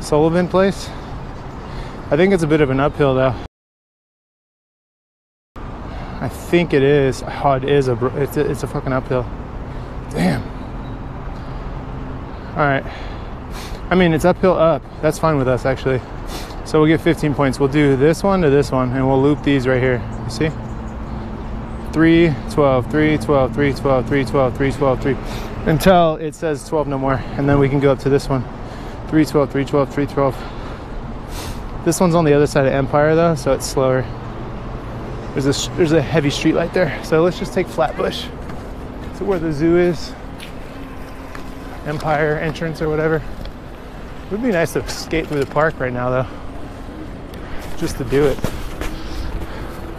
Sullivan Place. I think it's a bit of an uphill though. I think it is. Oh, it is a. It's a, it's a fucking uphill. Damn. All right. I mean, it's uphill up. That's fine with us, actually. So we'll get 15 points. We'll do this one to this one, and we'll loop these right here. You see? 3, 12, 3, 12, 3, 12, 3, 12, 3, 12, 3, until it says 12 no more. And then we can go up to this one 3, 12, 3, 12, 3, 12. This one's on the other side of Empire, though, so it's slower. There's a, there's a heavy street light there. So let's just take Flatbush to where the zoo is. Empire entrance or whatever. It would be nice to skate through the park right now, though. Just to do it.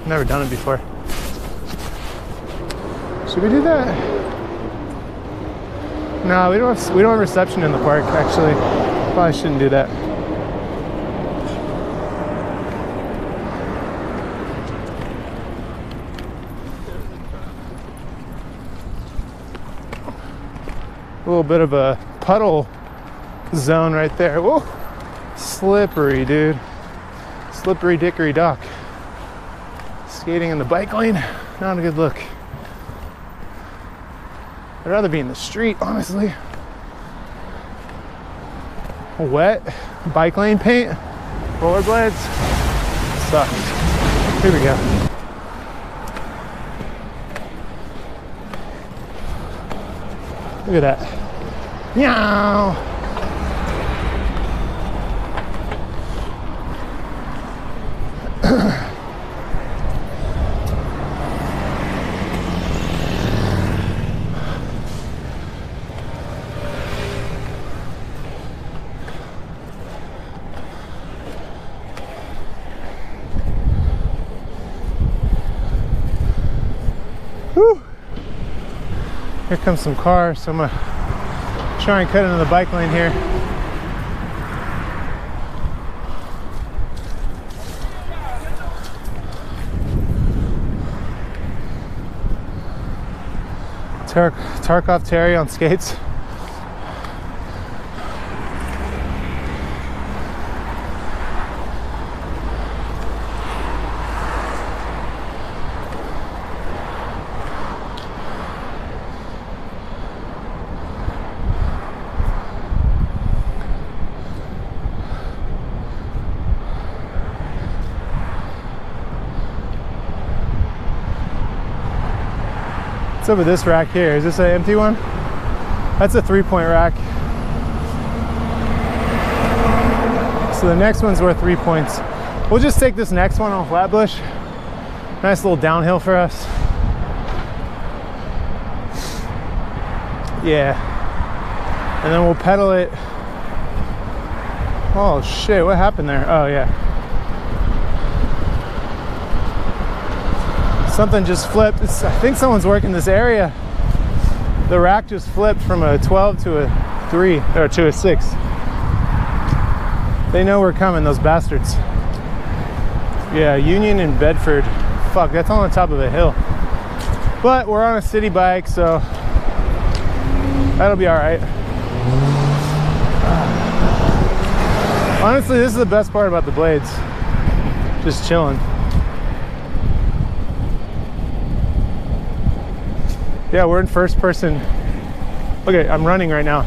Never done it before. Should we do that? No, we don't. Have, we don't have reception in the park. Actually, probably shouldn't do that. A little bit of a puddle zone right there. Whoa, slippery, dude. Slippery dickory dock. Skating in the bike lane, not a good look. I'd rather be in the street, honestly. Wet bike lane paint, rollerblades, sucks. Here we go. Look at that. Meow. Here comes some cars, so I'm gonna try and cut into the bike lane here. Tarkov Terry on skates. What's over this rack here? Is this an empty one? That's a three point rack. So the next one's worth three points. We'll just take this next one on Flatbush. Nice little downhill for us. Yeah. And then we'll pedal it. Oh shit, what happened there? Oh yeah. Something just flipped. It's, I think someone's working this area. The rack just flipped from a 12 to a 3 or to a 6. They know we're coming, those bastards. Yeah, Union and Bedford. Fuck, that's on the top of a hill. But we're on a Citi Bike, so that'll be all right. Honestly, this is the best part about the blades. Just chilling. Yeah, we're in first person. Okay, I'm running right now.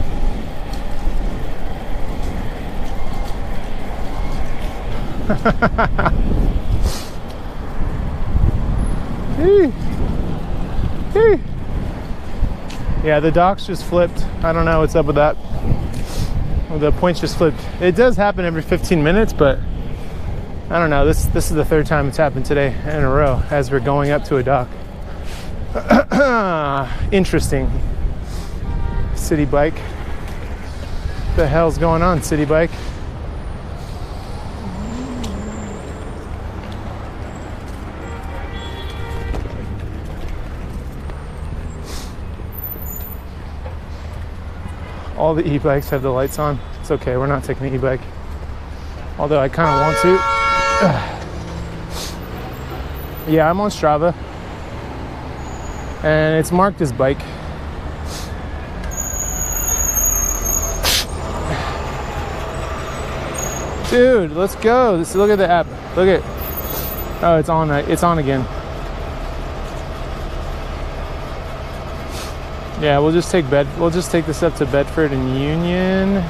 [laughs] Yeah, the docks just flipped. I don't know what's up with that. The points just flipped. It does happen every 15 minutes, but I don't know. This this is the third time it's happened today in a row as we're going up to a dock. [clears throat] [sighs] Interesting. Citi Bike. The hell's going on, Citi Bike? All the e-bikes have the lights on. It's okay. We're not taking the e-bike. Although I kind of want to. [sighs] yeah, I'm on Strava. And it's marked as bike. Dude, let's go. Let's look at the app. Look at. Oh, it's on. Uh, it's on again. Yeah, we'll just take bed. We'll just take this up to Bedford and Union.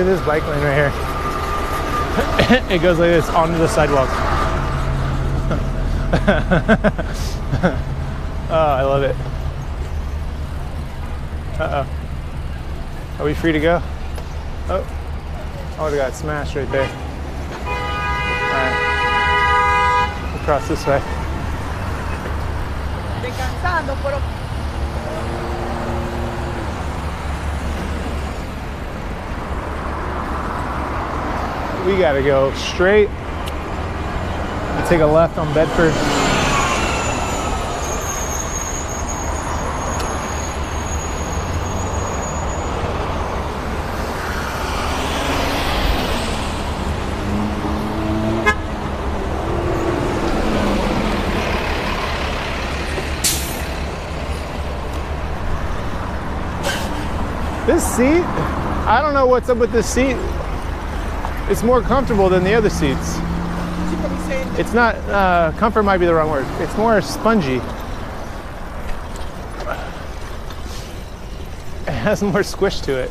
At this bike lane right here. [coughs] it goes like this onto the sidewalk. [laughs] oh, I love it. Uh oh. Are we free to go? Oh. Oh, we got smashed right there. Alright. We'll cross this way. We gotta go straight and take a left on Bedford. This seat, I don't know what's up with this seat. It's more comfortable than the other seats. It's not, uh, comfort might be the wrong word. It's more spongy. It has more squish to it.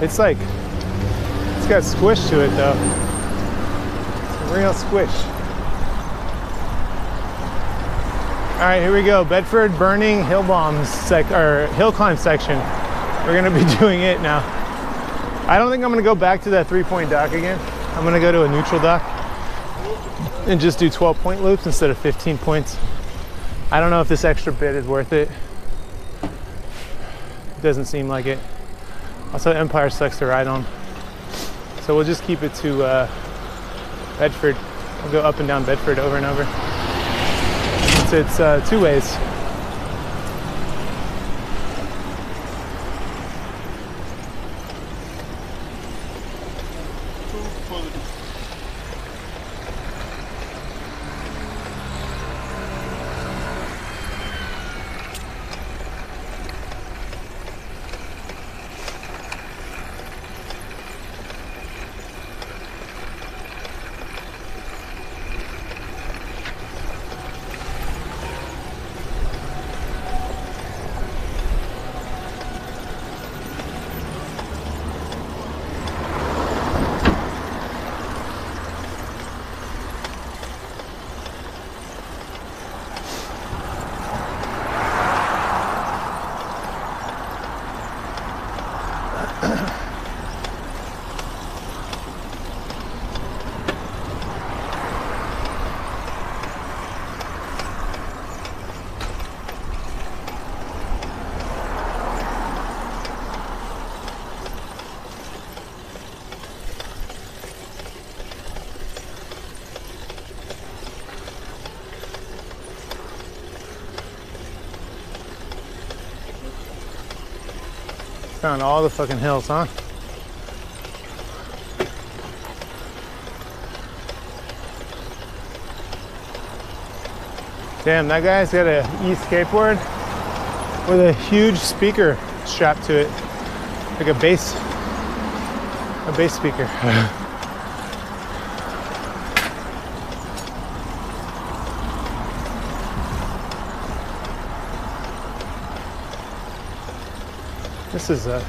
It's like it's got squish to it though. It's a real squish. All right, here we go. Bedford Burning Hill Bombs sec or hill climb section. We're gonna be [laughs] doing it now. I don't think I'm gonna go back to that three point dock again. I'm gonna go to a neutral dock and just do 12 point loops instead of 15 points. I don't know if this extra bit is worth it. It doesn't seem like it. Also, Empire sucks to ride on. So we'll just keep it to uh, Bedford. We'll go up and down Bedford over and over. It's, it's uh, two ways. Found all the fucking hills, huh? Damn, that guy's got a e-skateboard with a huge speaker strapped to it, like a bass, a bass speaker. [laughs] this is a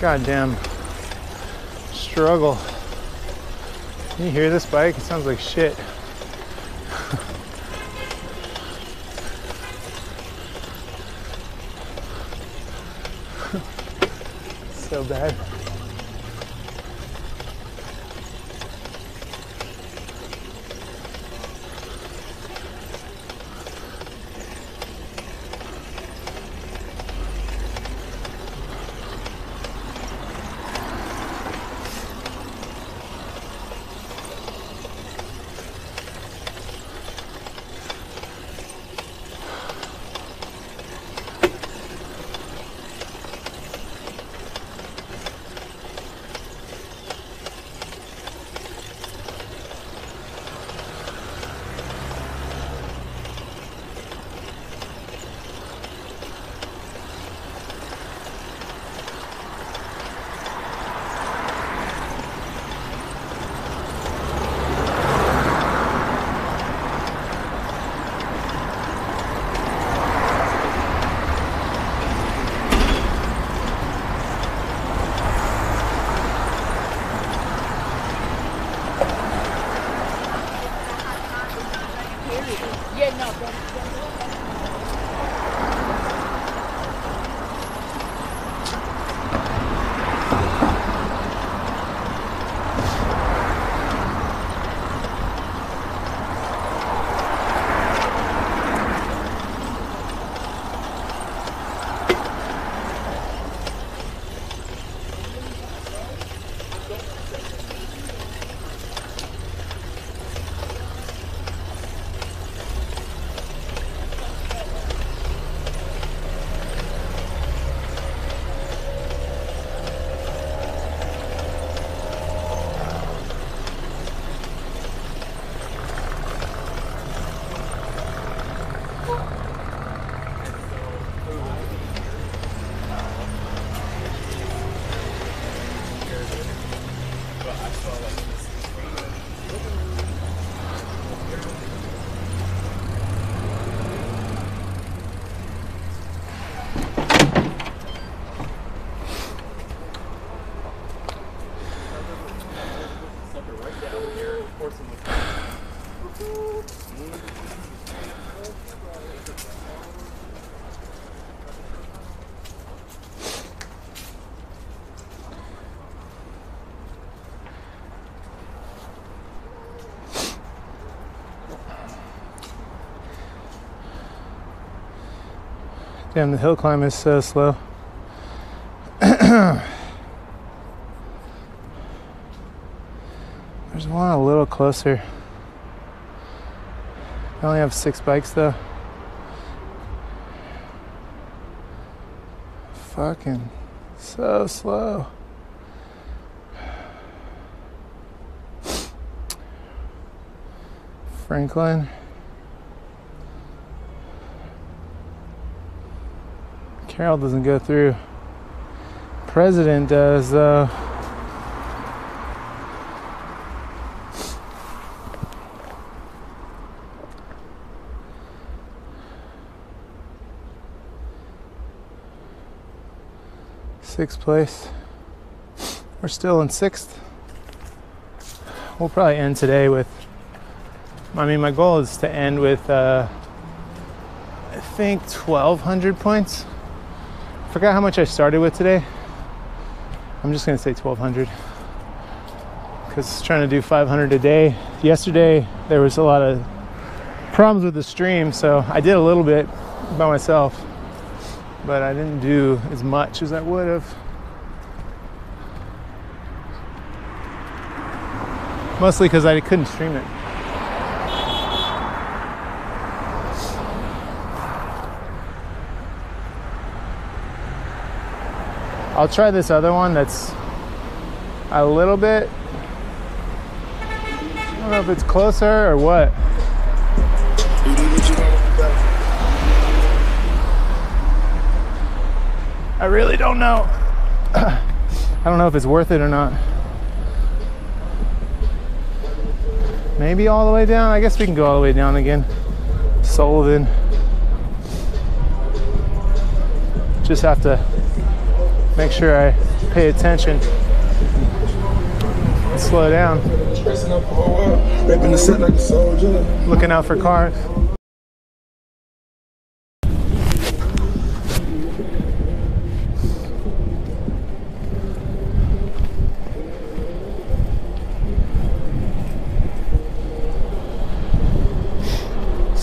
goddamn struggle. Can you hear this bike? It sounds like shit. [laughs] so bad. Damn, the hill climb is so slow. [clears throat] There's one a little closer. I only have six bikes though. Fucking so slow. [sighs] Franklin. Carroll doesn't go through. President does though. Sixth place. We're still in sixth. We'll probably end today with. I mean, my goal is to end with, uh, I think, 1,200 points. Forgot how much I started with today. I'm just gonna say 1200 because trying to do 500 a day. Yesterday there was a lot of problems with the stream, so I did a little bit by myself, but I didn't do as much as I would have. Mostly because I couldn't stream it. I'll try this other one that's a little bit. I don't know if it's closer or what. I really don't know. [coughs] I don't know if it's worth it or not. Maybe all the way down. I guess we can go all the way down again. Sullivan. Just have to make sure I pay attention. Slow down. Rapping the set like a soldier. Looking out for cars.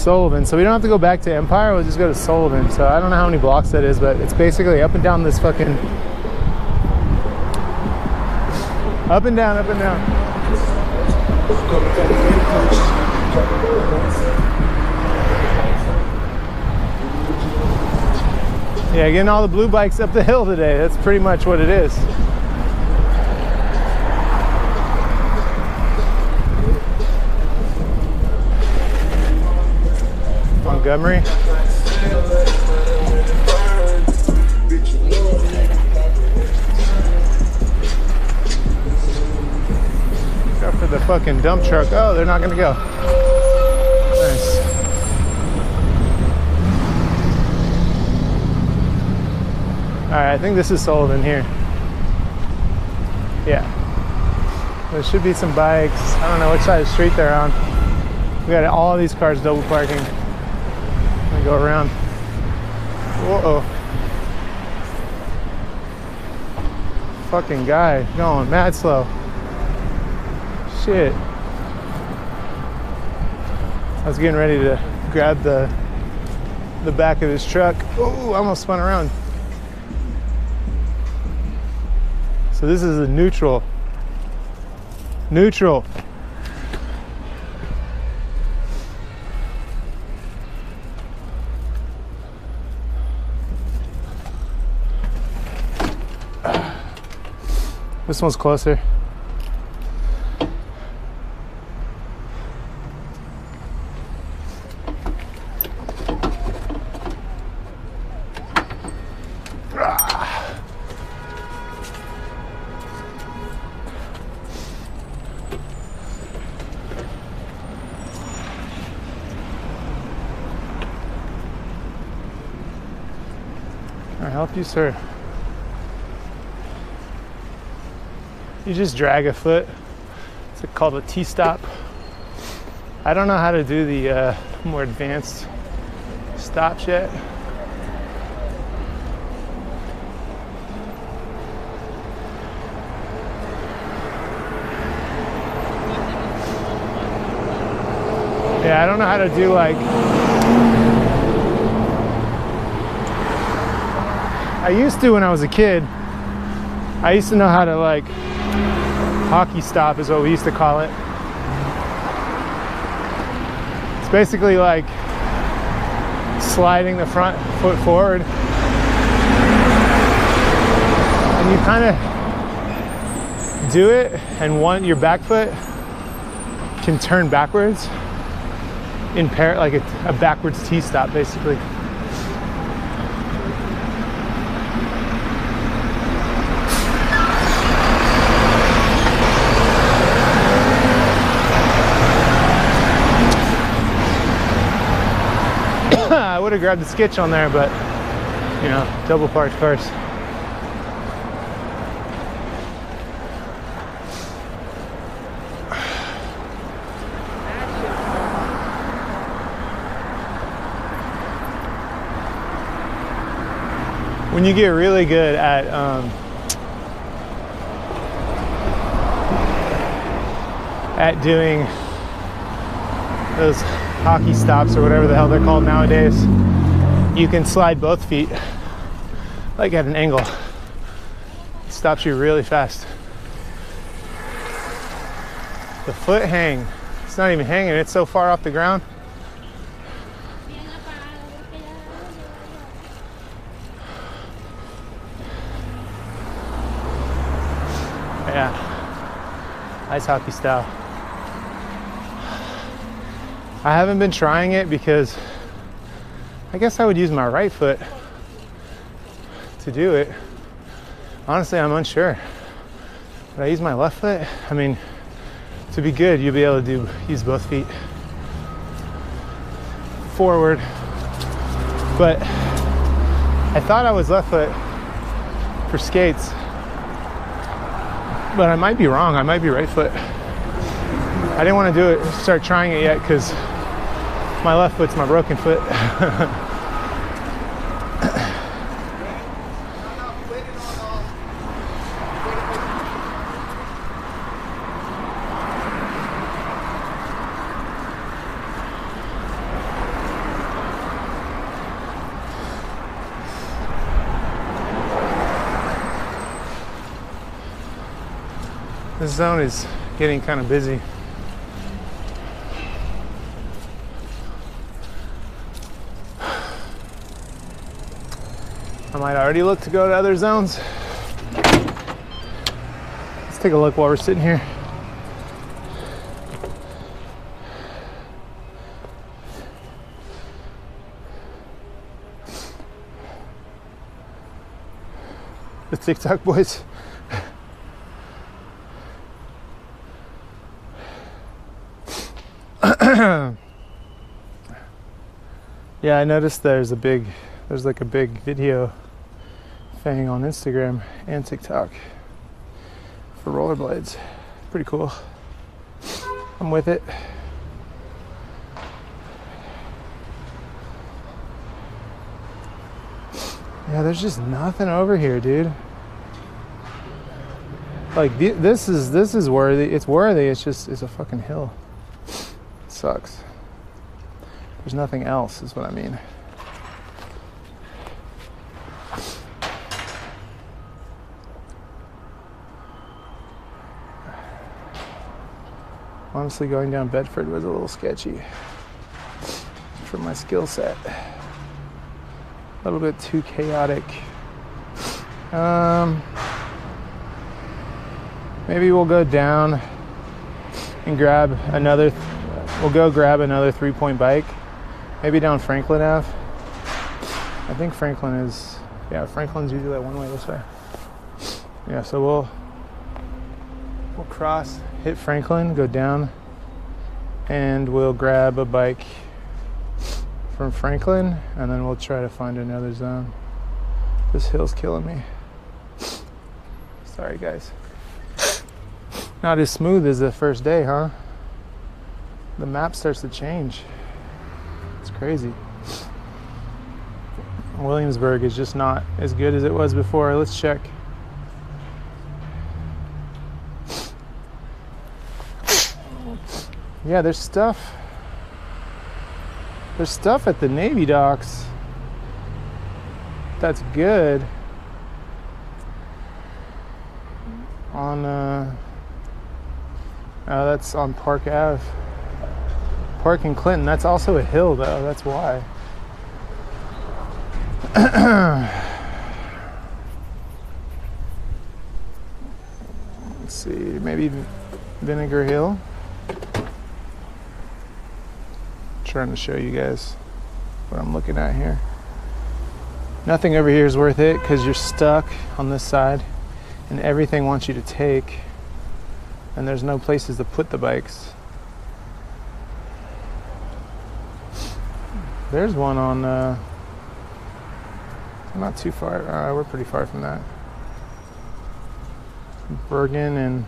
Sullivan. So we don't have to go back to Empire, we'll just go to Sullivan. So I don't know how many blocks that is, but it's basically up and down this fucking up and down, up and down. Yeah, getting all the blue bikes up the hill today. That's pretty much what it is. Montgomery. Go for the fucking dump truck. Oh, they're not gonna go. Nice. All right, I think this is sold in here. Yeah. There should be some bikes. I don't know which side of the street they're on. We got all these cars double parking. Go around. Whoa. Fucking guy going mad slow. Shit. I was getting ready to grab the the back of his truck. Oh, almost spun around. So this is a neutral. Neutral. One's closer. I help you, sir? You just drag a foot. It's called a T-stop. I don't know how to do the uh, more advanced stops yet. Yeah, I don't know how to do like. I used to when I was a kid. I used to know how to like hockey stop is what we used to call it. It's basically like sliding the front foot forward. And you kind of do it and one your back foot can turn backwards in pair like a, a backwards T stop basically. I would have grabbed the sketch on there, but you know, double parked cars. When you get really good at um, at doing those hockey stops or whatever the hell they're called nowadays, you can slide both feet like at an angle. It stops you really fast. The foot hang, it's not even hanging, it's so far off the ground. Yeah, ice hockey style. I haven't been trying it because I guess I would use my right foot to do it. Honestly, I'm unsure. But I use my left foot. I mean, to be good, you'll be able to do use both feet forward. But I thought I was left foot for skates. But I might be wrong. I might be right foot. I didn't want to do it, start trying it yet because my left foot's my broken foot. [laughs] This zone is getting kind of busy. Already look to go to other zones. Let's take a look while we're sitting here. The TikTok boys. [coughs] yeah, I noticed there's a big, there's like a big video thing on Instagram and TikTok for rollerblades. Pretty cool. I'm with it. Yeah, there's just nothing over here, dude. Like th- this is this is worthy. It's worthy. It's just it's a fucking hill. sucks. There's nothing else, is what I mean. Honestly, going down Bedford was a little sketchy for my skill set. A little bit too chaotic. Um, maybe we'll go down and grab another. We'll go grab another three-point bike. Maybe down Franklin Ave. I think Franklin is. Yeah, Franklin's usually that one way this way. Yeah, so we'll we'll cross, hit Franklin, go down, and we'll grab a bike from Franklin, and then we'll try to find another zone. This hill's killing me. Sorry, guys. Not as smooth as the first day, huh? The map starts to change. It's crazy. Williamsburg is just not as good as it was before. Let's check. Yeah, there's stuff. There's stuff at the Navy docks. That's good. On uh oh, that's on Park Ave. Park in Clinton. That's also a hill though. That's why. [clears throat] Let's see, maybe Vinegar Hill. Trying to show you guys what I'm looking at here. Nothing over here is worth it because you're stuck on this side and everything wants you to take and there's no places to put the bikes. There's one on uh, not too far. Uh, we're pretty far from that. Bergen and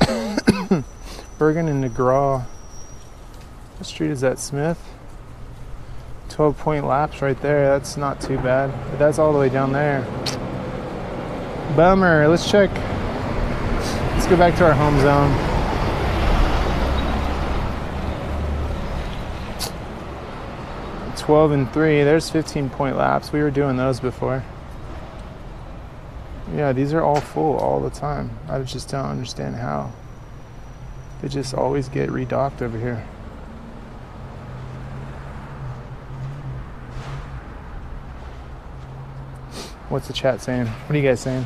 [coughs] Bergen and McGraw. What street is that? Smith. 12 point laps right there. That's not too bad. But that's all the way down there. Bummer. Let's check. Let's go back to our home zone. Twelve and three. There's 15 point laps. We were doing those before. Yeah, these are all full all the time. I just don't understand how. They just always get redocked over here. What's the chat saying? What are you guys saying?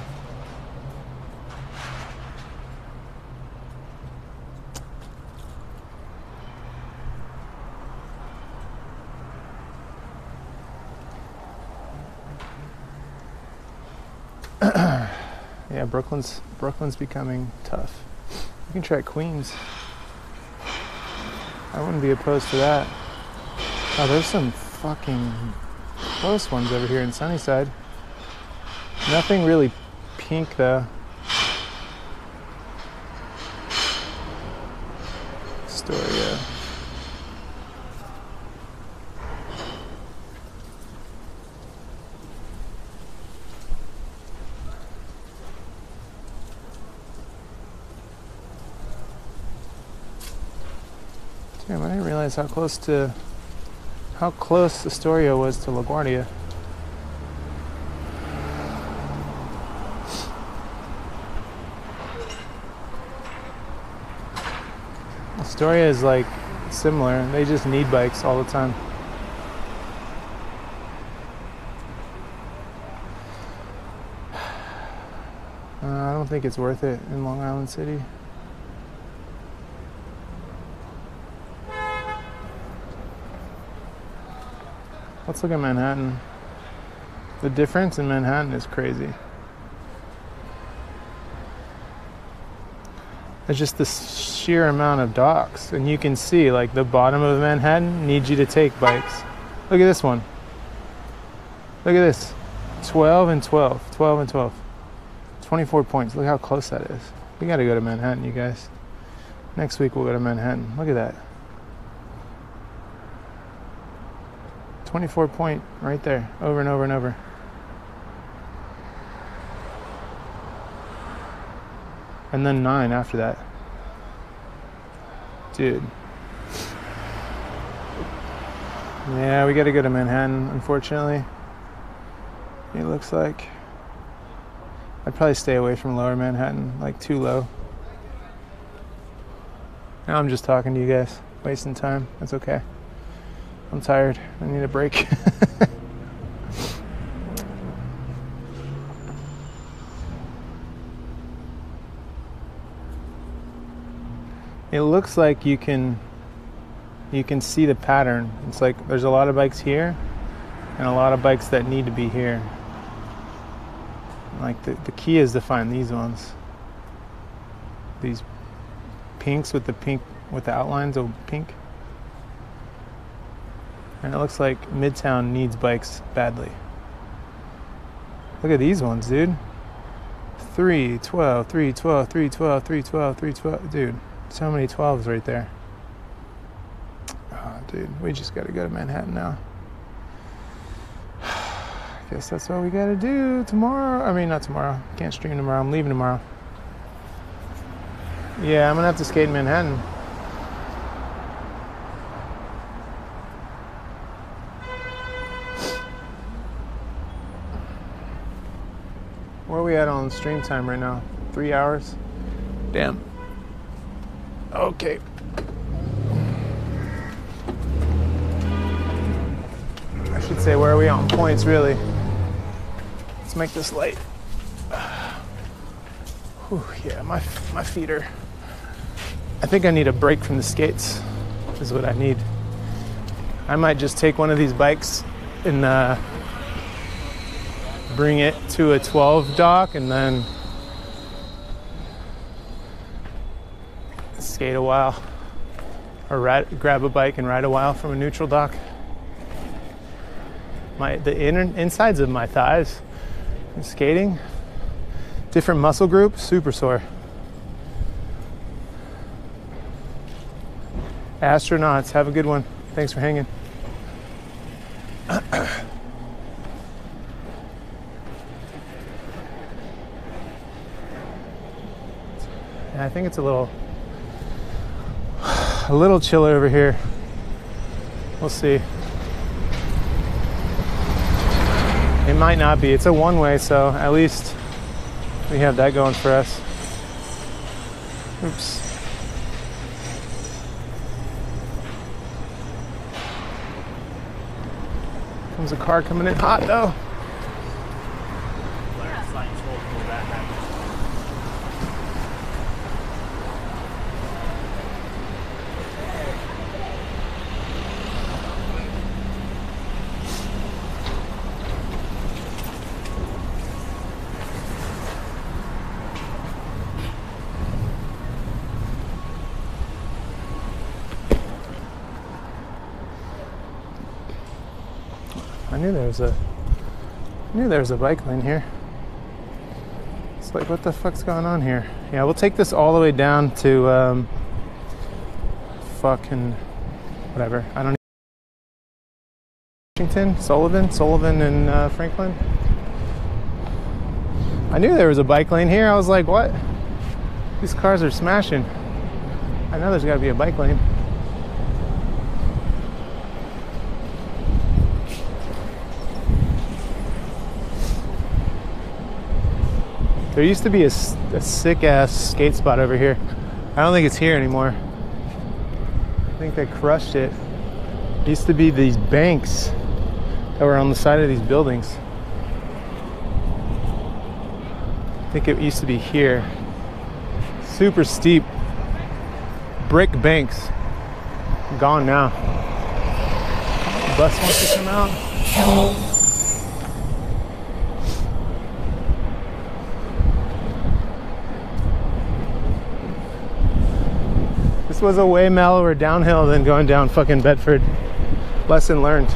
[clears throat] yeah, Brooklyn's Brooklyn's becoming tough. You can try Queens. I wouldn't be opposed to that. Oh, there's some fucking close ones over here in Sunnyside. Nothing really pink though. Astoria. Damn, I didn't realize how close to how close Astoria was to LaGuardia. Astoria is like similar. They just need bikes all the time. [sighs] Uh, I don't think it's worth it in Long Island City. Let's look at Manhattan. The difference in Manhattan is crazy. It's just the sheer amount of docks, and you can see like the bottom of Manhattan needs you to take bikes. Look at this one. Look at this 12 and 12, 12 and 12. 24 points. Look how close that is. We got to go to Manhattan, you guys. Next week we'll go to Manhattan. Look at that. 24 point right there, over and over and over. And then nine after that. Dude. Yeah, we gotta go to Manhattan, unfortunately. It looks like. I'd probably stay away from lower Manhattan, like too low. Now I'm just talking to you guys, wasting time. That's okay. I'm tired. I need a break. [laughs] it looks like you can you can see the pattern. It's like there's a lot of bikes here and a lot of bikes that need to be here. Like the, the key is to find these ones. These pinks with the pink with the outlines of pink. And it looks like Midtown needs bikes badly. Look at these ones, dude. 3, 12, 3, 12, 3, 12, 3, 12, 3, 12. Dude, so many 12s right there. Oh, dude, we just got to go to Manhattan now. [sighs] I guess that's what we got to do tomorrow. I mean, not tomorrow. Can't stream tomorrow. I'm leaving tomorrow. Yeah, I'm to have to skate in Manhattan. Where are we at on stream time right now? Three hours? Damn. Okay. I should say, where are we on points, really? Let's make this light. Whew, yeah, my, my feet are. I think I need a break from the skates, is what I need. I might just take one of these bikes and uh, bring it to a 12 dock and then skate a while or ride, grab a bike and ride a while from a neutral dock. My the inner insides of my thighs skating different muscle group super sore. Astronauts, have a good one. Thanks for hanging. [coughs] I think it's a little a little chilly over here. We'll see. It might not be. It's a one way, so at least we have that going for us. Oops. Comes a car coming in hot though. I knew there was a I knew there was a bike lane here. It's like what the fuck's going on here? Yeah, we'll take this all the way down to um fucking whatever. I don't Washington, Sullivan, Sullivan and uh, Franklin. I knew there was a bike lane here. I was like, what? These cars are smashing. I know there's got to be a bike lane. There used to be a sick ass skate spot over here. I don't think it's here anymore. I think they crushed it. It used to be these banks that were on the side of these buildings. I think it used to be here. Super steep brick banks. Gone now. bus wants to come out. Was a way mellower downhill than going down fucking Bedford. Lesson learned.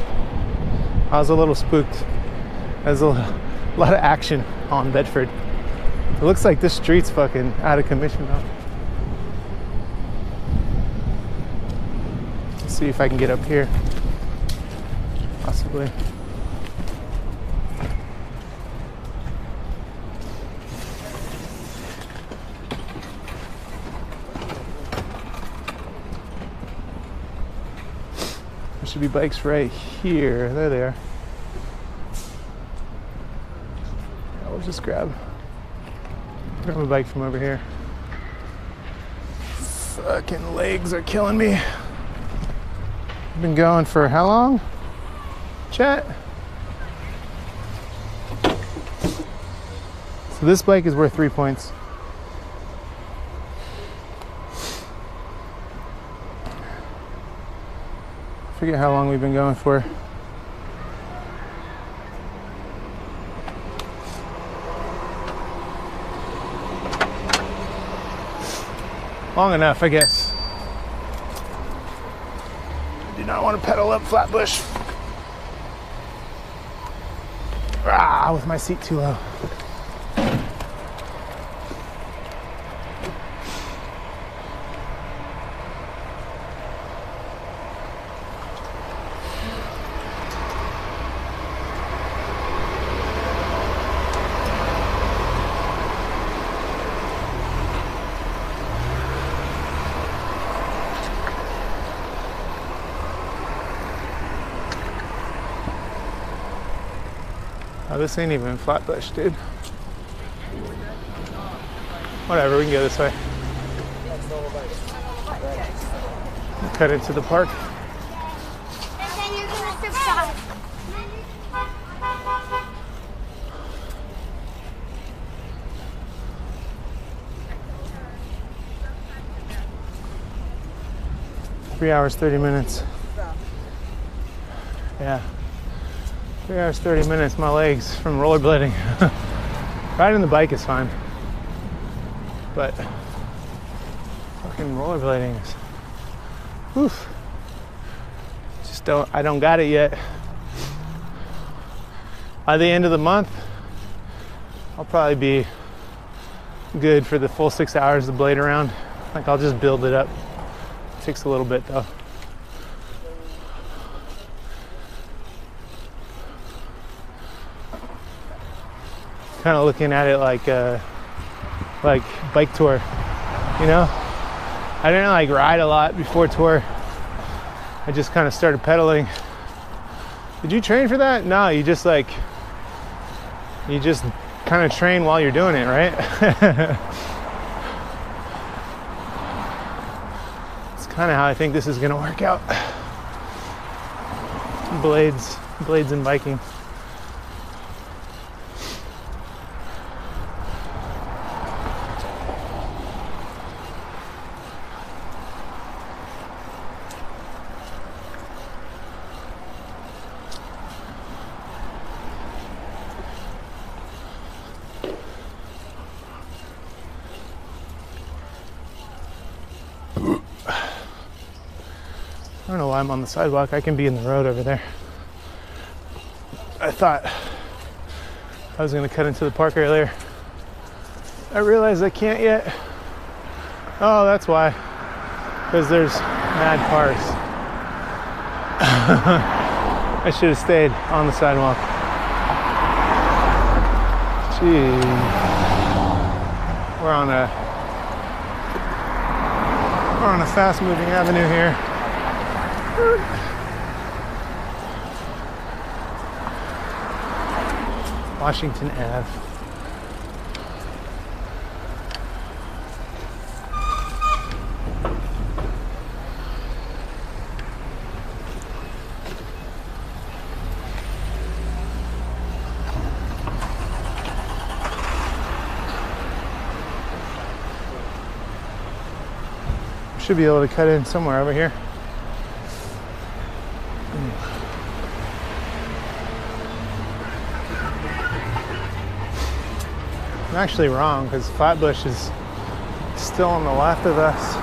I was a little spooked. There's a [laughs] lot of action on Bedford. It looks like this street's fucking out of commission though. Let's see if I can get up here. Possibly. Should be bikes right here. There they are. Yeah, we'll just grab grab a bike from over here. Fucking legs are killing me. I've Been going for how long? Chat. So this bike is worth three points. Forget how long we've been going for. Long enough, I guess. I do not want to pedal up Flatbush. Ah, with my seat too low. Ain't even Flatbush, dude. Whatever, we can go this way. Cut into the park. Three hours, 30 minutes. Yeah. Three hours, 30 minutes, my legs from rollerblading. [laughs] Riding the bike is fine. But fucking rollerblading is. Oof. Just don't, I don't got it yet. By the end of the month, I'll probably be good for the full six hours to blade around. Like I'll just build it up. Takes a little bit though. Kind of looking at it like uh, like bike tour, you know. I didn't like ride a lot before tour. I just kind of started pedaling. Did you train for that? No, you just like you just kind of train while you're doing it, right? [laughs] It's kind of how I think this is going to work out. Blades, blades and biking. Sidewalk. I can be in the road over there. I thought I was gonna cut into the park earlier. I realized I can't yet. Oh, that's why. Because there's mad cars. [laughs] I should have stayed on the sidewalk. Gee. We're on a we're on a fast moving avenue here. Washington Ave. Should be able to cut in somewhere over here. Actually wrong because Flatbush is still on the left of us.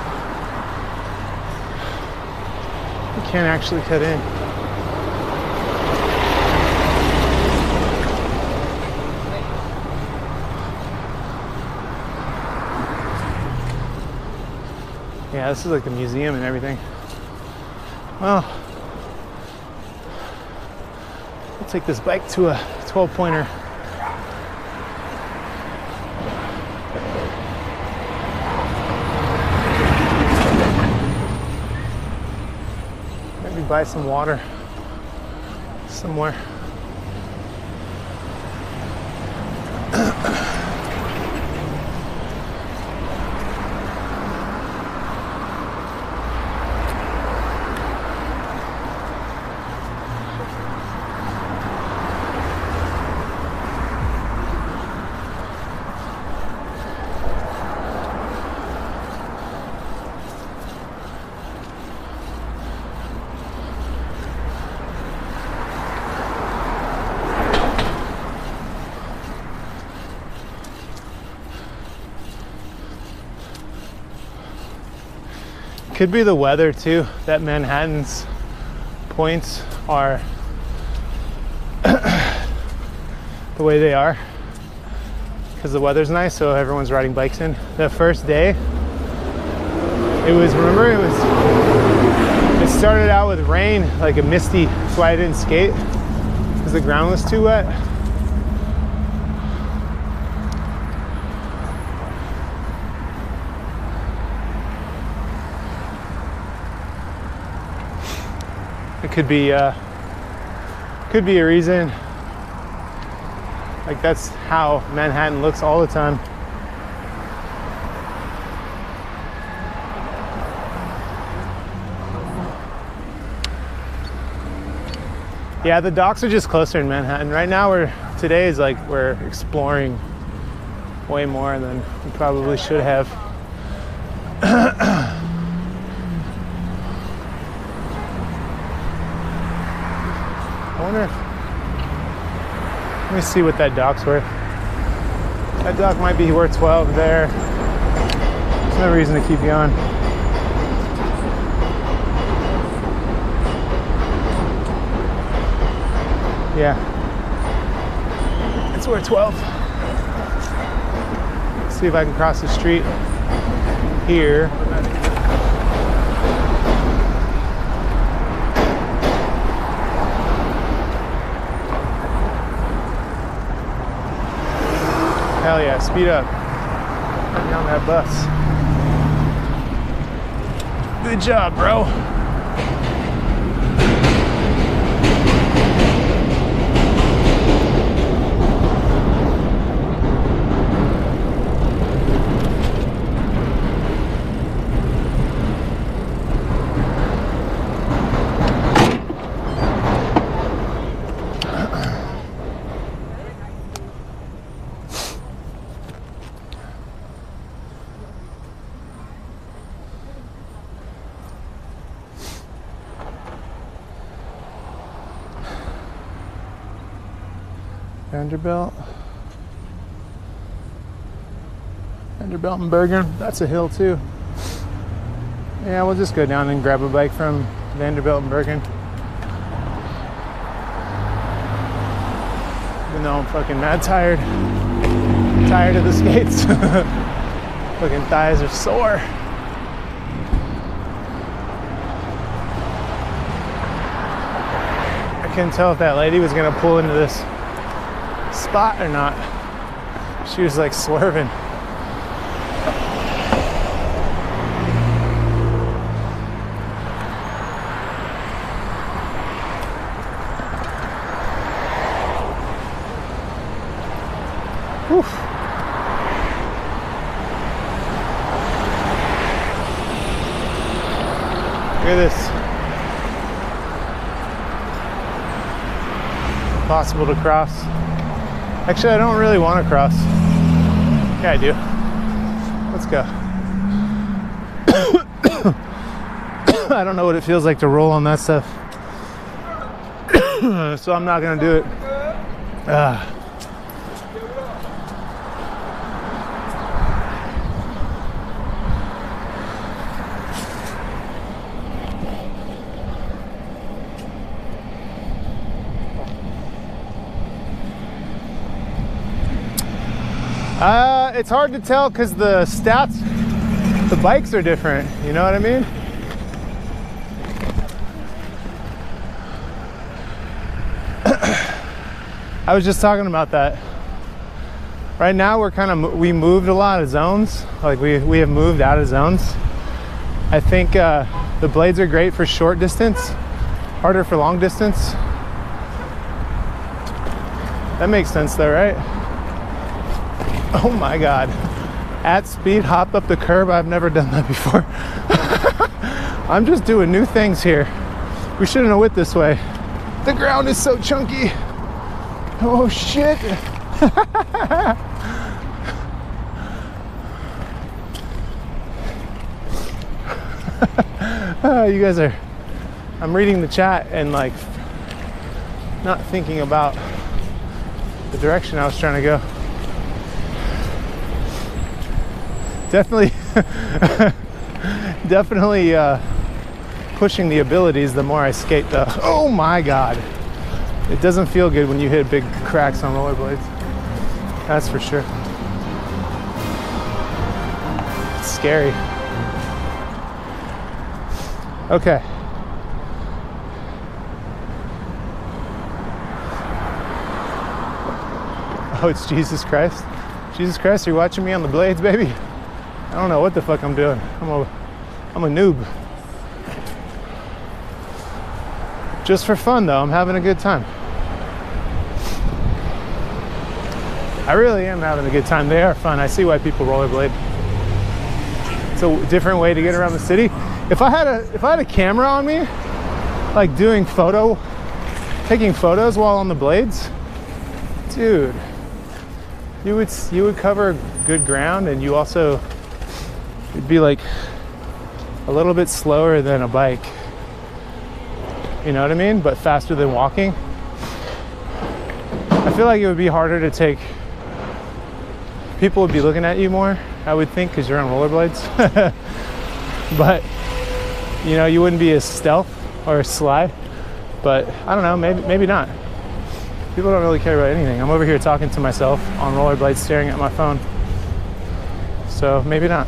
We can't actually cut in. Yeah, this is like a museum and everything. Well, I'll take this bike to a 12 pointer. Buy some water somewhere. Could be the weather too, that Manhattan's points are [coughs] the way they are. Because the weather's nice, so everyone's riding bikes in. The first day, it was, remember, it was, it started out with rain, like a misty, that's why I didn't skate, because the ground was too wet. Could be uh, could be a reason. Like that's how Manhattan looks all the time. Yeah, the docks are just closer in Manhattan. Right now we're today is like we're exploring way more than we probably should have. I wonder if. Let me see what that dock's worth. That dock might be worth 12 there. There's no reason to keep you on. Yeah. It's worth 12. Let's see if I can cross the street here. Hell yeah, speed up. Get on that bus. Good job, bro. Vanderbilt. Vanderbilt and Bergen. That's a hill too. Yeah, we'll just go down and grab a bike from Vanderbilt and Bergen. know I'm fucking mad tired. Tired of the skates. [laughs] fucking thighs are sore. I couldn't tell if that lady was gonna pull into this spot or not. She was like swerving. Look at this. Possible to cross. Actually, I don't really want to cross. Yeah, I do. Let's go. [coughs] I don't know what it feels like to roll on that stuff. [coughs] so I'm not going to do it. Ah. Uh, it's hard to tell because the stats, the bikes are different. You know what I mean? [coughs] I was just talking about that. Right now, we're kind of we moved a lot of zones. Like we we have moved out of zones. I think uh, the blades are great for short distance, harder for long distance. That makes sense, though, right? [laughs] Oh my god. At speed, hopped up the curb. I've never done that before. [laughs] I'm just doing new things here. We shouldn't have went this way. The ground is so chunky. Oh shit. Uh, [laughs] you guys are I'm reading the chat and like not thinking about the direction I was trying to go. Definitely [laughs] definitely uh, pushing the abilities the more I skate though. Oh my god. It doesn't feel good when you hit big cracks on rollerblades. That's for sure. It's scary. Okay. Oh, it's Jesus Christ. Jesus Christ, are you watching me on the blades, baby? I don't know what the fuck I'm doing. I'm a, I'm a noob. Just for fun, though, I'm having a good time. I really am having a good time. They are fun. I see why people rollerblade. It's a different way to get around the city. If I had a if I had a camera on me, like doing photo, taking photos while on the blades, dude, you would you would cover good ground, and you also it'd be like a little bit slower than a bike. You know what I mean? But faster than walking. I feel like it would be harder to take. People would be looking at you more, I would think, because you're on rollerblades. [laughs] but you know, you wouldn't be as stealth or as sly. But I don't know, maybe maybe not. People don't really care about anything. I'm over here talking to myself on rollerblades, staring at my phone. So maybe not.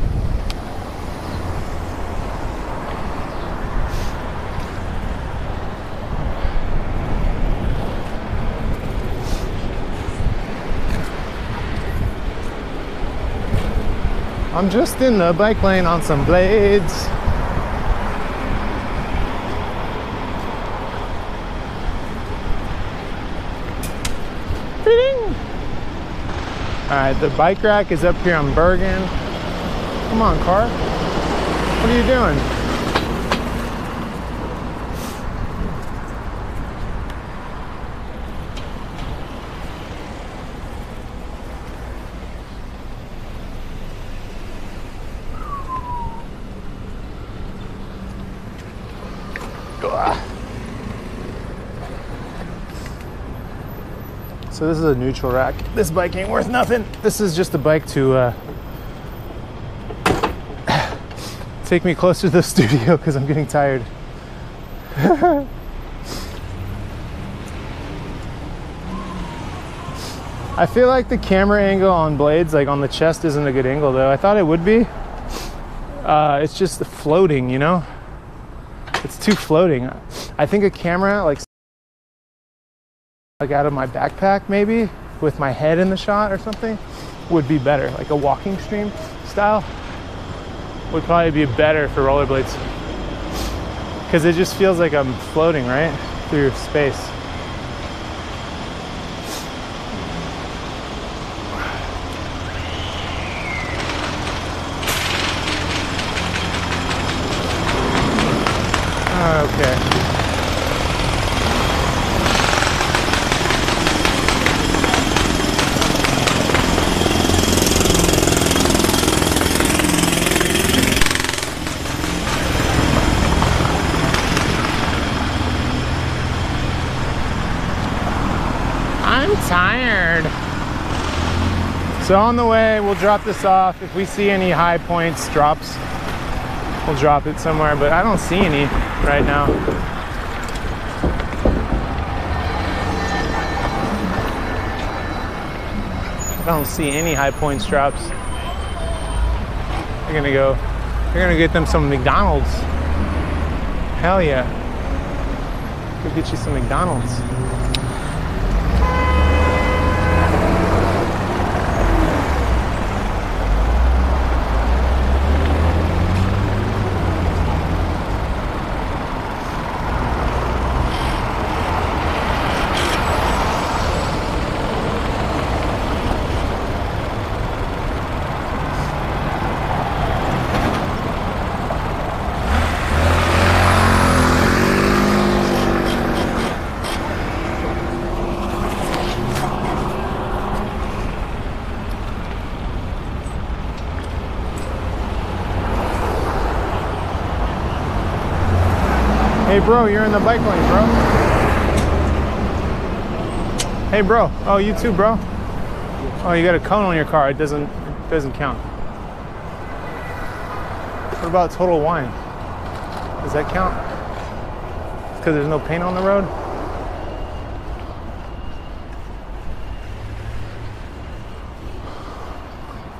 I'm just in the bike lane on some blades. All right, the bike rack is up here on Bergen. Come on, car. What are you doing? So this is a neutral rack. This bike ain't worth nothing. This is just a bike to uh, [sighs] take me closer to the [laughs] studio because I'm getting tired. [laughs] I feel like the camera angle on blades, like on the chest, isn't a good angle though. I thought it would be. Uh, it's just floating, you know? It's too floating. I think a camera, like, like out of my backpack, maybe with my head in the shot or something, would be better. Like a walking stream style would probably be better for rollerblades because it just feels like I'm floating right through space. Okay. I'm tired. So on the way, we'll drop this off. If we see any high points, drops, we'll drop it somewhere, but I don't see any right now. I don't see any high points drops. They're gonna go, they're gonna get them some McDonald's. Hell yeah. Go get you some McDonald's. Hey bro, you're in the bike lane, bro. Hey bro. Oh, you too, bro. Oh, you got a cone on your car. It doesn't it doesn't count. What about total wine? Does that count? Because there's no paint on the road?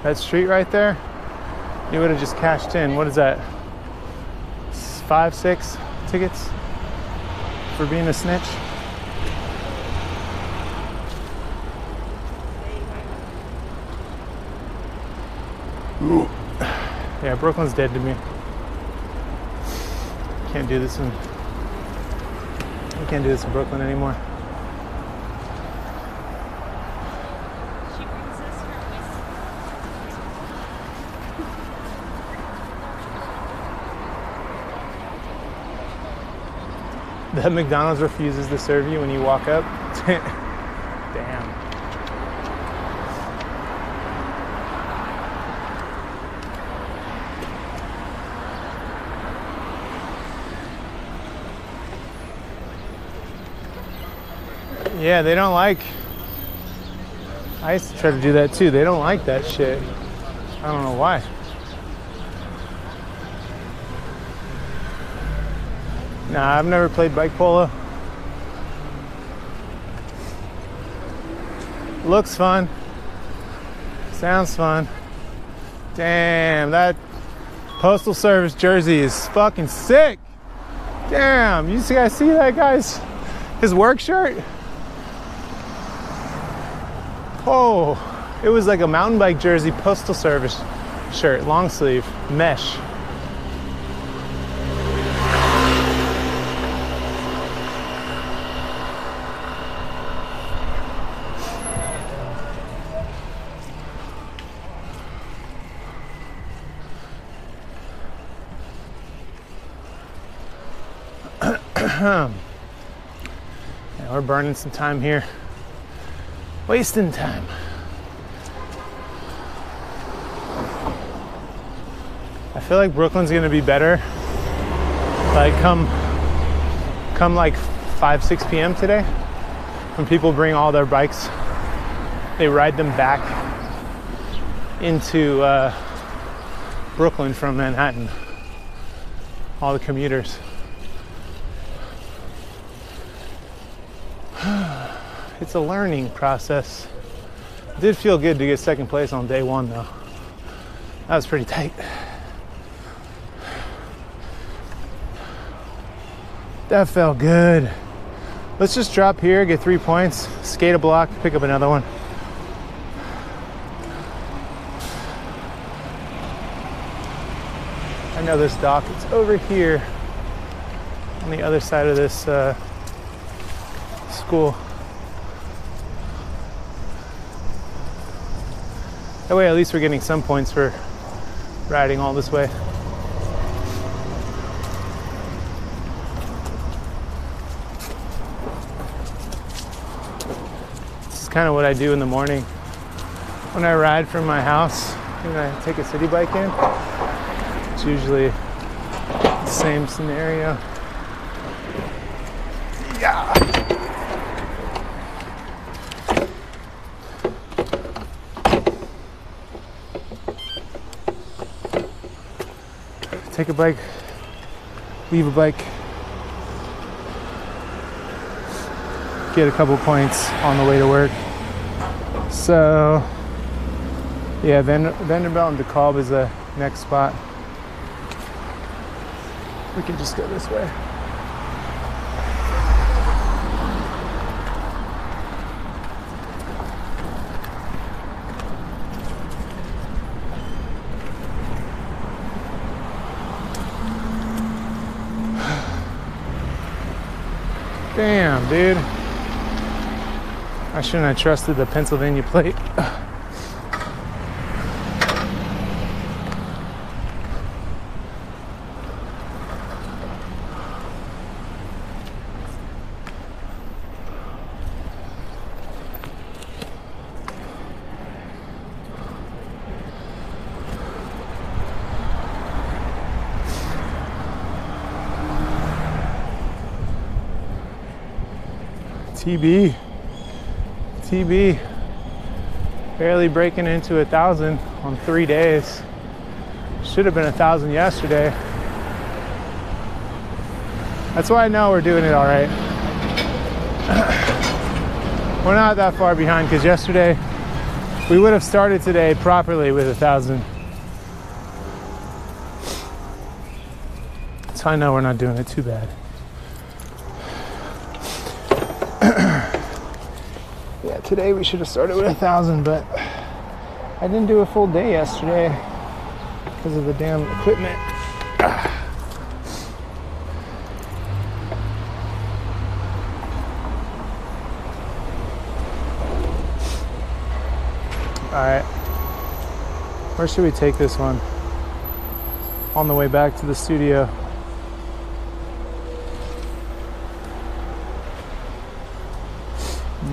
That street right there, you would have just cashed in. What is that? Five, six tickets for being a snitch? Yeah, Brooklyn's dead to me. Can't do this in. I can't do this in Brooklyn anymore. That McDonald's refuses to serve you when you walk up. [laughs] Damn. Yeah, they don't like. I used to try to do that too. They don't like that shit. I don't know why. Nah, I've never played bike polo. Looks fun. Sounds fun. Damn, that postal service jersey is fucking sick. Damn, you guys see that guy's his work shirt? Oh, it was like a mountain bike jersey, postal service shirt, long sleeve, mesh. Yeah, we're burning some time here. Wasting time. I feel like Brooklyn's gonna be better. Like come come like 5, 6 p.m. today. When people bring all their bikes, they ride them back into uh, Brooklyn from Manhattan. All the commuters. It's a learning process. Did feel good to get second place on day one though. That was pretty tight. That felt good. Let's just drop here, get three points, skate a block, pick up another one. I know this dock. It's over here on the other side of this uh, school. That way, at least we're getting some points for riding all this way. This is kind of what I do in the morning when I ride from my house and I take a Citi Bike in. It's usually the same scenario. Yeah. Take a bike, leave a bike, get a couple points on the way to work. So, yeah, Vander- Vanderbilt and DeKalb is the next spot. We can just go this way. Damn, dude. I shouldn't have trusted the Pennsylvania plate. TB. TB. Barely breaking into a thousand on three days. Should have been a thousand yesterday. That's why I know we're doing it all right. [clears throat] we're not that far behind because yesterday we would have started today properly with a thousand. So I know we're not doing it too bad. Today we should have started with a thousand, but I didn't do a full day yesterday because of the damn equipment. All right, where should we take this one? On the way back to the studio.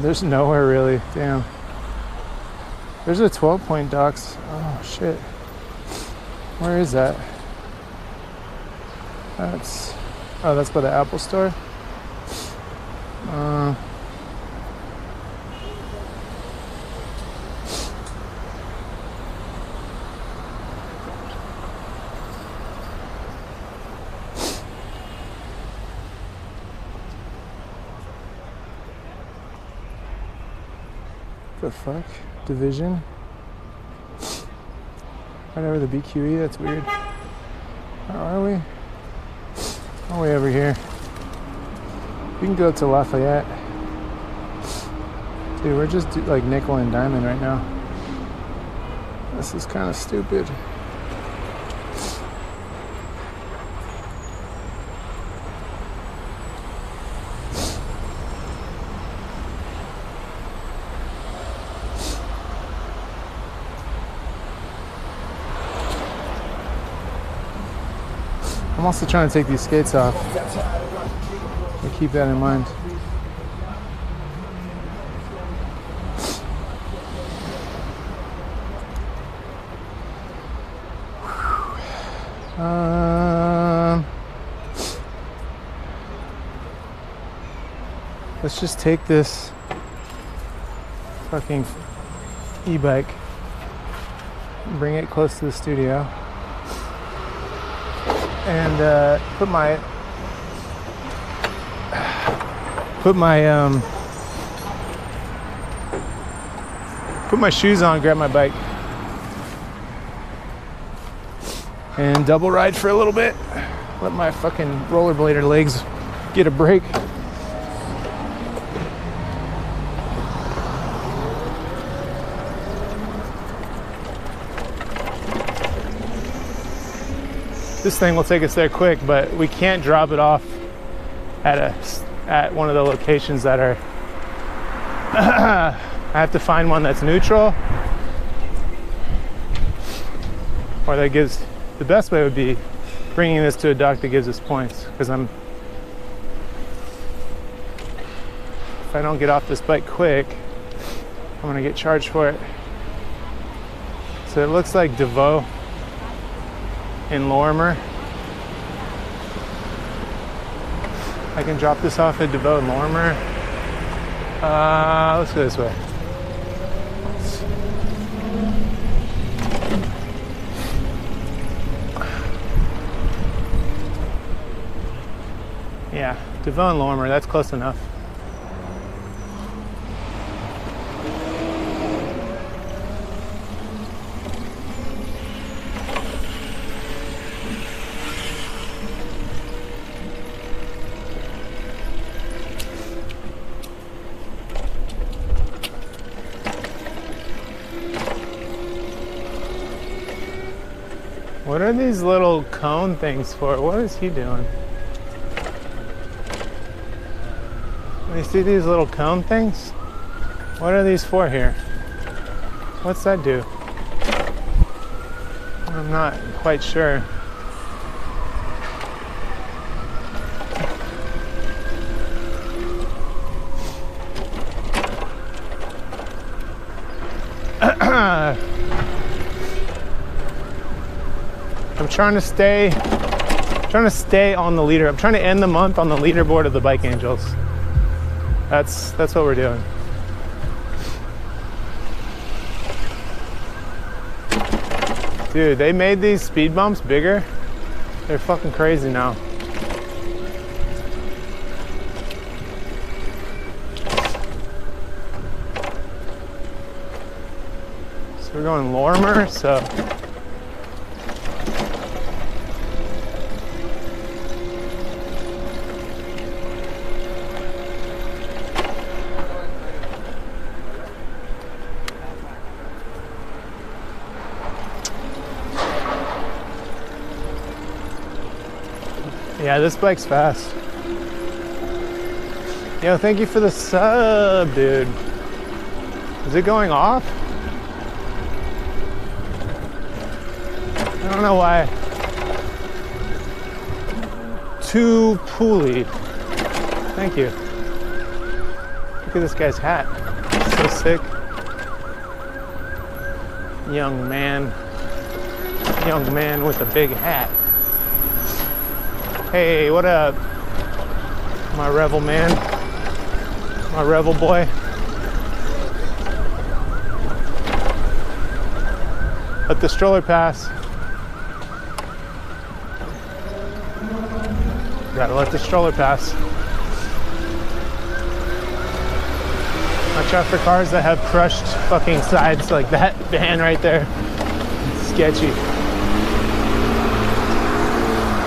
There's nowhere really. Damn. There's a 12 point docks. Oh shit. Where is that? That's. Oh, that's by the Apple store. The fuck? Division? Right over the BQE? That's weird. Where are we? Oh, way over here. We can go to Lafayette. Dude, we're just like nickel and diamond right now. This is kind of stupid. I'm also trying to take these skates off. So keep that in mind. Um, let's just take this fucking e-bike, bring it close to the studio and uh, put my put my um, put my shoes on, grab my bike, and double ride for a little bit. Let my fucking rollerblader legs get a break. This thing will take us there quick, but we can't drop it off at a at one of the locations that are [clears throat] I have to find one that's neutral. Or that gives the best way would be bringing this to a dock that gives us points because I'm if I don't get off this bike quick I'm gonna get charged for it. So it looks like Devoe in Lorimer. I can drop this off at Devoe in Lorimer. Uh, let's go this way. Yeah, Devoe and Lorimer, that's close enough. These little cone things for? What is he doing? You see these little cone things? What are these for here? What's that do? I'm not quite sure. I'm trying to stay trying to stay on the leader. I'm trying to end the month on the leaderboard of the Bike Angels. That's that's what we're doing. Dude, they made these speed bumps bigger. They're fucking crazy now. So we're going Lorimer, so Yeah, this bike's fast. Yo, thank you for the sub, dude. Is it going off? I don't know why. Too pulley. Thank you. Look at this guy's hat. So sick. Young man. Young man with a big hat. Hey, what up? My rebel man. My rebel boy. Let the stroller pass. Gotta let the stroller pass. Watch out for cars that have crushed fucking sides like that [laughs] van right there. It's sketchy.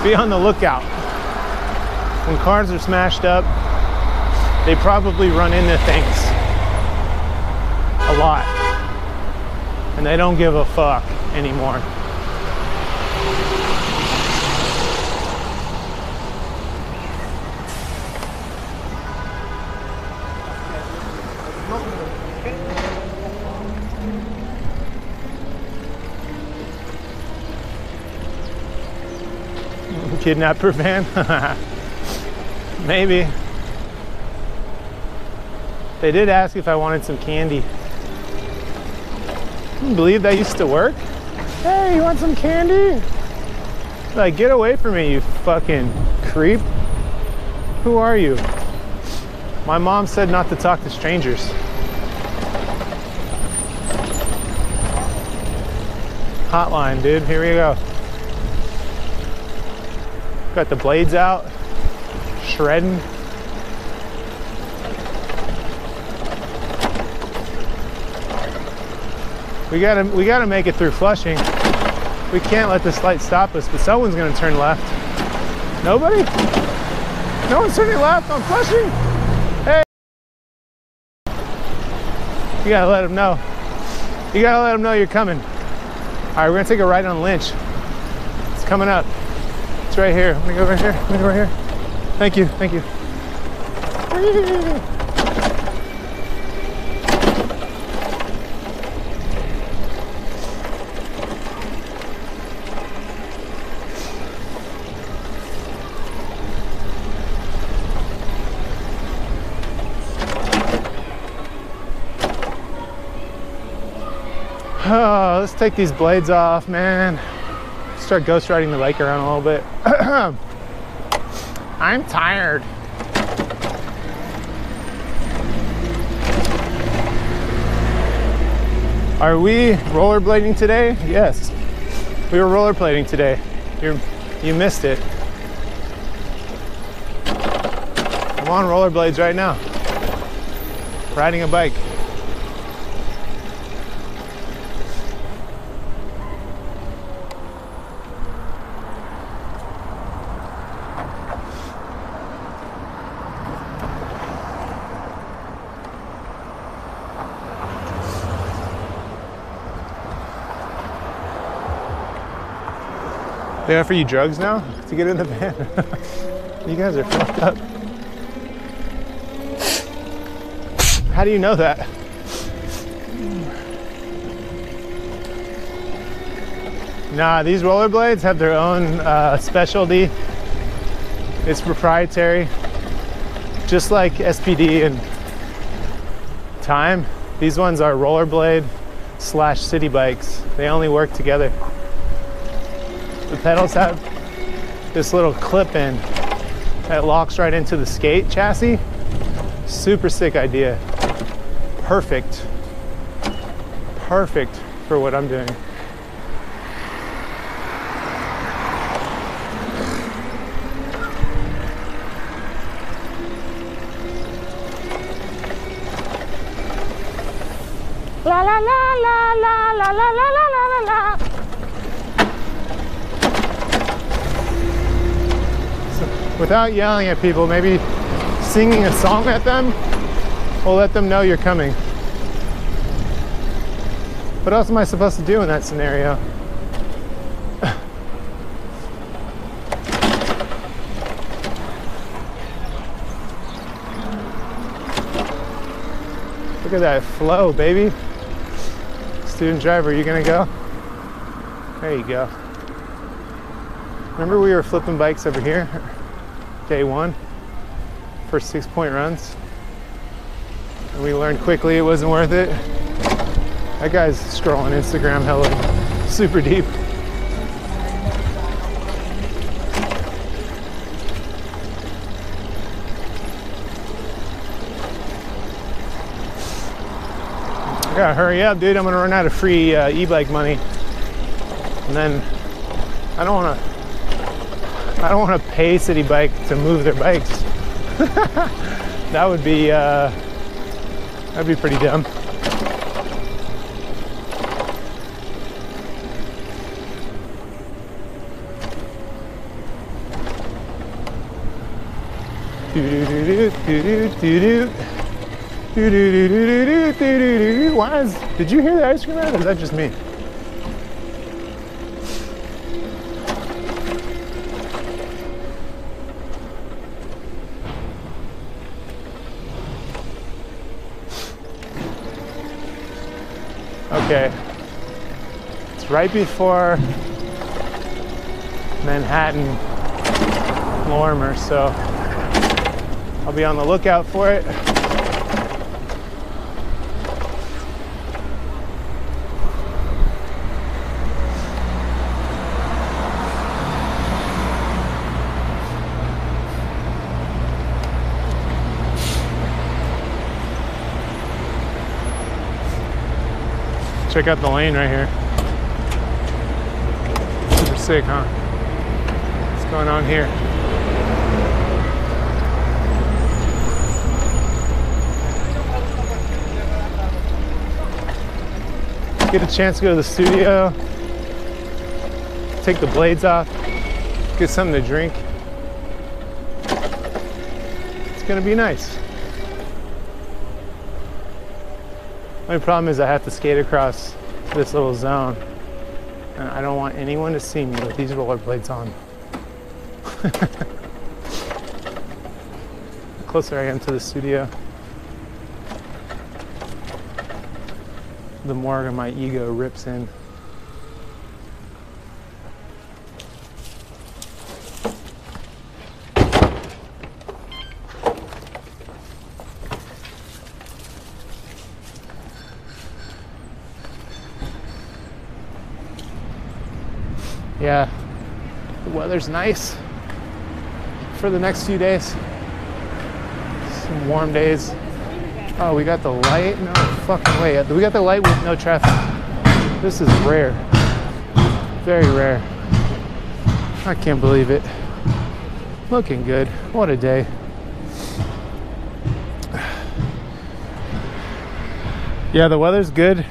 Be on the lookout. When cars are smashed up, they probably run into things a lot. And they don't give a fuck anymore. Kidnapper van? [laughs] Maybe. They did ask if I wanted some candy. Can believe that used to work? Hey, you want some candy? Like, get away from me, you fucking creep. Who are you? My mom said not to talk to strangers. Hotline, dude. Here we go. Got the blades out, shredding. We gotta we gotta make it through Flushing. We can't let this light stop us, but someone's gonna turn left. Nobody? No one's turning left on Flushing? Hey! You gotta let them know. You gotta let them know you're coming. All right, we're gonna take a right on Lynch. It's coming up. It's right here. Let me go right here. Let me go right here. Thank you. Thank you. Oh, [sighs] let's take these blades off, man. Start ghost riding the bike around a little bit. [clears throat] I'm tired. Are we rollerblading today? Yes. We were rollerblading today. You're, you missed it. I'm on rollerblades right now. Riding a bike. They offer you drugs now to get in the van? [laughs] you guys are fucked up. How do you know that? Nah, these rollerblades have their own uh, specialty. It's proprietary. Just like SPD and Time, these ones are rollerblade slash Citi Bikes. They only work together. Pedals have this little clip in that locks right into the skate chassis. Super sick idea. Perfect. Perfect for what I'm doing. Without yelling at people, maybe singing a song at them will let them know you're coming. What else am I supposed to do in that scenario? [sighs] Look at that flow, baby. Student driver, you gonna go? There you go. Remember we were flipping bikes over here? [laughs] Day one, first six point runs. And we learned quickly it wasn't worth it. That guy's scrolling Instagram hella super deep. I gotta hurry up, dude. I'm gonna run out of free uh, e-bike money. And then I don't wanna I don't want to pay Citi Bike to move their bikes. [laughs] that would be uh, that'd be pretty dumb. Why is, did you hear the ice cream man or is that just me? Right before Manhattan Lorimer, so I'll be on the lookout for it. Check out the lane right here. Sick, huh? What's going on here? get a chance to go to the studio, take the blades off, get something to drink. It's gonna be nice. Only problem is I have to skate across this little zone. And I don't want anyone to see me with these rollerblades on. the [laughs] closer I am to the studio, the more my ego rips in. Yeah, the weather's nice for the next few days. Some warm days. Oh, we got the light? No fucking way. We got the light with no traffic. This is rare. Very rare. I can't believe it. Looking good. What a day. Yeah, the weather's good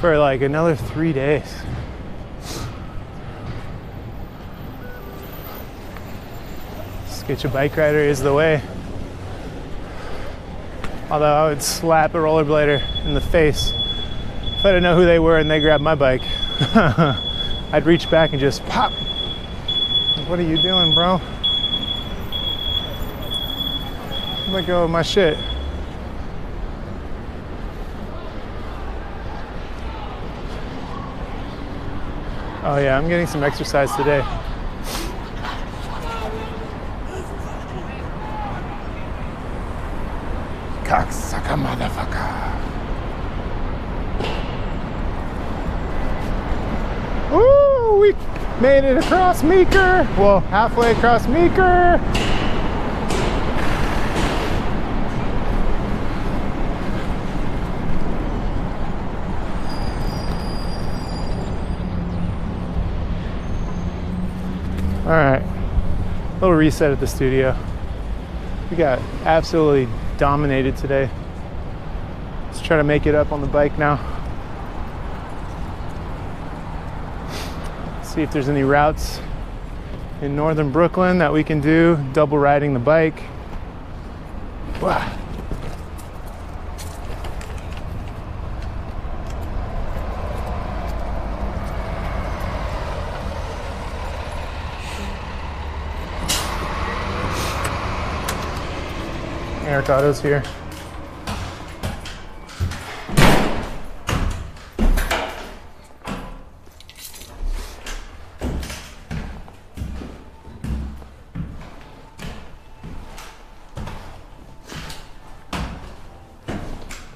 for like another three days. Get your bike rider is the way. Although I would slap a rollerblader in the face if I didn't know who they were and they grabbed my bike. [laughs] I'd reach back and just pop. What are you doing, bro? Let go of my shit. Oh yeah, I'm getting some exercise today. Cocksucker motherfucker. Ooh, we across Meeker. Well, halfway across Meeker. All right, little reset at the studio. We got absolutely dominated today. Let's try to make it up on the bike now. See if there's any routes in northern Brooklyn that we can do, double riding the bike. Wow. Eric Auto's here.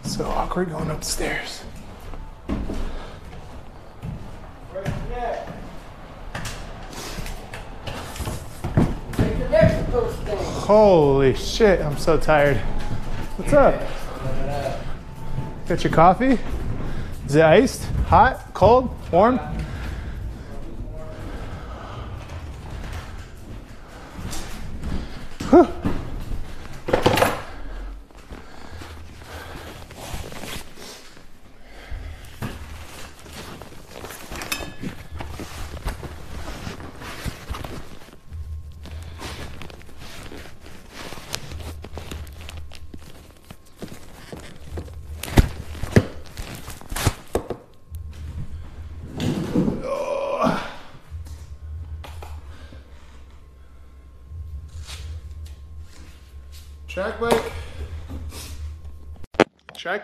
So awkward going upstairs. Holy shit, I'm so tired. What's up? Got your coffee? Is it iced? Hot? Cold? Warm? Whew. Track bike.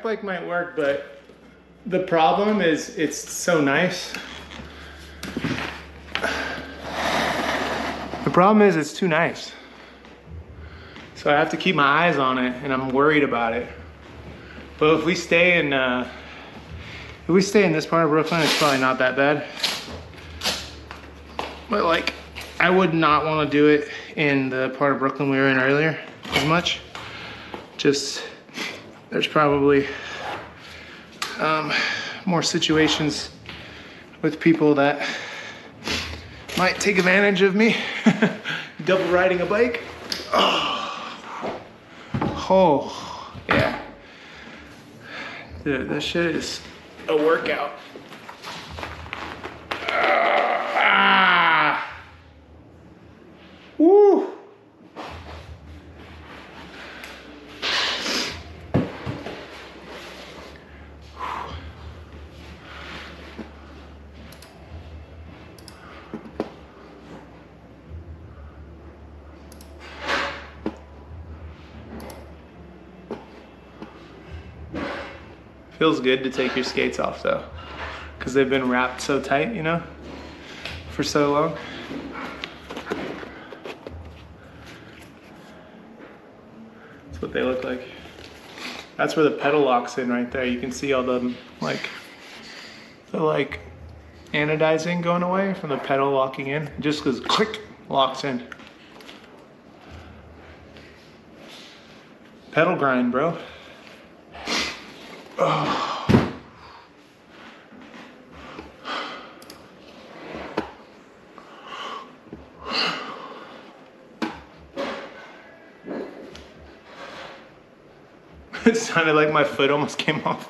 Bike might work, but the problem is it's so nice. The problem is it's too nice. So I have to keep my eyes on it and I'm worried about it. But if we stay in uh, if we stay in this part of Brooklyn, it's probably not that bad. But like I would not want to do it in the part of Brooklyn we were in earlier as much. Just, there's probably um, more situations with people that might take advantage of me. [laughs] Double riding a bike. Oh, oh yeah. Dude, this shit is a workout. Ah. Woo. Feels good to take your skates off though, because they've been wrapped so tight, you know, for so long. That's what they look like. That's where the pedal locks in right there. You can see all the like, the like anodizing going away from the pedal locking in. Just goes click, locks in. Pedal grind, bro. it sounded like my foot almost [laughs] came off.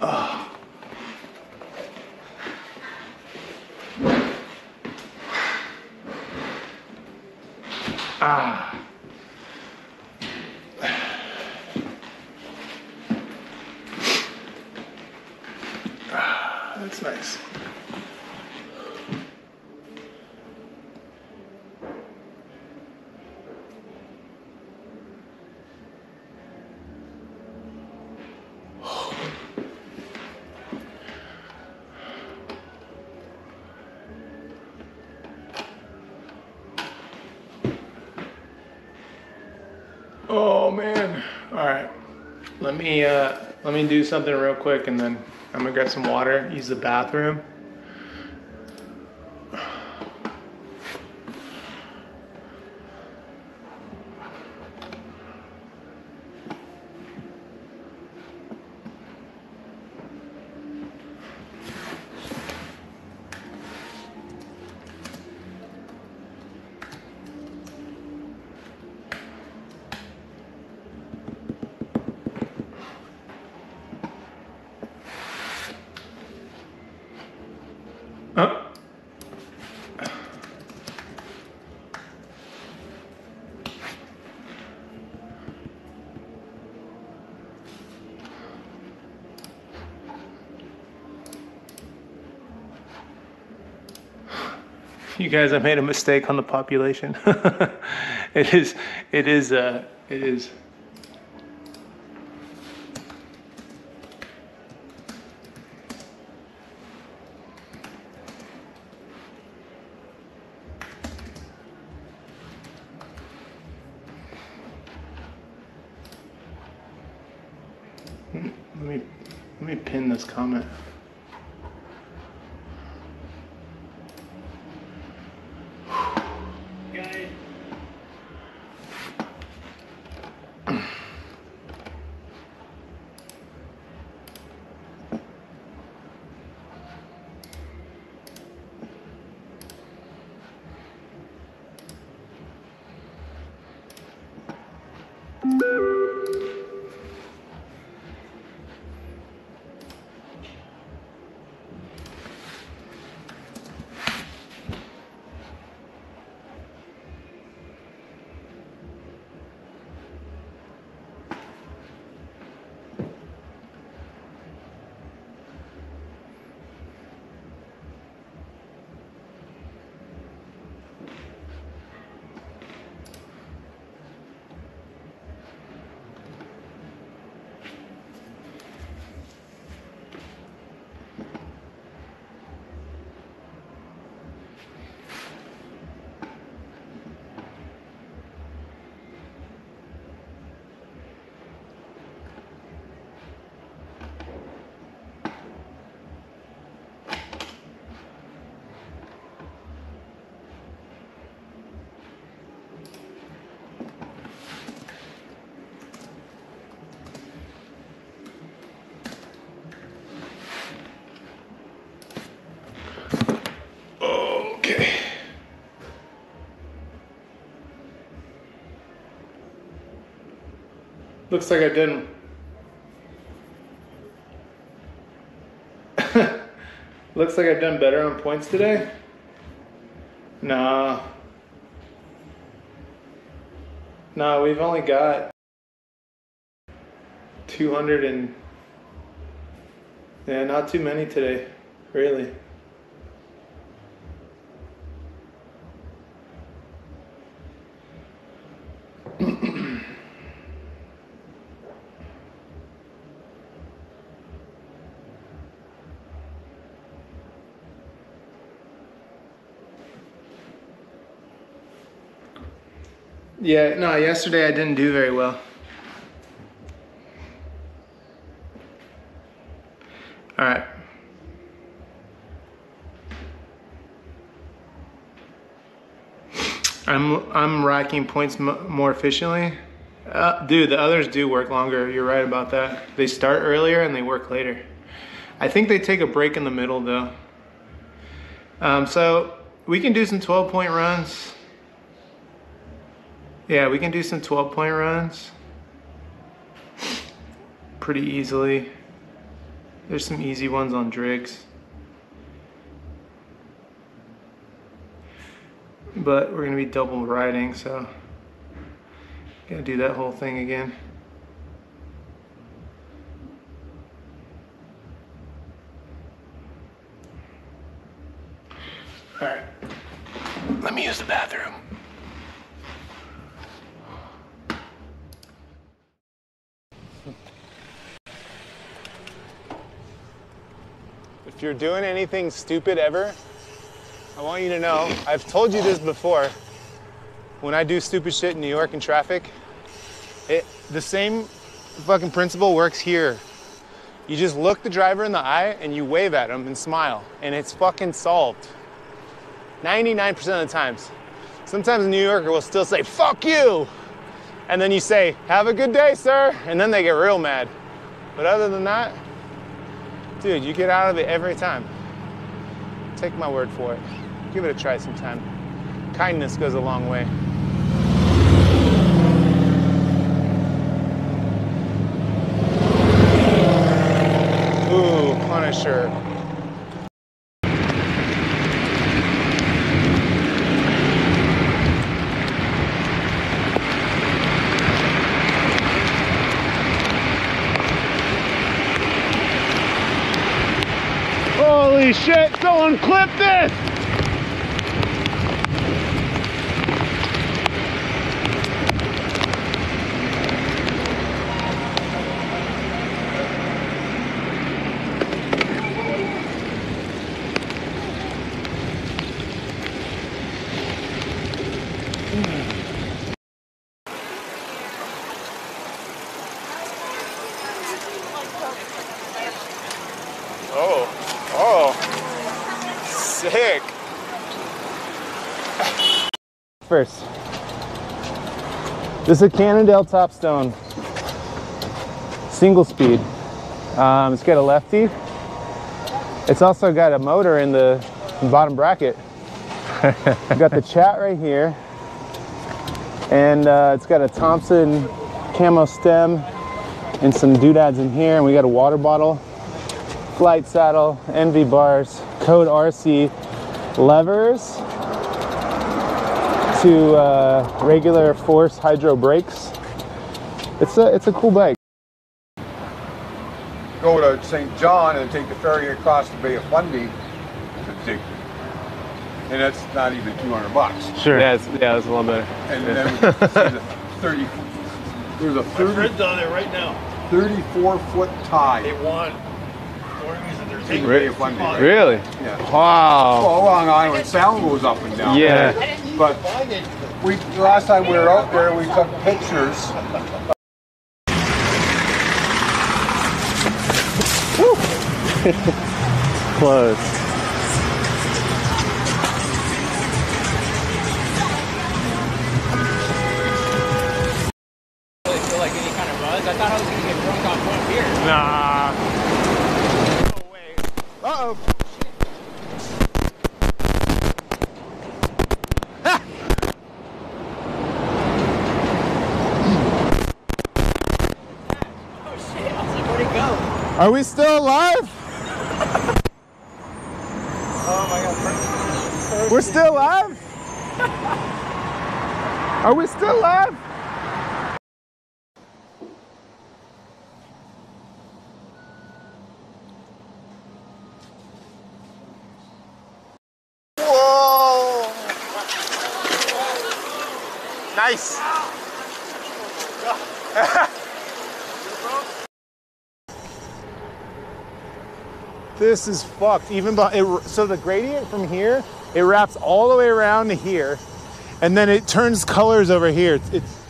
Ah. Ah. Ah, That's nice. Oh man. All right. Let me uh let me do something real quick and then I'm gonna grab some water, use the bathroom. Guys, I made a mistake on the population. [laughs] it is, it is, uh, it is. Looks like I didn't. [laughs] Looks like I've done better on points today. Nah. Nah, we've only got 200 and... Yeah, not too many today, really. Yeah, no, yesterday I didn't do very well. All right. I'm I'm racking points more efficiently. Uh, dude, the others do work longer. You're right about that. They start earlier and they work later. I think they take a break in the middle though. Um, so we can do some 12 point runs. Yeah, we can do some 12 point runs pretty easily. There's some easy ones on Driggs. But we're gonna be double riding, so gotta do that whole thing again. All right, let me use the bathroom. If you're doing anything stupid ever, I want you to know, I've told you this before. When I do stupid shit in New York in traffic, it the same fucking principle works here. You just look the driver in the eye and you wave at him and smile, and it's fucking solved. 99% of the times. Sometimes a New Yorker will still say, fuck you! And then you say, have a good day, sir, and then they get real mad. But other than that, dude, you get out of it every time. Take my word for it. Give it a try sometime. Kindness goes a long way. Ooh, Punisher. Holy shit, someone clip this! Oh, oh, sick. First, this is a Cannondale Topstone, single speed. Um, it's got a lefty. It's also got a motor in the bottom bracket. Got the [laughs] chat right here, and uh, it's got a Thomson camo stem and some doodads in here, and we got a water bottle flight saddle, ENVE bars, code RC levers to uh, regular force hydro brakes. It's a it's a cool bike. Go to St. John and take the ferry across the Bay of Fundy to take, and that's not even 200 bucks. Sure. Yeah, it's, yeah, it's a lot better. And then we can see the 30. There's a My 30, friend's on it right now. 34 foot tide. They won. The only reason they're in taking the Bay it of Fundy. Really? Yeah. Wow. Well, Long Island sound goes up and down. Yeah. But we last time we were out there, we took pictures. [laughs] Close. Are we still alive? Whoa! Nice. [laughs] this is fucked. Even but it, so the gradient from here, it wraps all the way around to here, and then it turns colors over here. It's it's,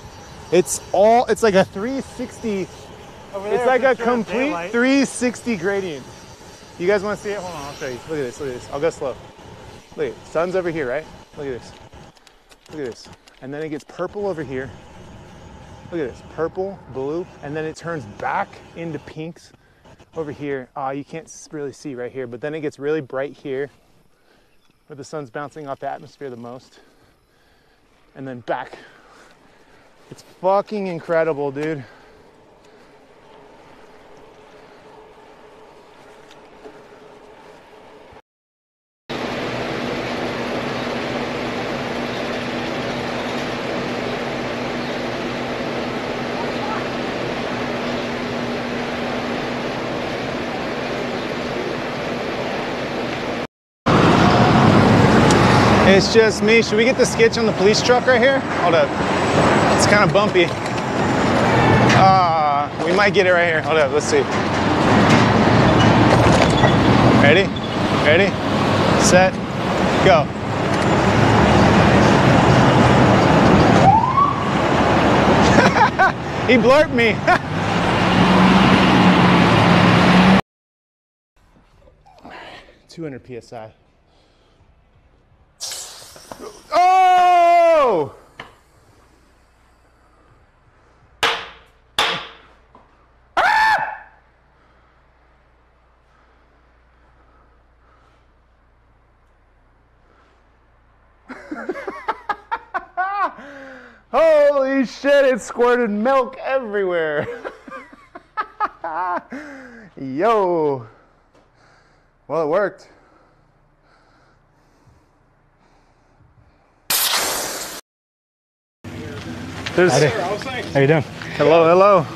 it's all it's like a 360. it's like a complete 360 gradient. You guys want to see it? Hold on, I'll show you. Look at this. Look at this. I'll go slow. Look at it. Sun's over here, right? Look at this. Look at this. And then it gets purple over here. Look at this. Purple, blue, and then it turns back into pinks over here. Ah, you can't really see right here, but then it gets really bright here where the sun's bouncing off the atmosphere the most. And then back. It's fucking incredible, dude. It's just me. Should we get the sketch on the police truck right here? Hold up. It's kind of bumpy. Uh, we might get it right here. Hold up. Let's see. Ready? Ready? Set. Go. [laughs] he blurted me. [laughs] Two hundred psi. Oh! Ah! [laughs] Holy shit, it squirted milk everywhere. [laughs] Yo. Well, it worked. There's, How you doing? hello, hello.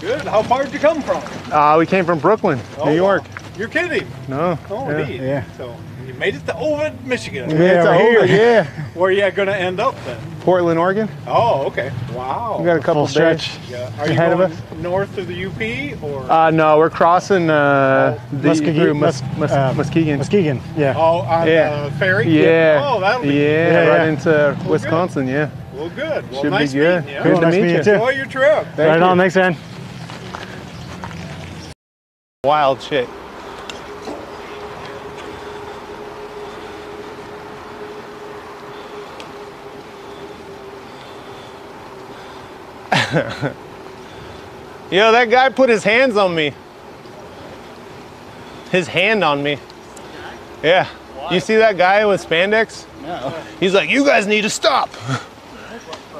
Good. How far did you come from? Uh, we came from Brooklyn, Oh, New York. wow. You're kidding. No. Oh, yeah. neat. Yeah. So you made it to Ovid, Michigan. We made it to yeah. [laughs] Where are you going to end up then? Portland, Oregon. Oh, okay. Wow. We got a couple Full days. stretch. Yeah. Are you ahead of us. north of the UP or? Uh, no, we're crossing uh, the Muskegon- through Mus- Mus- Mus- uh, Muskegon. Muskegon. Yeah. oh, on yeah. the ferry? Yeah. Oh, that'll be. yeah, Yeah, right yeah. into Wisconsin. Yeah, Well, good. Well, should nice be good. meeting you. Good Cool, to nice meet meeting you. you too. Enjoy your trip. Thank right you. on. Thanks, man. Wild shit. [laughs] Yo, that guy put his hands on me. His hand on me. Yeah. You see that guy with spandex? No. He's like, you guys need to stop. [laughs]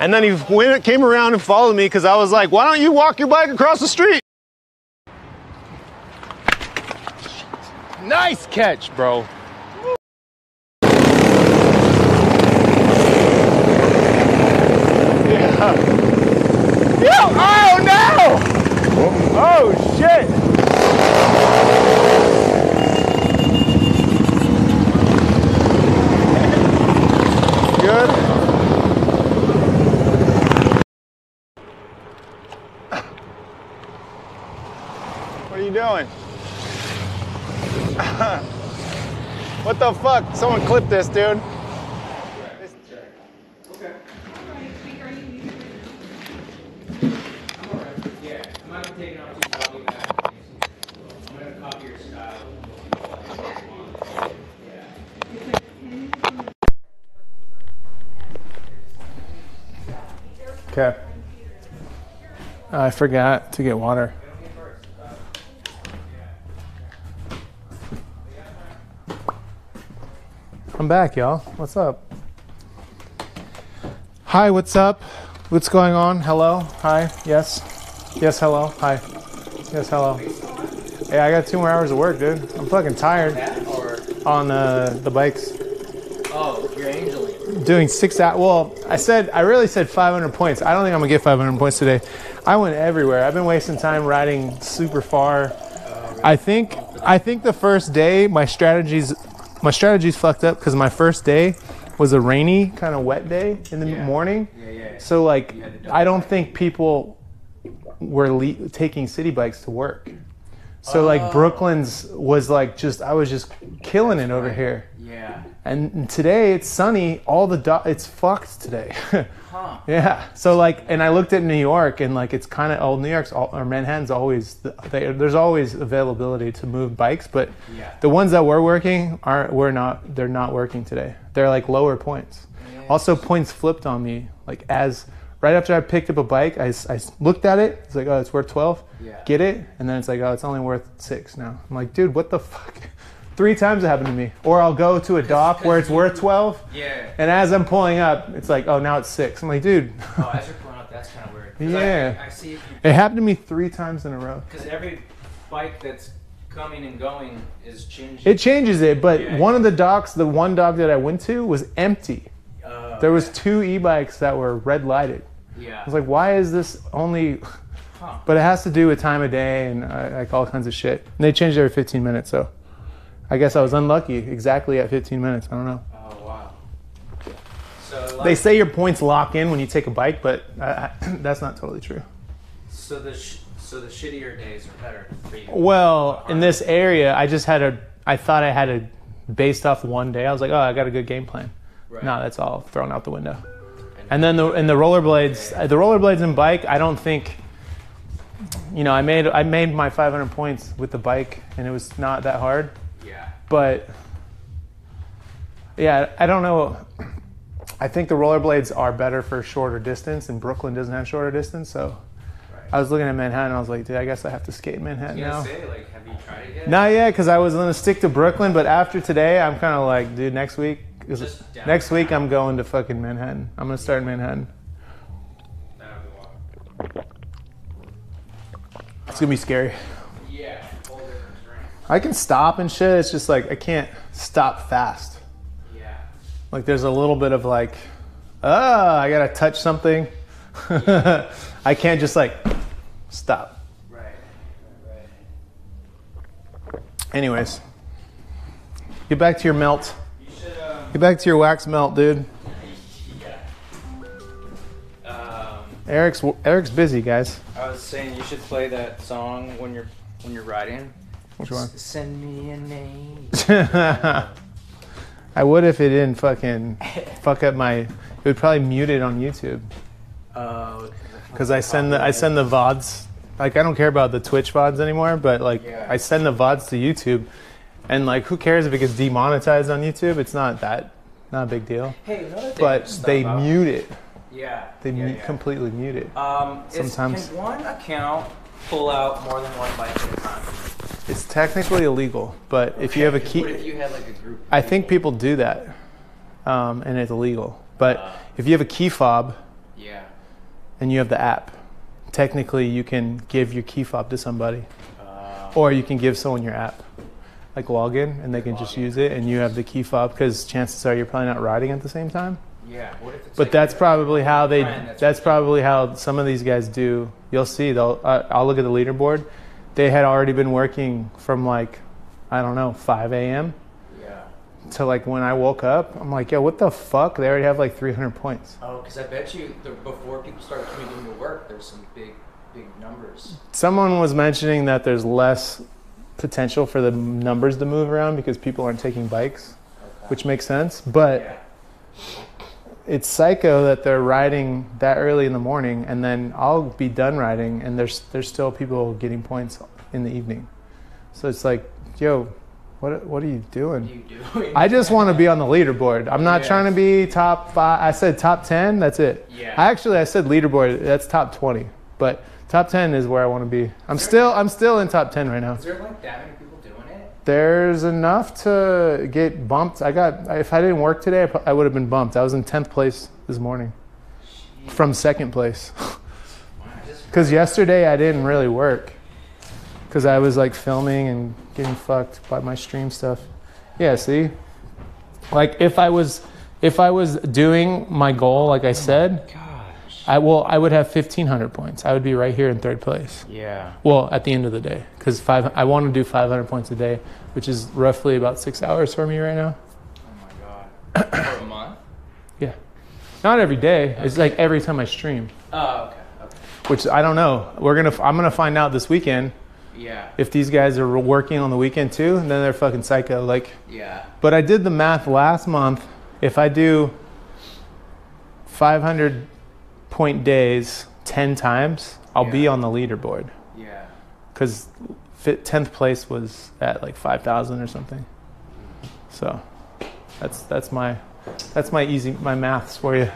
And then he went, came around and followed me because I was like, why don't you walk your bike across the street? Nice catch, bro. Yeah. Yo, oh no! Oh shit! Good. Doing? [laughs] what the fuck? Someone clip this, dude. Okay. I forgot to get water. I'm back, y'all. What's up? Hi, what's up? What's going on? Hello? Hi? Yes? Yes, hello? Hi? Yes, hello? Hey, I got two more hours of work, dude. I'm fucking tired on uh, the bikes. oh, You're angeling. doing six out. Well, I said I really said 500 points. I don't think I'm gonna get 500 points today. I went everywhere. I've been wasting time riding super far. I think I think the first day my strategies my strategies fucked up because my first day was a rainy kind of wet day in the morning. Yeah, yeah, So like I don't think people were le- taking Citi Bikes to work. So like Brooklyn's was like just I was just killing it over here. Yeah. And today it's sunny. All the do- it's fucked today. [laughs] Yeah. So like, and I looked at New York, and like, it's kind of old. New York's all, or Manhattan's always they, there's always availability to move bikes, but Yeah. the ones that were working are were not. They're not working today. They're like lower points. Also, points flipped on me. Like as right after I picked up a bike, I looked at it. It's like, oh, it's worth twelve. Yeah. Get it, and then it's like, oh, it's only worth six now. I'm like, dude, what the fuck? [laughs] Three times it happened to me. Or I'll go to a dock where it's worth twelve. Yeah. And as I'm pulling up, it's like, oh, now it's six. I'm like, dude. Oh, as you're pulling up, that's kind of weird. yeah. I, I see. It happened to me three times in a row. Because every bike that's coming and going is changing. It changes it, but Yeah. one of the docks, the one dock that I went to, was empty. Uh, There was two e-bikes that were red lighted. Yeah. I was like, why is this only? [laughs] Huh. But it has to do with time of day and uh, like all kinds of shit. And they changed every 15 minutes, so I guess I was unlucky exactly at 15 minutes. I don't know. Oh wow. So like, They say your points lock in when you take a bike, but I, I, [clears throat] that's not totally true. so the sh- so the shittier days are better for you. Well, in this area, I just had a. I thought I had a based off one day. I was like, oh, I got a good game plan. Right. No, that's all thrown out the window. And then the and the rollerblades, uh, the rollerblades and bike. I don't think. You know, I made I made my 500 points with the bike, and it was not that hard. But yeah, I don't know. I think the rollerblades are better for shorter distance, and Brooklyn doesn't have shorter distance. So I was looking at Manhattan. I was like, dude, I guess I have to skate Manhattan now. say like, have you tried it yet? Not yet, because I was gonna stick to Brooklyn, but after today, I'm kind of like, dude, next week, next week I'm going to fucking Manhattan. I'm gonna start in Manhattan. It's gonna be scary. Yeah. Whole different terrain. I can stop and shit. It's just like I can't stop fast. Yeah. Like there's a little bit of like, ah, I gotta touch something. [laughs] I can't just like stop. Right. Right. Anyways, get back to your melt. You should. Um, Get back to your wax melt, dude. [laughs] Yeah. um, Eric's Eric's busy, guys. I was saying you should play that song when you're when you're riding. Which one? S- Send me a name. [laughs] I would if it didn't fucking fuck up my. It would probably mute it on YouTube Uh, because I send the I send the vods. Like I don't care about the Twitch vods anymore, but like Yeah. I send the vods to YouTube, and like who cares if it gets demonetized on YouTube? It's not that not a big deal. Hey, another thing But they about- mute it. Yeah. They yeah, yeah. completely mute it. Um, is- Sometimes. can one account pull out more than one bike at a time? It's technically illegal, but if you have a What key, if you had like a group? of I think people? people do that, um, and it's illegal. But if you have a key fob Yeah. and you have the app, technically you can give your key fob to somebody, Uh, or you can give someone your app, like login, and they can just use it, and you have the key fob because chances are you're probably not riding at the same time. Yeah. What if it's But like that's probably how they. that's That's probably how some of these guys do. You'll see. They'll. Uh, I'll look at the leaderboard. They had already been working from like, I don't know, 5 a.m. Yeah. to like when I woke up. I'm like, yo, what the fuck? They already have like 300 points. Oh, because I bet you the, before people start commuting to work, there's some big, big numbers. Someone was mentioning that there's less potential for the numbers to move around because people aren't taking bikes, which makes sense. But Yeah. It's psycho that they're riding that early in the morning and then I'll be done riding and there's there's still people getting points in the evening. So it's like, yo, what what are you doing? You doing? I just want to be on the leaderboard. I'm not Yeah. trying to be top five. I said top 10, that's it. Yeah. I actually I said leaderboard, that's top 20. But top 10 is where I want to be. I'm still I'm still in top 10 right now. Is there like that There's enough to get bumped. I got if I didn't work today, I I would have been bumped. I was in 10th place this morning from second place. [laughs] Cuz yesterday I didn't really work. Cuz I was like filming and getting fucked by my stream stuff. Yeah, see? Like if I was If I was doing my goal, like I said, I will. I would have fifteen hundred points. I would be right here in third place. Yeah. Well, at the end of the day, because five. I want to do five hundred points a day, which is roughly about six hours for me right now. Oh my god. for a month. [coughs] Yeah. Not every day. It's like every time I stream, Oh, okay. Okay. which I don't know. We're gonna. I'm gonna find out this weekend Yeah. if these guys are working on the weekend too. And then they're fucking psycho. Like. Yeah. But I did the math last month. If I do 500 point days 10 times, I'll be on the leaderboard. Yeah. Because 10th place was at like 5,000 or something. So that's that's my that's my easy my maths for you.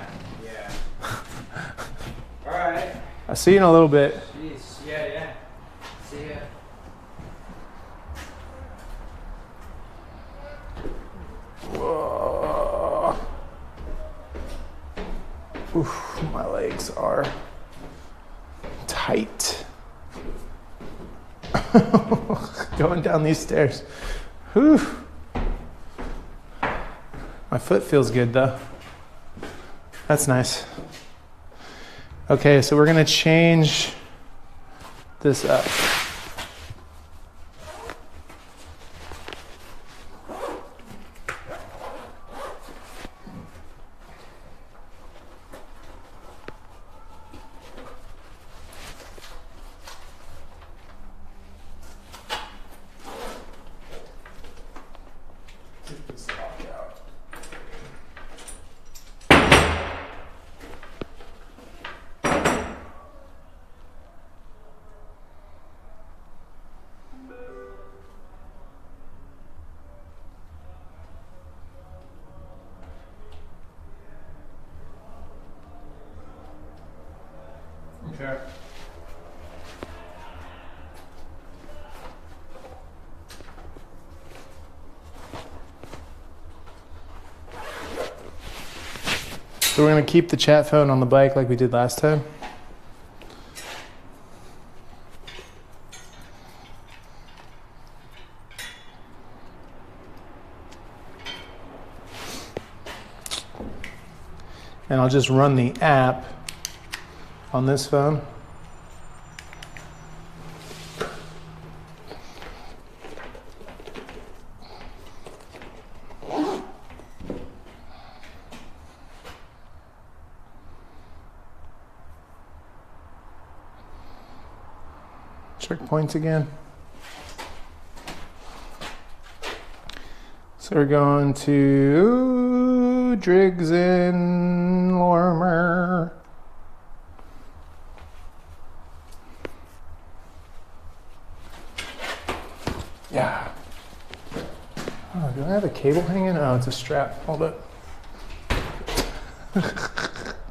Yeah. [laughs] All right. I'll see you in a little bit. Jeez. Yeah. Yeah. See ya. Whoa. Oof, my legs are tight. [laughs] Going down these stairs. Whew. My foot feels good though. That's nice. Okay, so we're gonna change this up. Okay. We're gonna keep the chat phone on the bike like we did last time. And I'll just run the app on this phone. Checkpoints again. So we're going to Driggs and Lorimer. Yeah. Oh, do I have a cable hanging? Oh, it's a strap. Hold it. [laughs]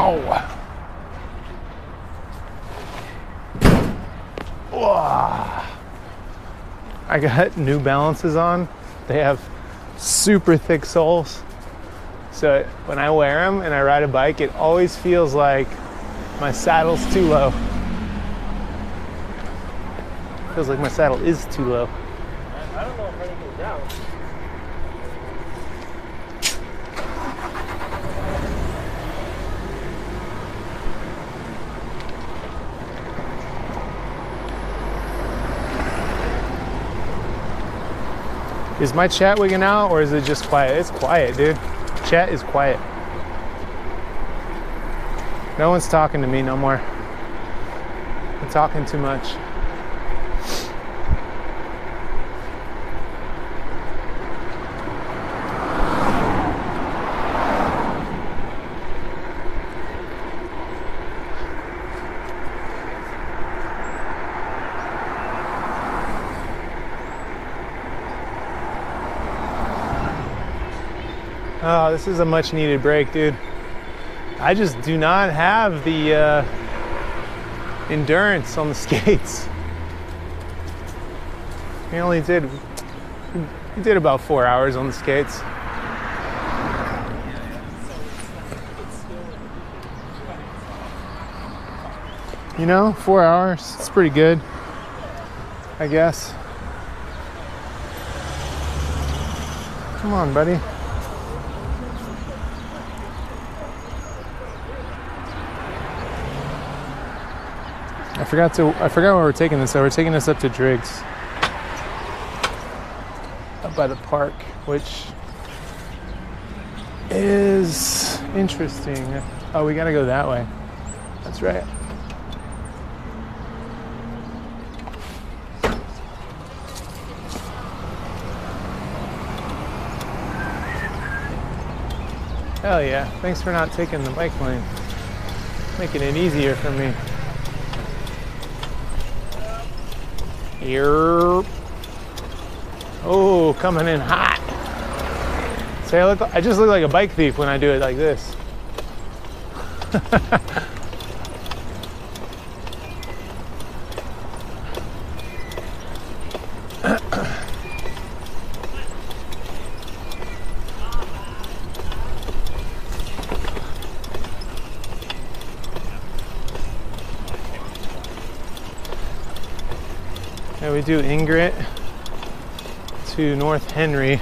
Ow. Whoa. I got New Balances on. They have super thick soles. So when I wear them and I ride a bike, it always feels like my saddle's too low. Feels like my saddle is too low. I don't know if anything's down. Is my chat wigging out or is it just quiet? It's quiet, dude. Chat is quiet. No one's talking to me no more. I'm talking too much. This is a much needed break, dude. I just do not have the uh, endurance on the [laughs] skates. We only did we did about four hours on the skates. You know, four hours. It's pretty good. I guess. Come on, buddy. I forgot to. I forgot where we're taking this. So we're taking this up to Driggs, up by the park, which is interesting. Oh, we gotta go that way. That's right. Hell yeah. Thanks for not taking the bike lane. Making it easier for me. Oh, coming in hot. Say I look I just look like a bike thief when I do it like this. [laughs] we do Engert to North Henry.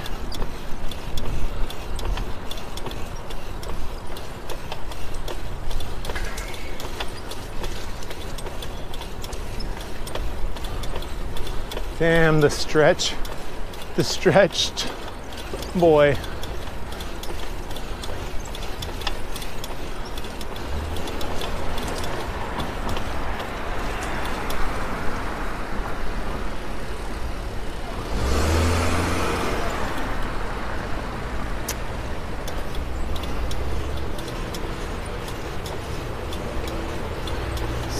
Damn, the stretch. The stretched boy.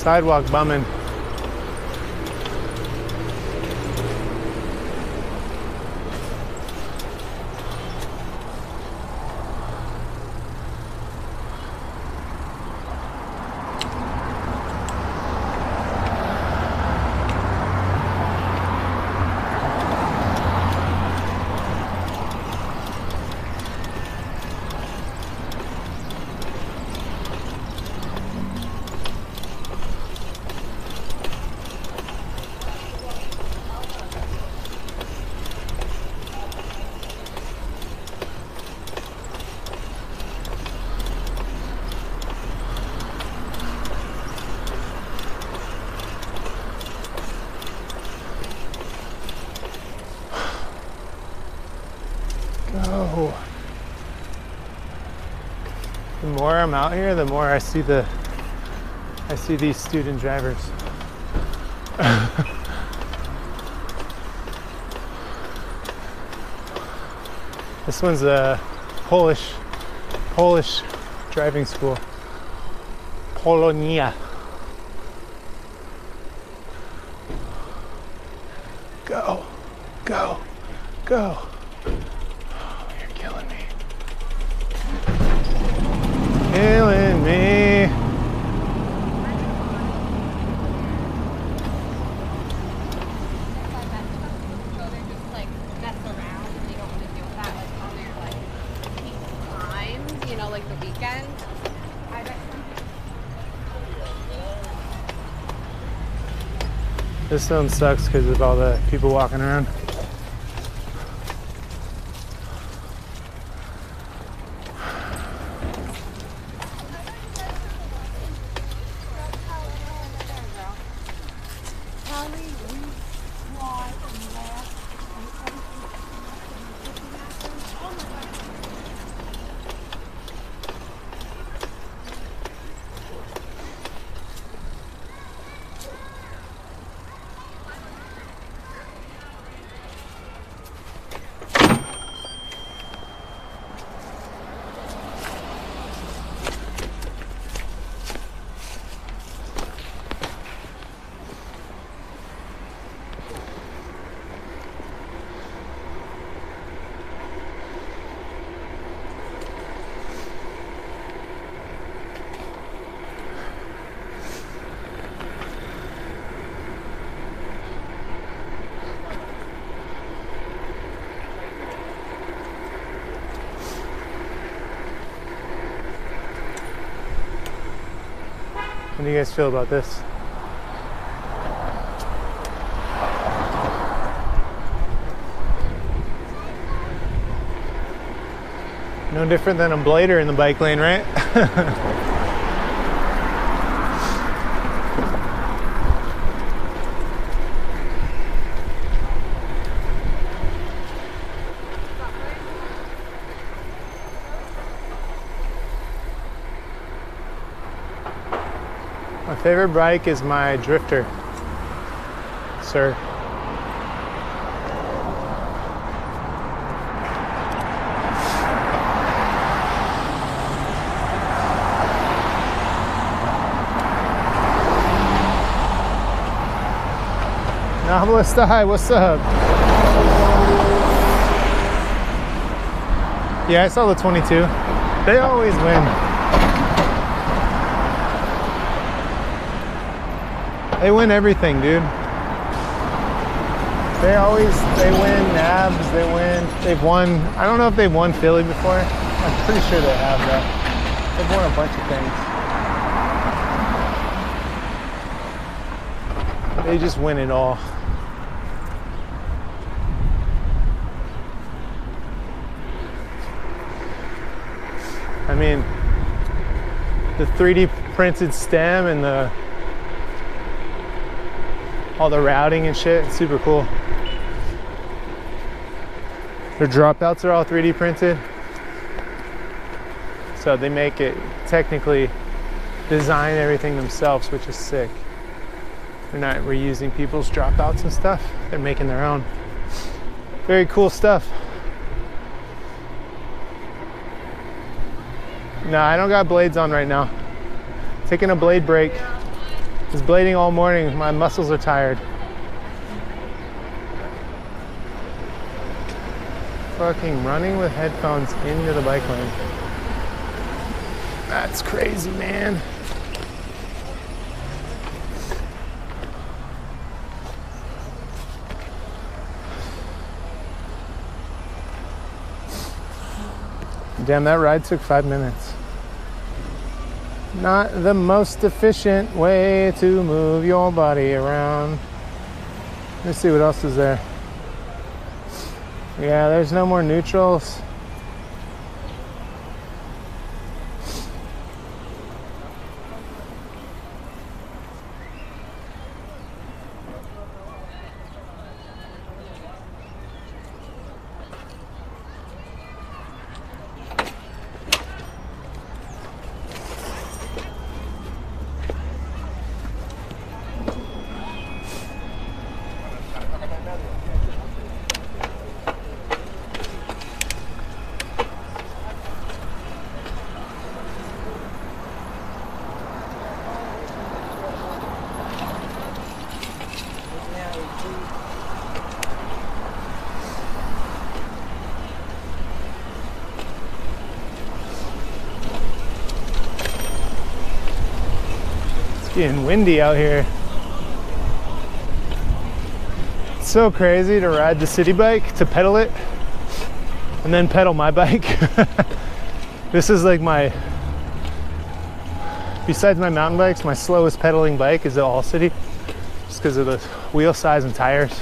Sidewalk bumming. Go. The more I'm out here, the more I see the I see these student drivers. [laughs] this one's a Polish Polish driving school. Polonia. Go. Go. Go. You're killing me. Killing me. you know, like the weekend. I bet This zone sucks because of all the people walking around. do you guys feel about this? No different than a blader in the bike lane, right? [laughs] favorite bike is my Drifter, sir. Novelista, hi, what's up? Yeah, I saw the 22. They always win. They win everything, dude. They always they win NAHBS, they win they've won I don't know if they've won Philly before. I'm pretty sure they have though. They've won a bunch of things. They just win it all. I mean, the 3D printed stem and the all the routing and shit, it's super cool. Their dropouts are all 3D printed. So they make it technically design everything themselves, which is sick. They're not reusing people's dropouts and stuff. They're making their own. Very cool stuff. No, I don't got blades on right now. Taking a blade break. Was blading all morning. My muscles are tired. Fucking running with headphones into the bike lane. That's crazy, man. Damn, that ride took five minutes. Not the most efficient way to move your body around. Let's see what else is there. Yeah, there's no more neutrals. Getting windy out here. It's so crazy to ride the Citi Bike, to pedal it, and then pedal my [laughs] bike. this is like my, besides my mountain bikes, my slowest pedaling bike is the All City, just because of the wheel size and tires.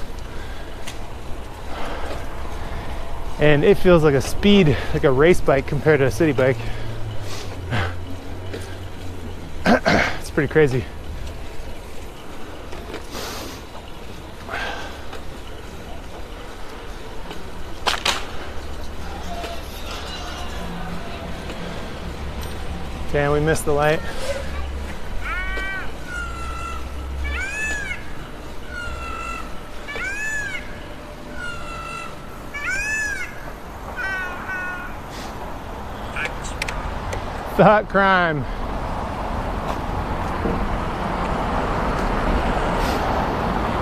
And it feels like a speed, like a race bike compared to a Citi Bike. it's pretty crazy. Damn, we missed the light. Thought crime.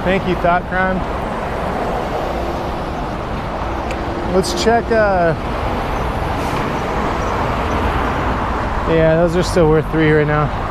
Thank you, Thought Crime. Let's check. Uh... Yeah, those are still worth three right now.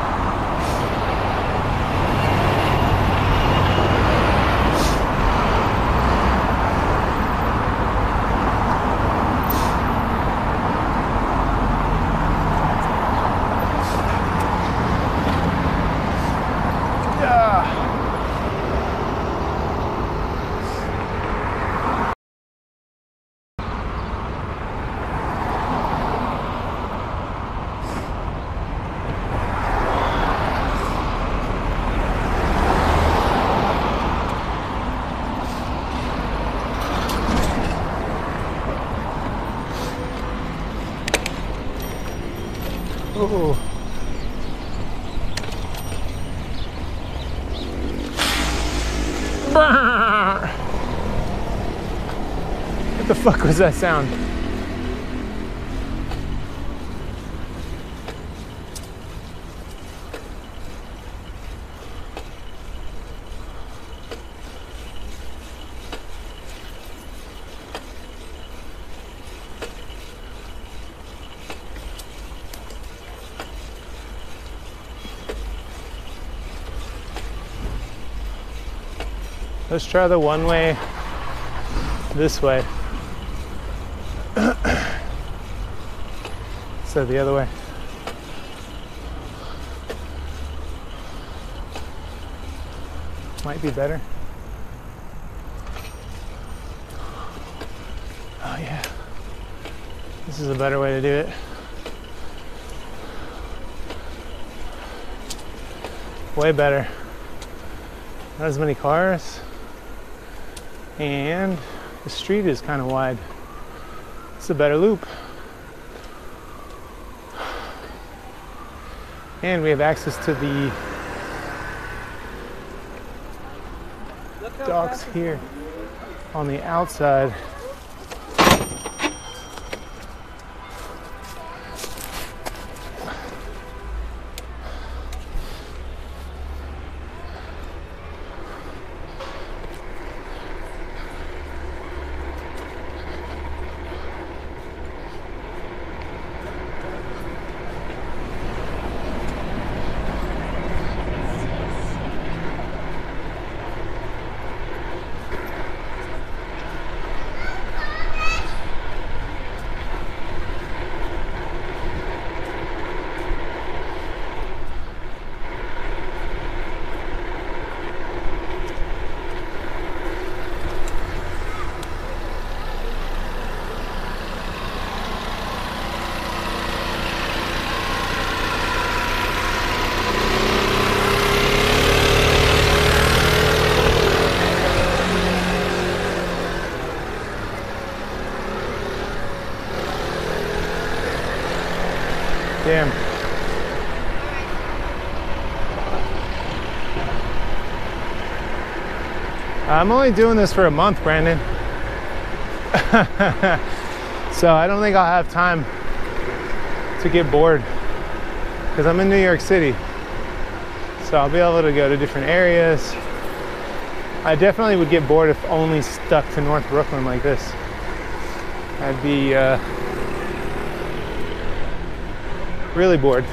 Fuck was that sound? Let's try the one way this way. [coughs] so the other way. Might be better. Oh yeah. This is a better way to do it. Way better. Not as many cars. And the street is kind of wide. It's a better loop. And we have access to the docks here on the outside. Damn. I'm only doing this for a month, Brandon. [laughs] so I don't think I'll have time to get bored because I'm in New York City. So I'll be able to go to different areas. I definitely would get bored if only stuck to North Brooklyn like this. I'd be uh, really bored.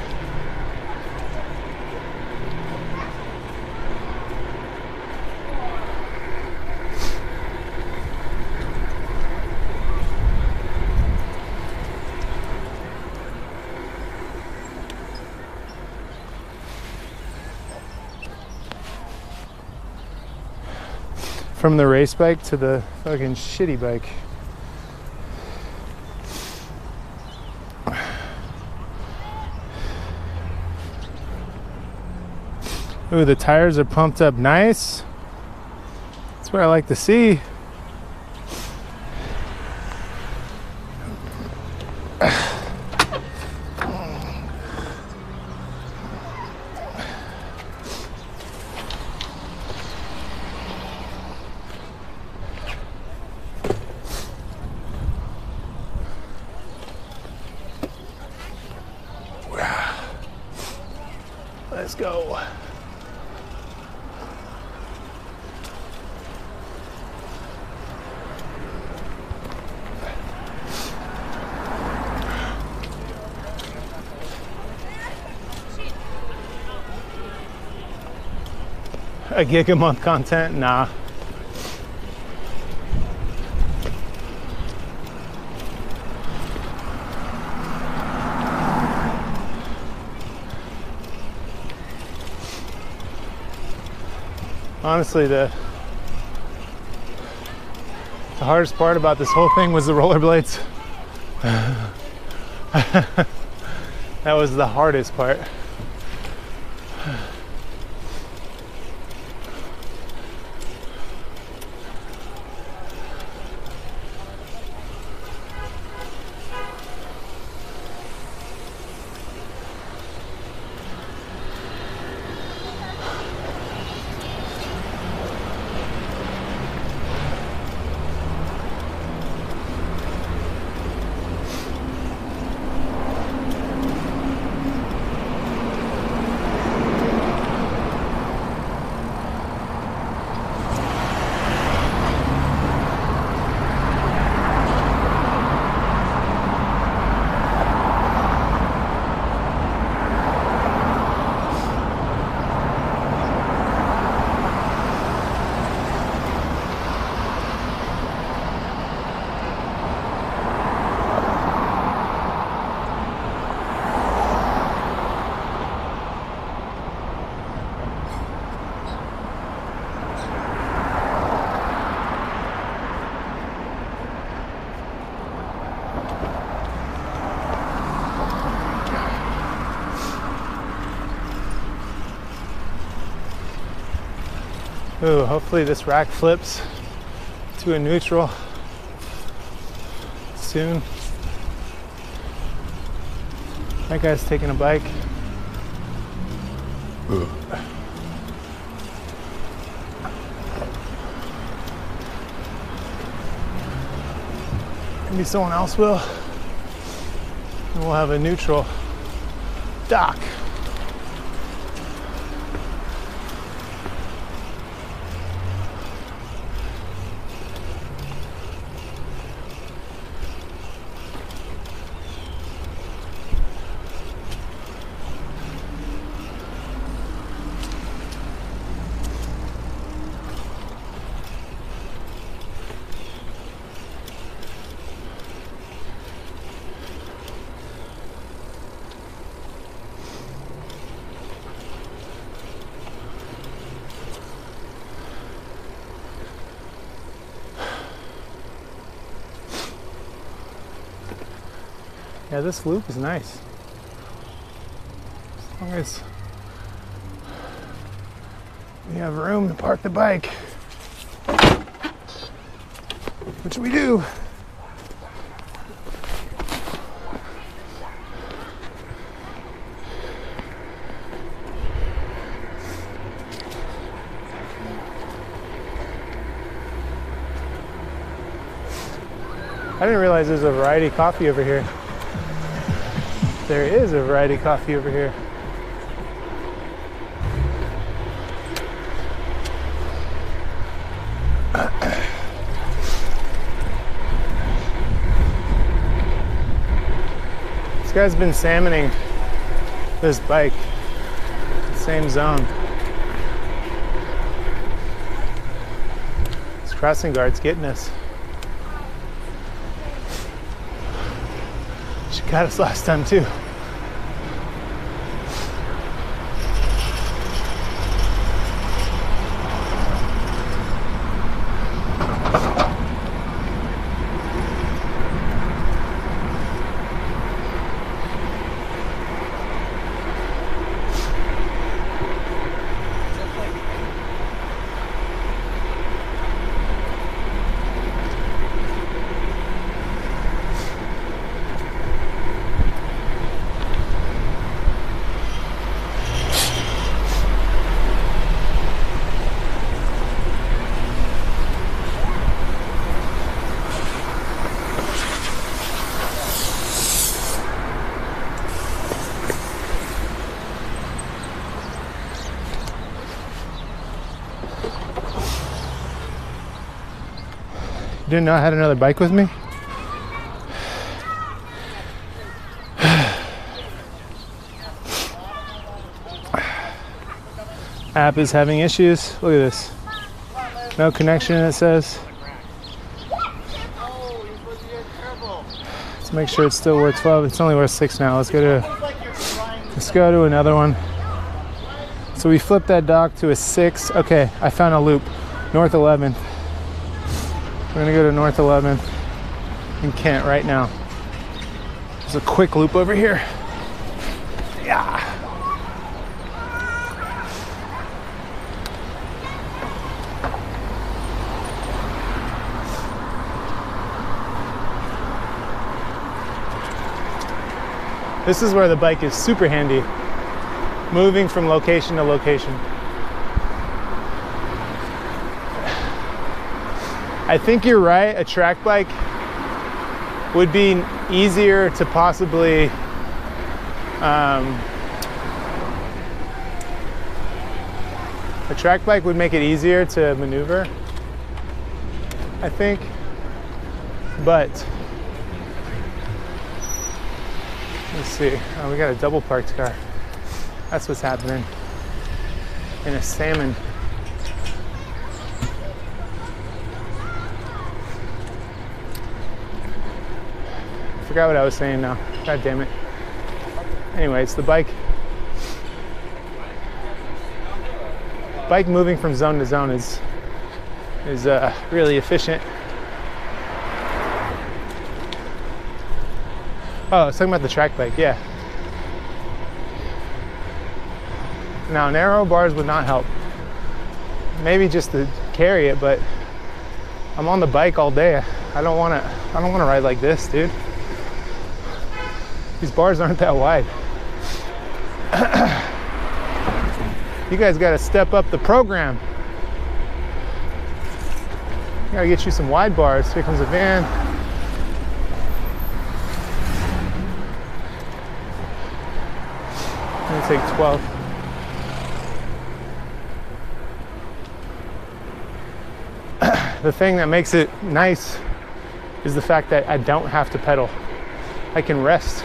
From the race bike to the fucking shitty bike. Ooh, the tires are pumped up nice. That's what I like to see. Let's go. A gig a month content? Nah. Honestly, the the hardest part about this whole thing was the rollerblades. [laughs] that was the hardest part. Hopefully this rack flips to a neutral soon. That guy's taking a bike. Maybe someone else will. And we'll have a neutral dock. This loop is nice. As long as we have room to park the bike, which we do. I didn't realize there's a variety of coffee over here. There is a variety of coffee over here. This guy's been salmoning this bike, same zone. This crossing guard's getting us. She got us last time too. Didn't know I had another bike with me. App is having issues. Look at this. No connection, it says. Let's make sure it still worth 12. It's only worth 6 now. Let's go to let's go to another one. So we flipped that dock to a 6. Okay, I found a loop. North 11th. We're gonna go to North 11th in Kent right now. There's a quick loop over here. Yeah. This is where the bike is super handy, moving from location to location. I think you're right. A track bike would be easier to possibly um, a track bike would make it easier to maneuver. I think, but let's see. Oh, we got a double parked car. That's what's happening in a salmon. Forgot what I was saying now. God damn it. Anyways, the bike bike moving from zone to zone is is uh, really efficient. Oh, I was talking about the track bike, yeah. Now narrow bars would not help. maybe just to carry it, but I'm on the bike all day. I don't want to. I don't want to ride like this, dude. These bars aren't that wide. you guys got to step up the program. Gotta get you some wide bars. Here comes a van. I'm gonna take 12. the thing that makes it nice is the fact that I don't have to pedal. I can rest.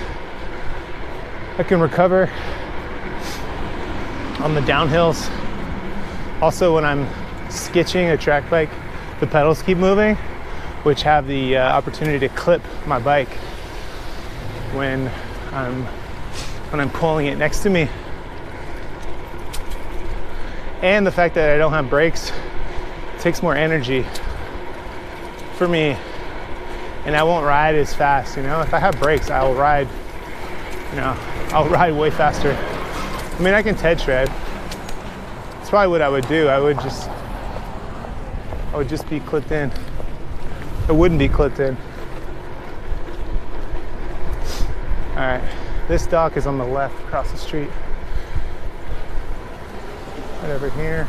I can recover on the downhills. Also, when I'm skitching a track bike, the pedals keep moving, which have the uh, opportunity to clip my bike when I'm when I'm pulling it next to me. And the fact that I don't have brakes takes more energy for me and I won't ride as fast, you know. If I have brakes, I will ride, you know, I'll ride way faster. I mean, I can TED shred. That's probably what I would do. I would just, I would just be clipped in. It wouldn't be clipped in. All right, this dock is on the left across the street. Right over here.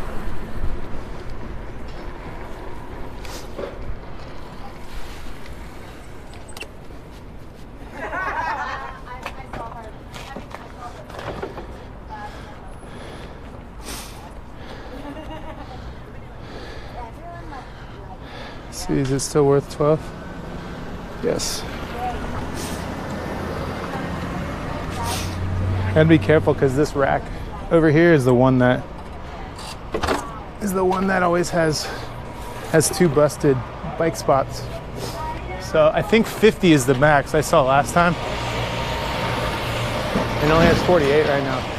See, is it still worth 12? Yes. Gotta be careful because this rack over here is the one that is the one that always has has two busted bike spots. So I think 50 is the max I saw last time. It only has 48 right now.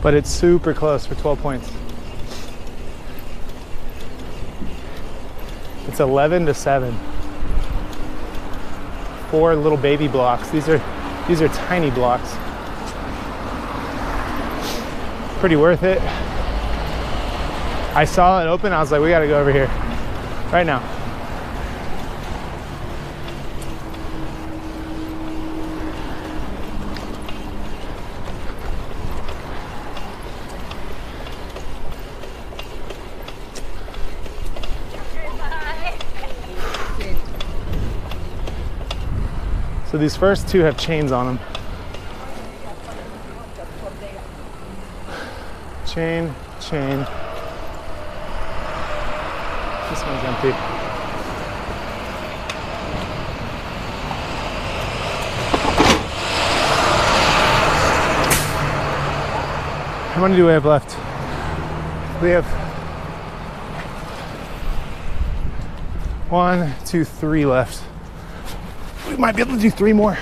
But it's super close for 12 points. It's 11 to 7. Four little baby blocks. These are these are tiny blocks. Pretty worth it. I saw it open. I was like, we got to go over here right now. So these first two have chains on them. Chain, chain. This one's empty. How many do we have left? We have one, two, three left. We might be able to do three more.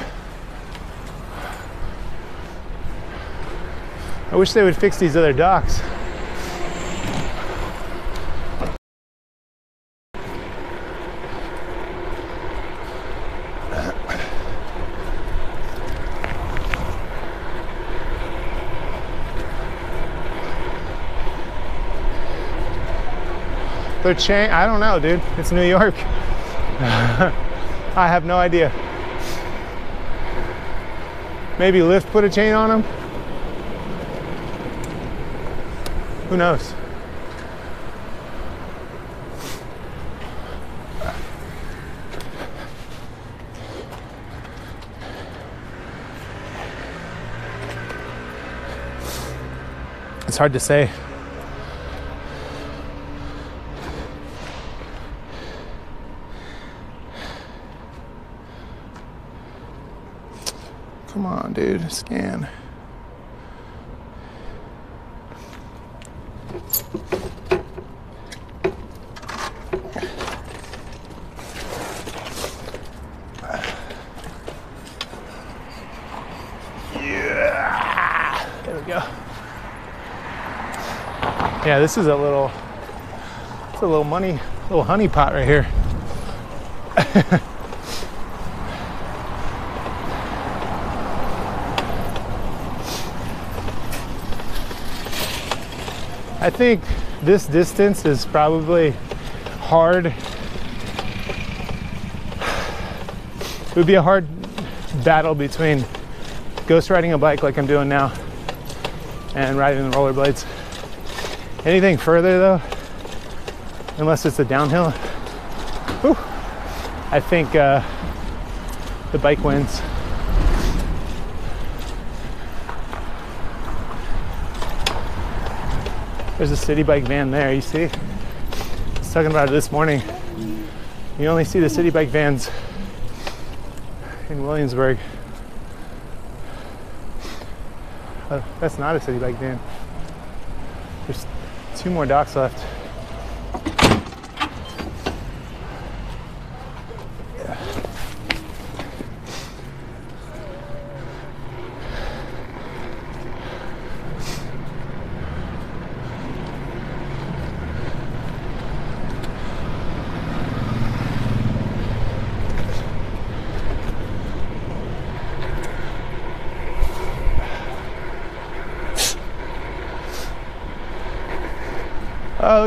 I wish they would fix these other docks. They're chain. I don't know, dude. It's New York. [laughs] I have no idea. Maybe Lyft put a chain on them. Who knows? It's hard to say. Come on, dude, scan. Yeah, there we go. Yeah, this is a little, it's a little money, little honey pot right here. [laughs] I think this distance is probably hard. It would be a hard battle between ghost riding a bike like I'm doing now and riding the rollerblades. Anything further though, unless it's a downhill, whew, I think uh, the bike wins. There's a Citi Bike van there, you see? I was talking about it this morning. You only see the Citi Bike vans in Williamsburg. Uh, that's not a Citi Bike van. There's two more docks left.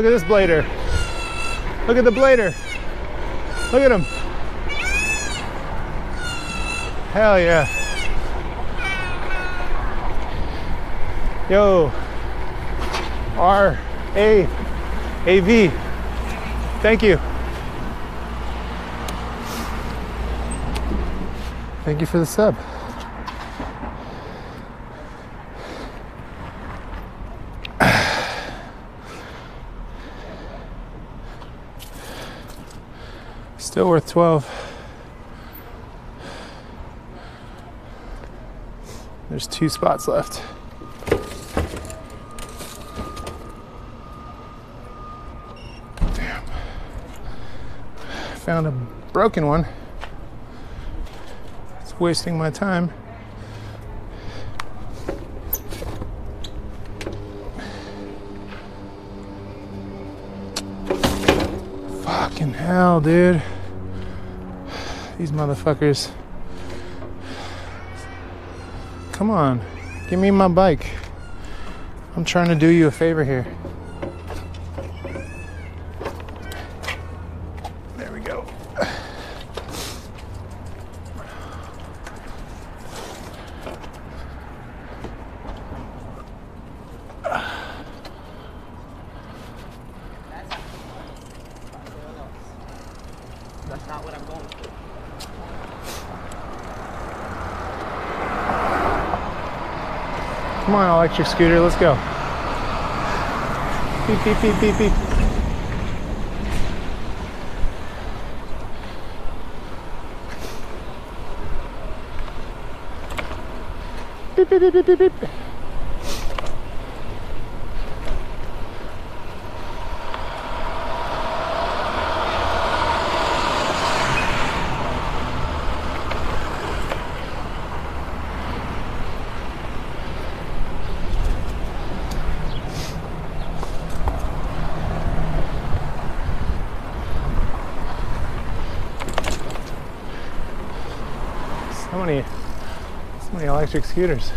At this blader. Look at the blader. Look at him. Hell yeah. Yo. R A A V. Thank you. Thank you for the sub. Still worth 12. There's two spots left. Damn. Found a broken one. It's wasting my time. Fucking hell, dude. These motherfuckers. Come on, give me my bike. I'm trying to do you a favor here. Electric scooter, let's go. Beep, beep, beep, beep, beep. Beep, beep, beep, beep, beep, beep. So many, so many electric scooters.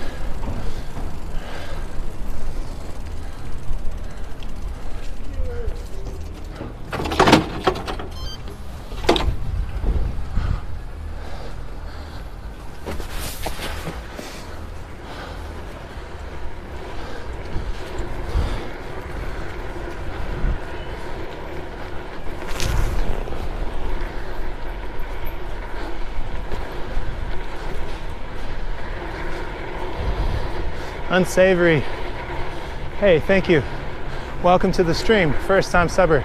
Unsavory. Hey, thank you. Welcome to the stream. First time subber.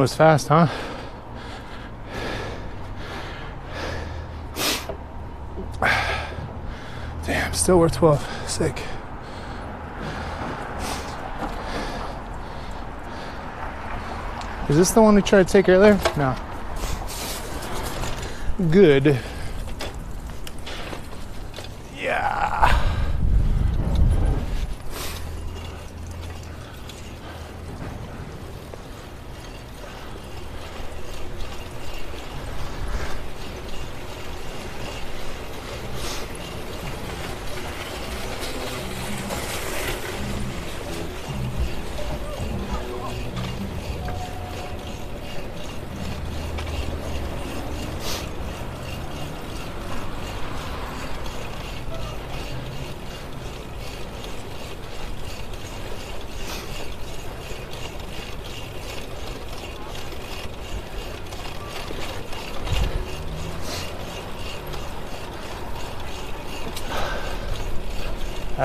Was fast, huh? Damn, still worth 12. Sick. Is this the one we tried to take earlier? No. good.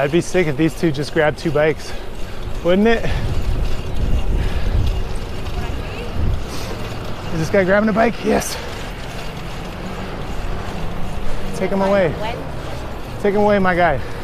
I'd be sick if these two just grabbed two bikes, wouldn't it? Is this guy grabbing a bike? Yes. Take him away. Take him away, my guy.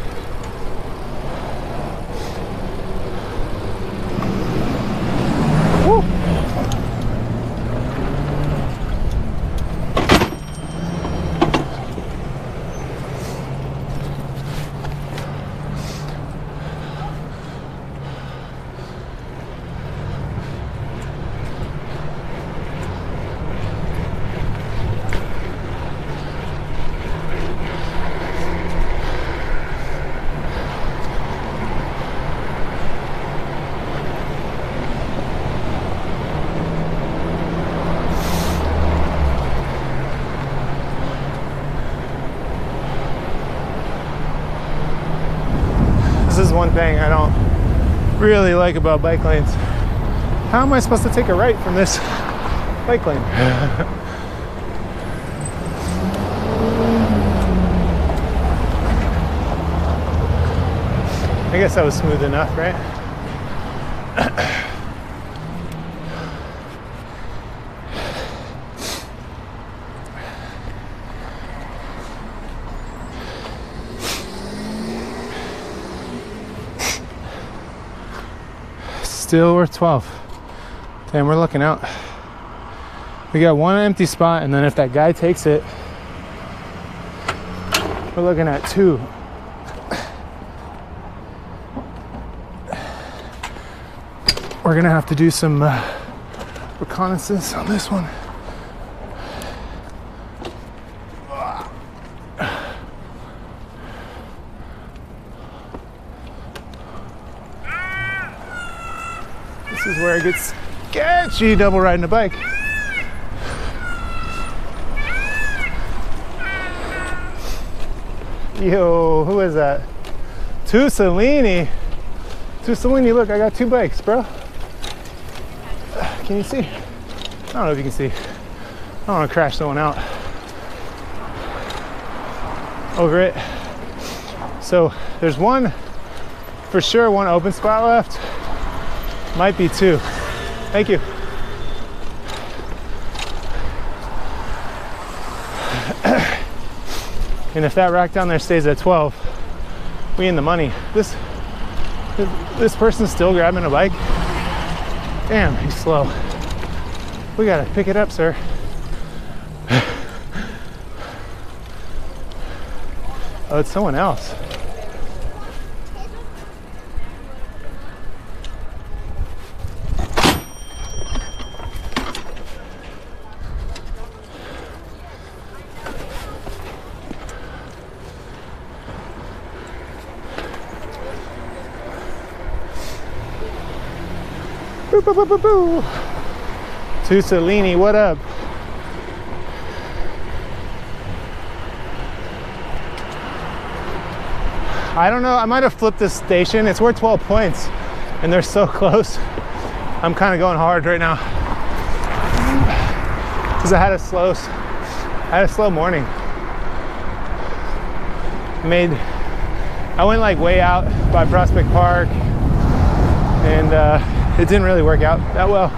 One thing I don't really like about bike lanes. How am I supposed to take a right from this [laughs] bike lane? [laughs] I guess that was smooth enough, right? Still worth 12. Damn, we're looking out. We got one empty spot, and then if that guy takes it, we're looking at two. We're gonna have to do some uh, reconnaissance on this one. Is where sketchy double riding a bike. Yo, who is that? Tussolini. Tussolini, look, I got two bikes, bro. Can you see? I don't know if you can see. I don't want to crash someone out. Over it. So there's one, for sure, one open spot left. Might be two. Thank you. [clears throat] and if that rack down there stays at 12, we in the money. This this person's still grabbing a bike. Damn, he's slow. We gotta pick it up, sir. [sighs] oh, it's someone else. Boo, boo, boo, boo, what up? I don't know. I might have flipped this station. It's worth 12 points, and they're so [laughs] close. I'm kind of going hard right now because I had a slow, I had a slow morning. Made, I went like way out by Prospect Park, and uh, it didn't really work out that well.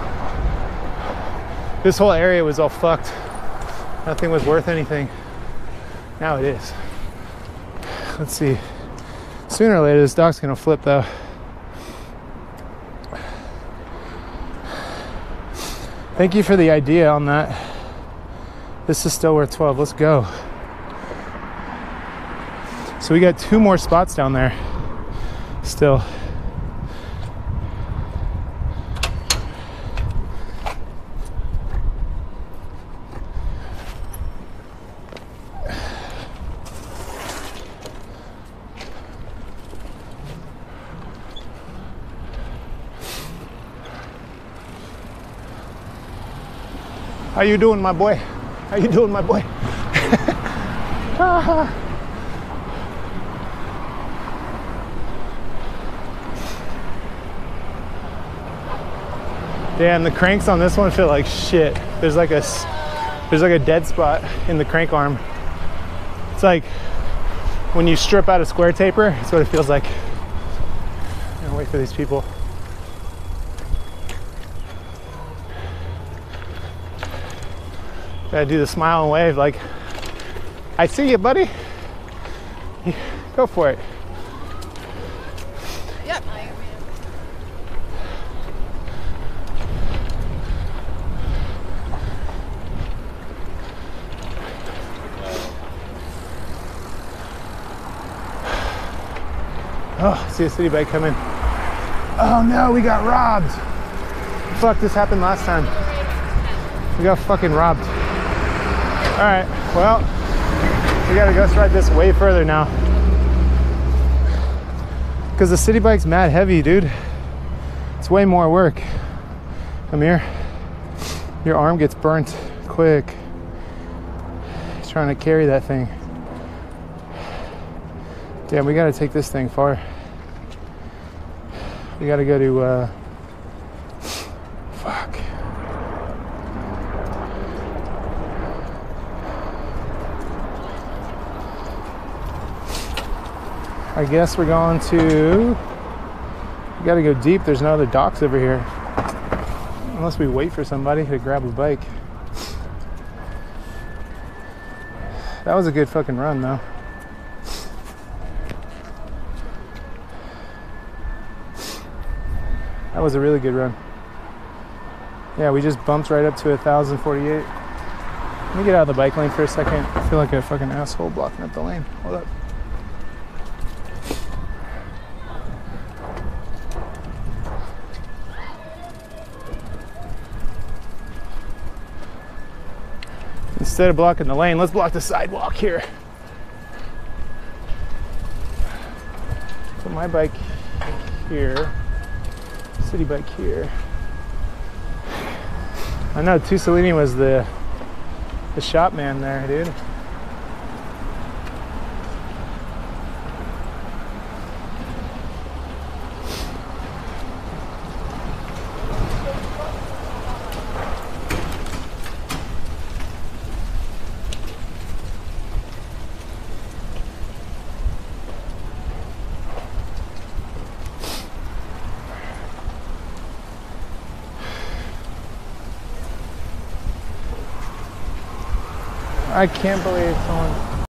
This whole area was all fucked. Nothing was worth anything. Now it is. Let's see. Sooner or later, this dock's gonna flip though. Thank you for the idea on that. This is still worth 12. Let's go. So we got two more spots down there still. You doing, my boy? How you doing, my boy? [laughs] Damn, the cranks on this one feel like shit. There's like a there's like a dead spot in the crank arm. It's like when you strip out a square taper. It's what it feels like. Gonna wait for these people. Gotta do the smile and wave like, I see you, buddy. Go for it. Yep. Oh, see a Citi Bike coming. Oh no, we got robbed. Fuck, this happened last time. We got fucking robbed. All right, well, we gotta go ride this way further now. Cause the Citi Bike's mad heavy, dude. It's way more work. Here. Your arm gets burnt quick. He's trying to carry that thing. Damn, we gotta take this thing far. We gotta go to, uh, fuck. I guess we're going to, we gotta go deep. There's no other docks over here. Unless we wait for somebody to grab a bike. That was a good fucking run though. That was a really good run. Yeah, we just bumped right up to 1,048. Let me get out of the bike lane for a second. I feel like a fucking asshole blocking up the lane. Hold up. Instead of blocking the lane, let's block the sidewalk here. Put my bike here Citi Bike here. I know Tussolini was the the shop man there, dude. I can't believe someone.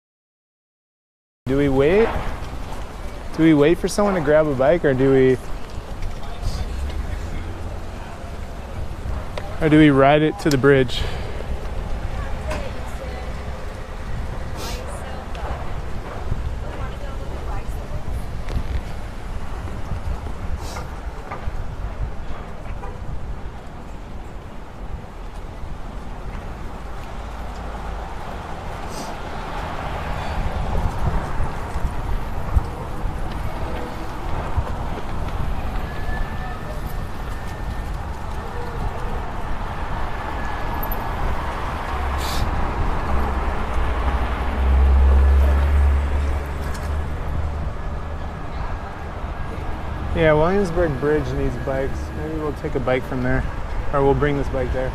Do we wait? Do we wait for someone to grab a bike or do we. Or do we ride it to the bridge? Yeah, Williamsburg Bridge needs bikes. Maybe we'll take a bike from there. Or we'll bring this bike there.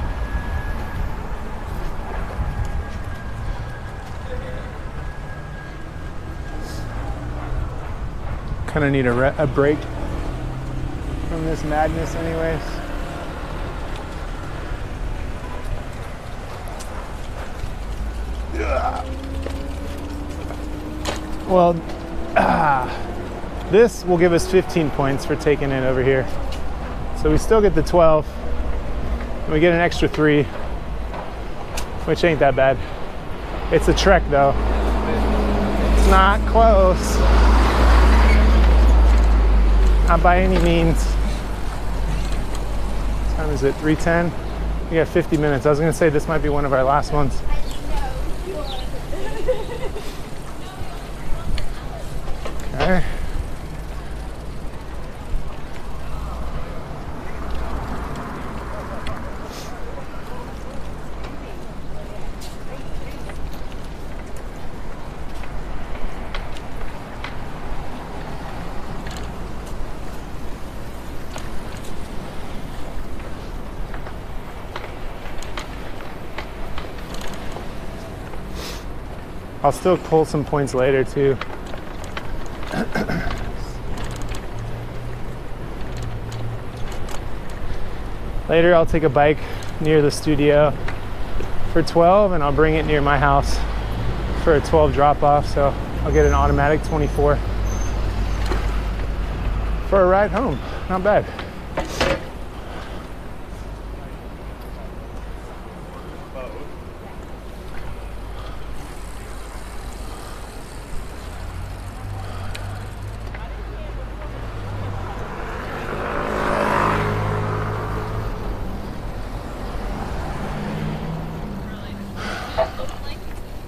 Kind of need a, re- a break from this madness, anyways. Well, this will give us 15 points for taking it over here. So we still get the 12. And we get an extra three which ain't that bad. It's a trek though. It's not close. Not by any means. What time is it? 310? We got 50 minutes. I was gonna say this might be one of our last ones. Okay. I'll still pull some points later too. later I'll take a bike near the studio for 12 and I'll bring it near my house for a 12 drop off so I'll get an automatic 24 for a ride home. Not bad.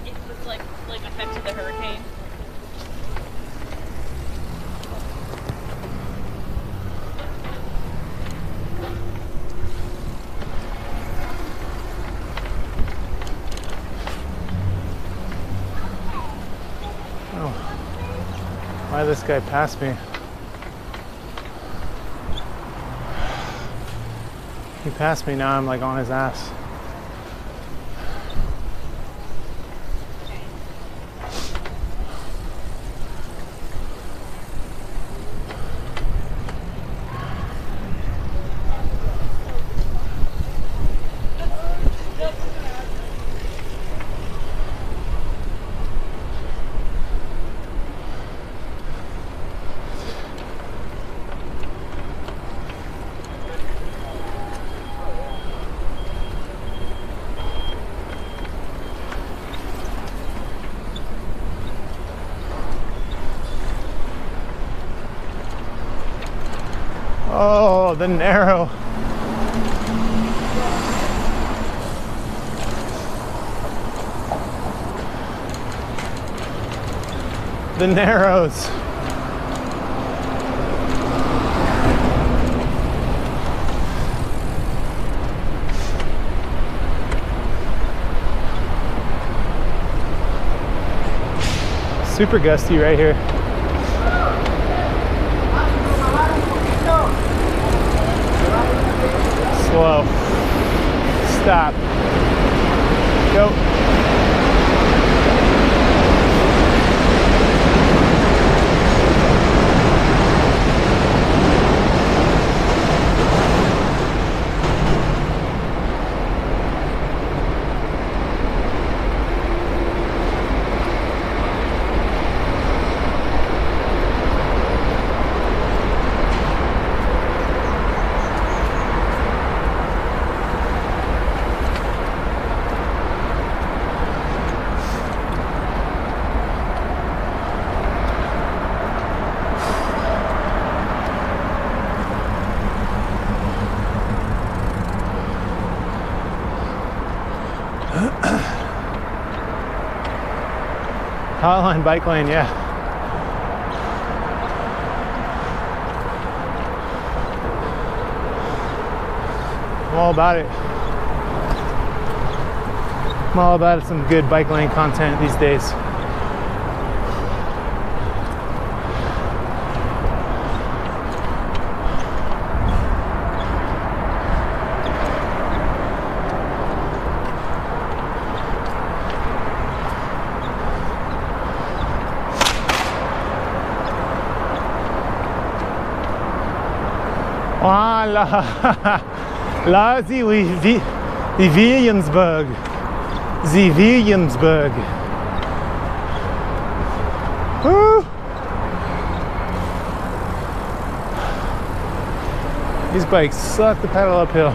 It was like like affected the hurricane. Oh. Why this guy passed me? He passed me now I'm like on his ass. The narrow. The narrows. Super gusty right here. Slow. Stop. Go. Hotline bike lane, yeah. I'm all about it. I'm all about some good bike lane content these days. la, là, sie wie, Williamsburg. Sie Williamsburg. Uh. These bikes suck the pedal uphill.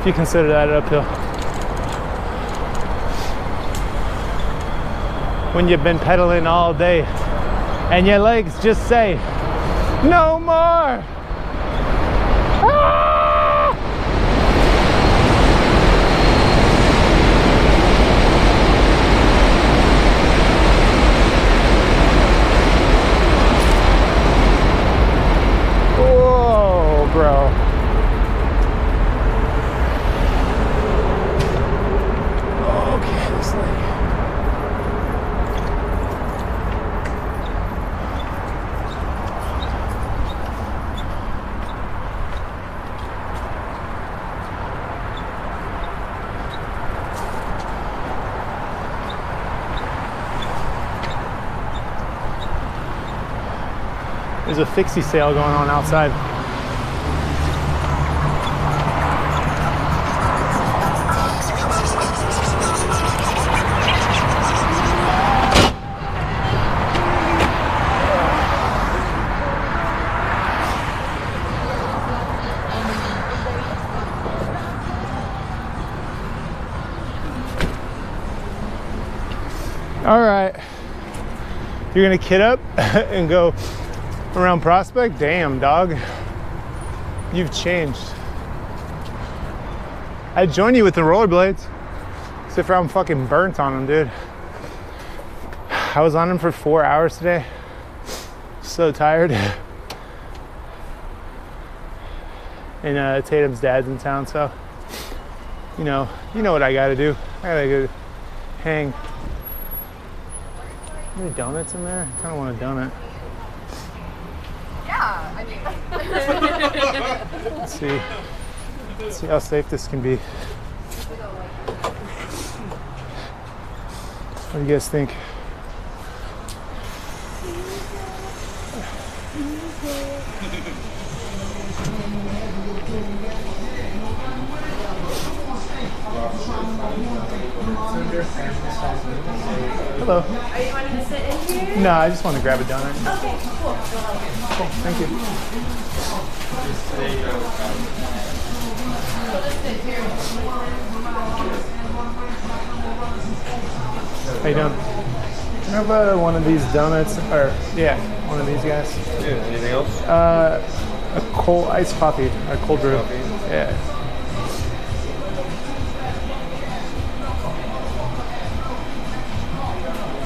If you consider that uphill. When you've been pedaling all day and your legs just say, no more. There's a fixie sale going on outside. All right. You're gonna kid up [laughs] and go around Prospect? Damn, dog. You've changed. I'd join you with the rollerblades. Except for I'm fucking burnt on them, dude. I was on them for four hours today. So tired. [laughs] And uh, Tatum's dad's in town, so you know, you know what I gotta do. I gotta go hang. Any donuts in there? I kinda want a donut. Yeah, I mean. Let's see. Let's see how safe this can be. What do you guys think? Hello. Are you wanting to sit in here? No, I just want to grab a donut. Okay, cool. Cool, thank you. How you doing? Can I have uh, one of these donuts? Or, yeah, one of these guys. Yeah, anything else? Uh, a cold iced coffee, a cold brew. Yeah.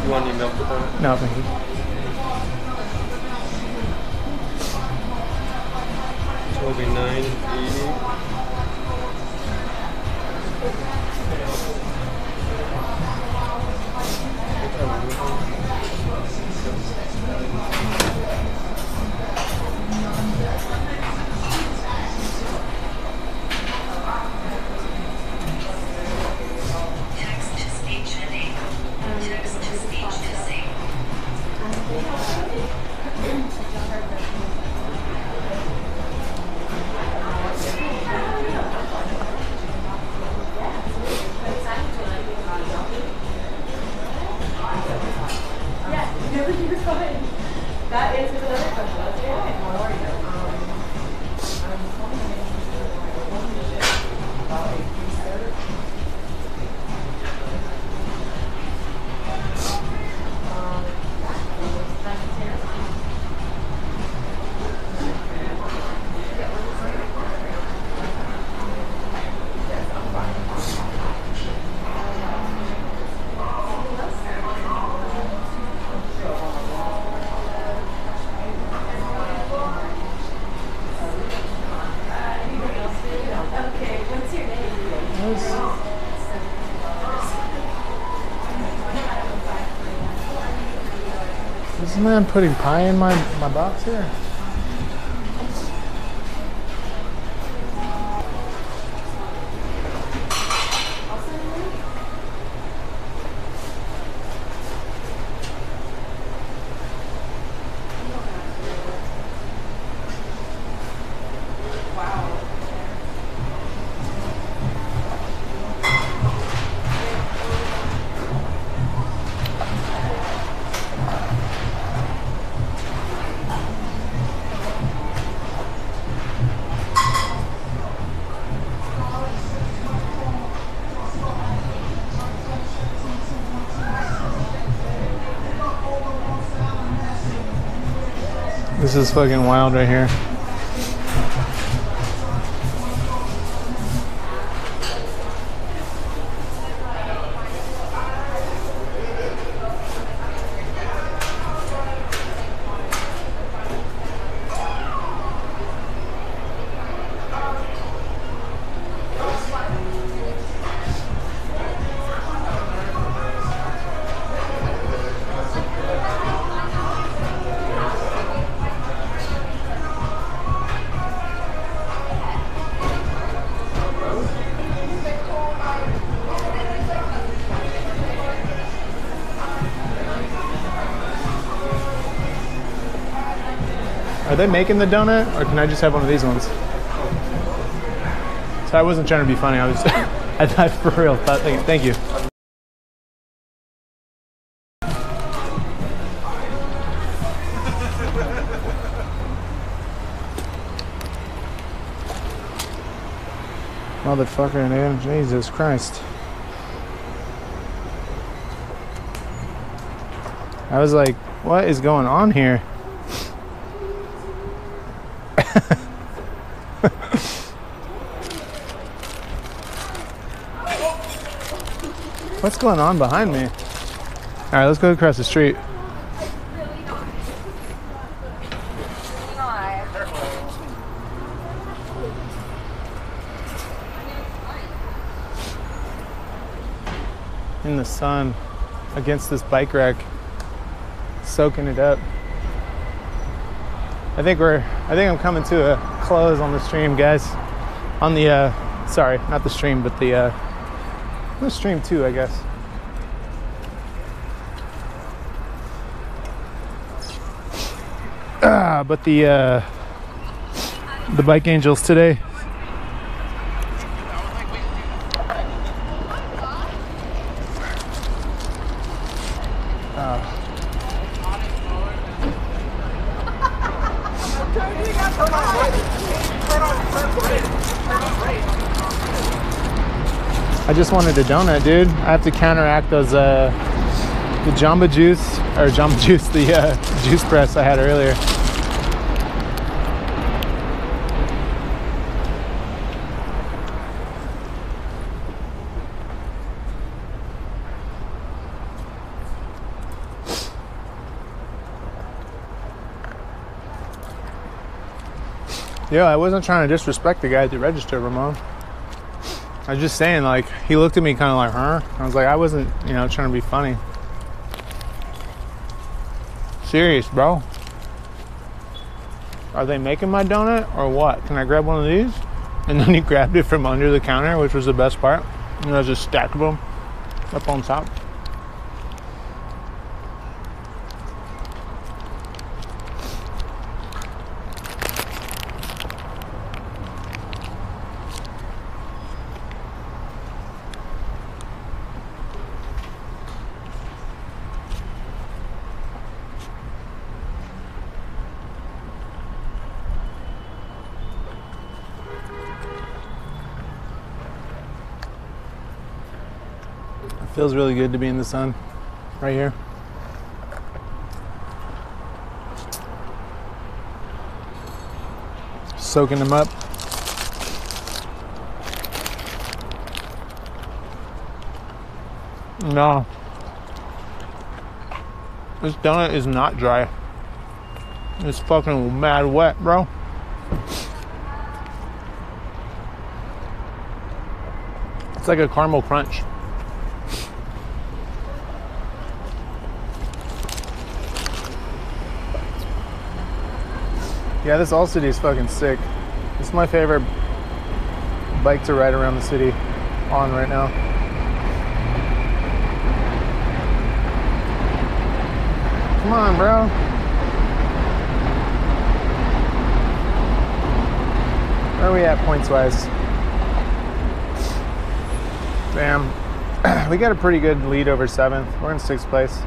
You want any milk with that? No, thank you. Man putting pie in my, my box here? Is fucking wild right here. They making the donut, or can I just have one of these ones? So I wasn't trying to be funny. I was, [laughs] I thought for real. Thought, thank thank you. Motherfucker, man. Jesus Christ. I was like, what is going on here? [laughs] What's going on behind me? All right, let's go across the street. In the sun, against this bike rack, soaking it up. I think we're, I think I'm coming to a close on the stream, guys. On the, uh, sorry, not the stream, but the, uh, the stream too, I guess. Ah, but the uh, the bike angels today. Just wanted a donut, dude. I have to counteract those uh, the Jamba Juice or Jamba [laughs] Juice, the uh, juice press I had earlier. Yeah, I wasn't trying to disrespect the guy at the register, Ramon. I was just saying, like, he looked at me kind of like, huh? I was like, I wasn't, you know, trying to be funny. Serious, bro. Are they making my donut or what? Can I grab one of these? And then he [laughs] grabbed it from under the counter, which was the best part. And there's a stack of them up on top. Feels really good to be in the sun right here. Soaking them up. No. This donut is not dry. It's fucking mad wet, bro. It's like a caramel crunch. Yeah, this All City is fucking sick. It's my favorite bike to ride around the city on right now. Come on, bro. Where are we at points wise? Damn. [clears throat] we got a pretty good lead over seventh. We're in sixth place.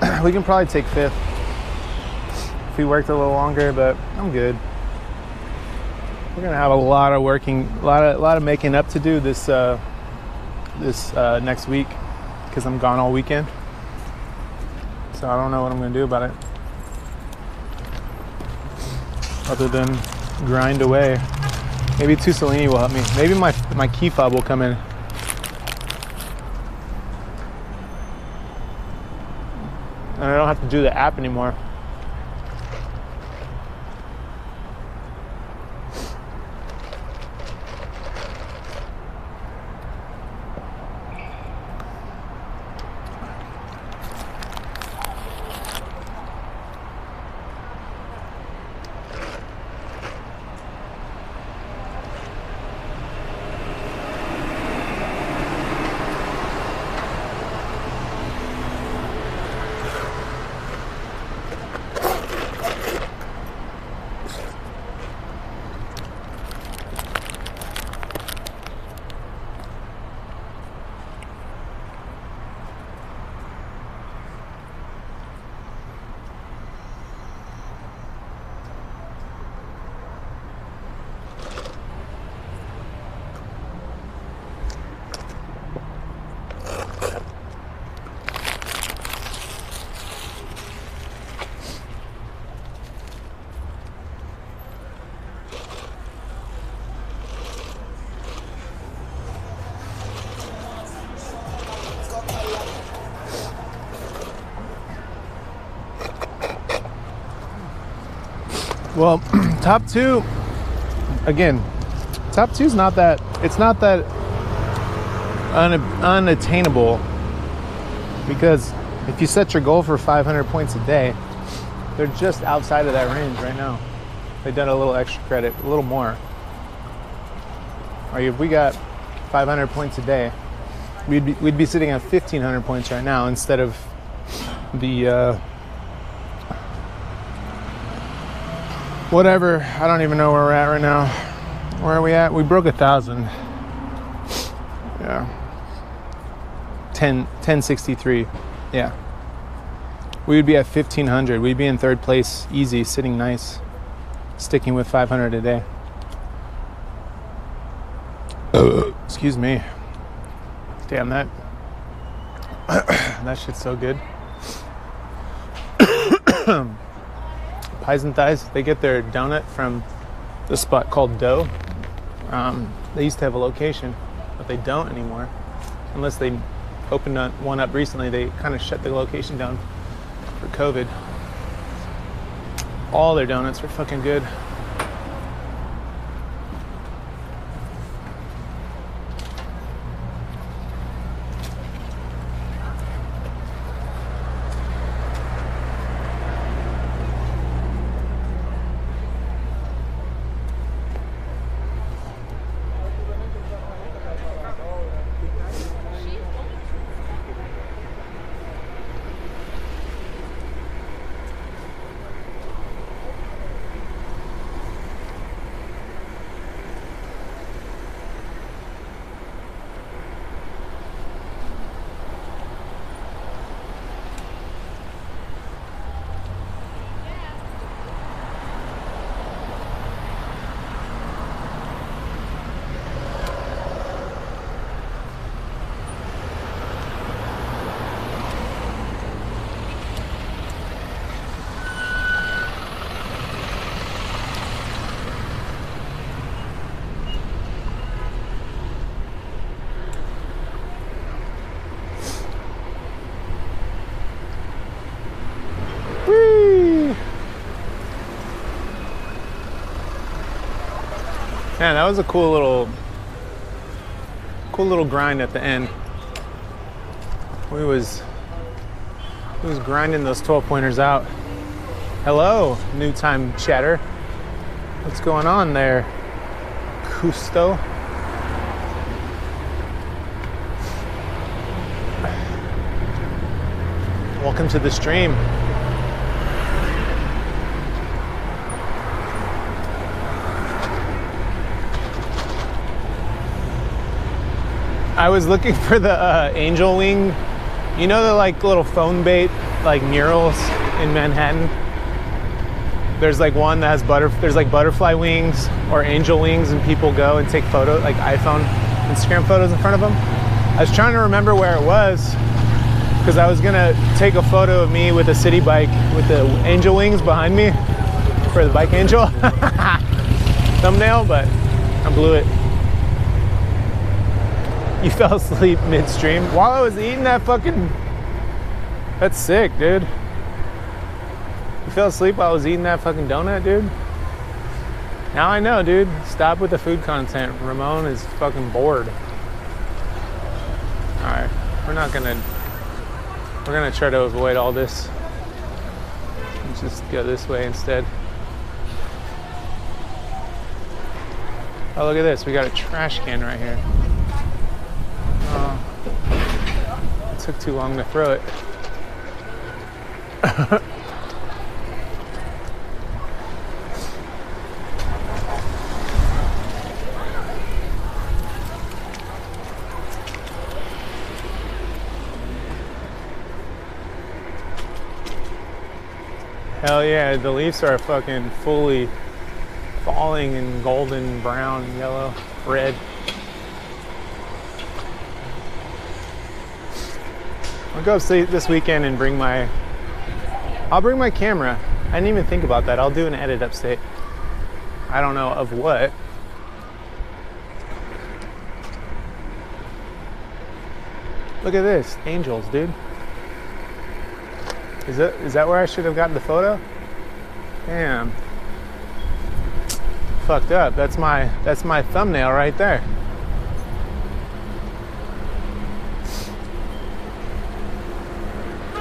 [clears throat] we can probably take fifth if we worked a little longer, but I'm good. We're gonna have a lot of working, a lot of, a lot of making up to do this uh, this uh, next week because I'm gone all weekend. So I don't know what I'm gonna do about it. other than grind away. Maybe Tussolini will help me. Maybe my my key fob will come in. And I don't have to do the app anymore. Well, [clears throat] top two, again, top two is not that, it's not that un, unattainable because if you set your goal for 500 points a day, they're just outside of that range right now. They've done a little extra credit, a little more. Like if we got 500 points a day, we'd be, we'd be sitting at 1500 points right now instead of the uh, whatever. I don't even know where we're at right now. Where are we at? We broke a thousand. Yeah. 10, 1063. Yeah. We would be at 1500. We'd be in third place, easy, sitting nice, sticking with 500 a day. Excuse me. Damn that. that shit's so good. Pies and Thighs, they get their donut from the spot called Dough. Um, they used to have a location, but they don't anymore. Unless they opened one up recently, they kind of shut the location down for COVID. All their donuts are fucking good. Man, that was a cool little, cool little grind at the end. We was, we was grinding those 12 pointers out. Hello, new time chatter. What's going on there, Custo? Welcome to the stream. I was looking for the uh, angel wing. You know the like little phone bait like murals in Manhattan. There's like one that has butter. There's like butterfly wings or angel wings, and people go and take photo like iPhone, Instagram photos in front of them. I was trying to remember where it was because I was gonna take a photo of me with a Citi Bike with the angel wings behind me, for the bike angel [laughs] thumbnail, but I blew it. [laughs] You fell asleep midstream while I was eating that fucking. That's sick, dude. You fell asleep while I was eating that fucking donut, dude. Now I know, dude. Stop with the food content. Ramon is fucking bored. Alright, we're not gonna. We're gonna try to avoid all this. Let's just go this way instead. Oh, look at this. We got a trash can right here. Oh, it took too long to throw it. Hell yeah, the leaves are fucking fully falling in golden, brown, yellow, red. I'll go see this weekend and bring my. I'll bring my camera. I didn't even think about that. I'll do an edit upstate. I don't know of what. Look at this, angels, dude. Is that is that where I should have gotten the photo? Damn. Fucked up. That's my that's my thumbnail right there.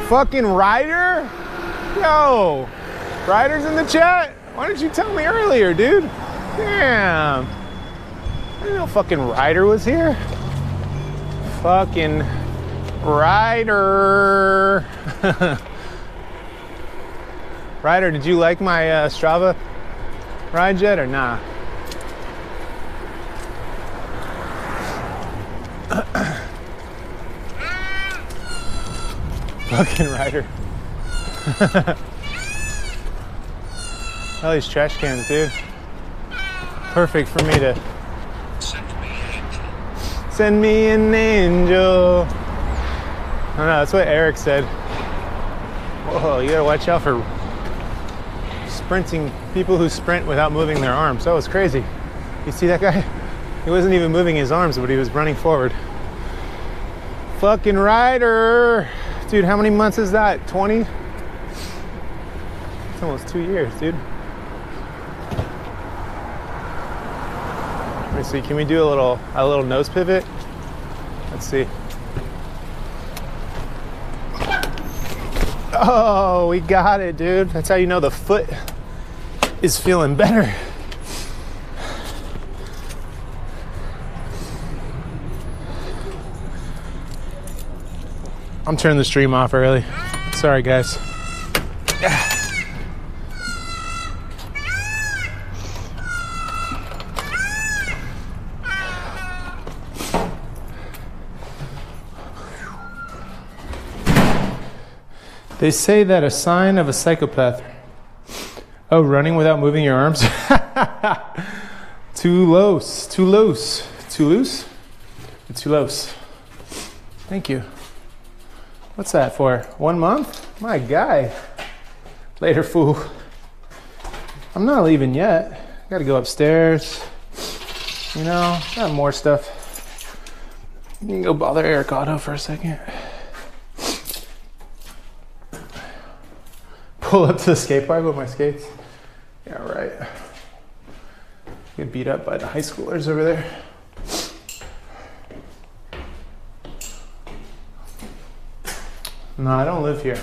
Fucking Ryder? Yo. Ryder's in the chat? Why didn't you tell me earlier, dude? Damn. I didn't know fucking Ryder was here. Fucking Ryder. [laughs] Ryder, did you like my uh, Strava ride yet or nah? Fucking Ryder. All these trash cans, dude. Perfect for me to. Send me an angel. I don't know, that's what Eric said. Whoa, you gotta watch out for sprinting people who sprint without moving their arms. That was crazy. You see that guy? He wasn't even moving his arms, but he was running forward. Fucking Ryder. Dude, how many months is that? 20? It's almost two years, dude. Let me see, can we do a little a little nose pivot? Let's see. Oh, we got it, dude. That's how you know the foot is feeling better. I'm turning the stream off early. Sorry, guys. They say that a sign of a psychopath. Oh, running without moving your arms? [laughs] too loose. Too loose. Too loose? Too loose. Thank you. What's that for? One month? My guy. Later, fool. I'm not leaving yet. Gotta go upstairs. You know, got more stuff. You can go bother Eric Otto for a second. Pull up to the skate park with my skates. Yeah, right. Get beat up by the high schoolers over there. No, I don't live here.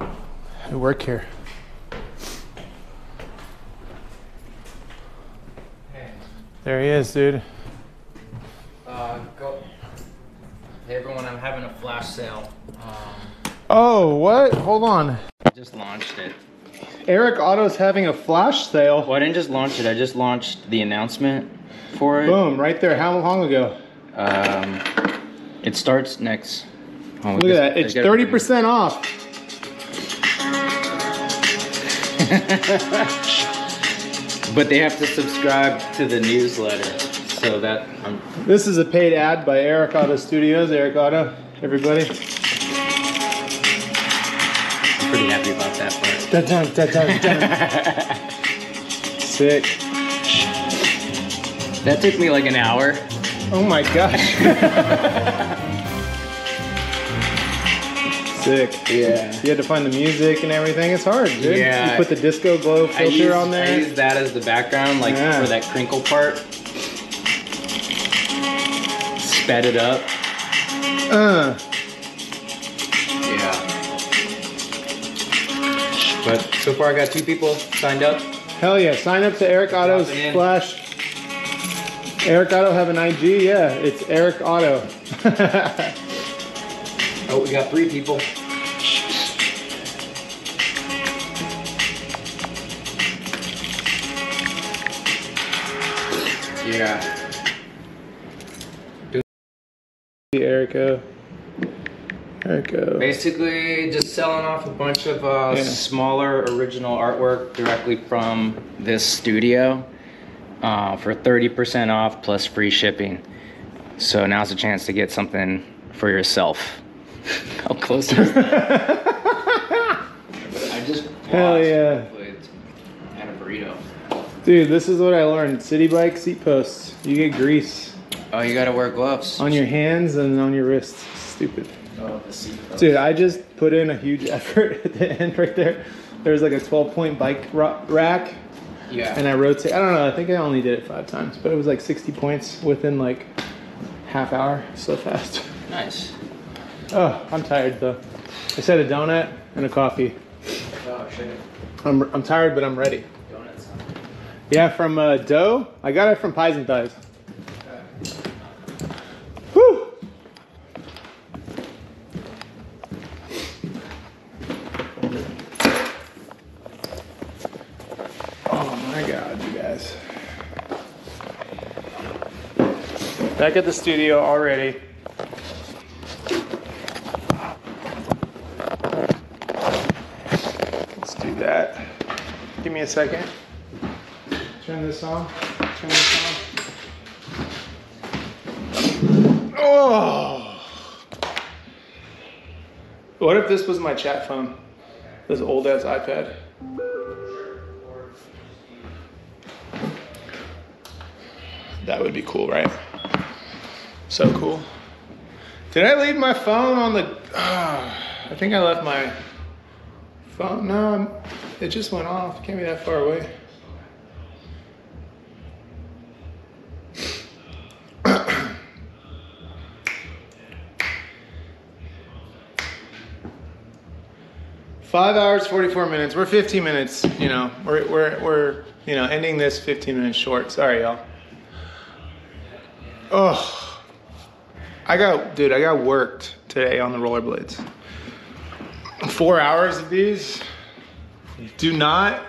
I work here. There he is, dude. Uh, go. Hey everyone, I'm having a flash sale. Um, Oh, what? Hold on. I just launched it. Eric Otto's having a flash sale. Well, I didn't just launch it. I just launched the announcement for it. Boom, right there. How long ago? Um, it starts next. Oh, Look at that. It's 30% off. [laughs] but they have to subscribe to the newsletter. So that I'm. This is a paid ad by Eric Otto Studios. Eric Otto, everybody. I'm pretty happy about that part. Dun, dun, dun, dun. [laughs] Sick. That took me like an hour. Oh my gosh. [laughs] Sick. Yeah. You had to find the music and everything. It's hard, dude. Yeah. You put the disco glow filter used, on I there. used that as the background, like Yeah. for that crinkle part. Sped it up. Uh, Yeah. But so far, I got two people signed up. hell yeah. Sign up to Eric Otto's. Flash. Eric Otto have an IG? Yeah, it's Eric Otto. [laughs] Oh, we got three people. Yeah. Erica. Erica. Basically, just selling off a bunch of uh, Yeah. smaller original artwork directly from this studio uh, for 30% off plus free shipping. So now's a chance to get something for yourself. How close is that? I just [laughs] Hell yeah. had a burrito. Dude, this is what I learned. Citi Bike seat posts. You get grease Oh, you gotta wear gloves. on your hands and on your wrists. Stupid. Oh, the seat post. Dude, I just put in a huge [laughs] effort at the end right there. There's like a 12 point bike ra- rack. Yeah. And I rotate. I don't know. I think I only did it five times, but it was like 60 points within like half hour. So fast. Nice. Oh, I'm tired though. I said a donut and a coffee. Oh, shit. I'm, I'm tired, but I'm ready. Donuts. Yeah, from uh, Dough. I got it from Pies and Thighs. Oh my god, you guys. Back at the studio already. Let's do that. Give me a second. Turn this on. Turn this on. Oh. What if this was my chat phone? This old ass iPad. That would be cool, right? So cool. Did I leave my phone on the? ah, I think I left my phone. No, it just went off. Can't be that far away. [coughs] Five hours, 44 minutes. We're 15 minutes, you know. We're, we're, we're, you know, ending this 15 minutes short. Sorry, y'all. Oh, I got, dude, I got worked today on the rollerblades. Four hours of these. Do not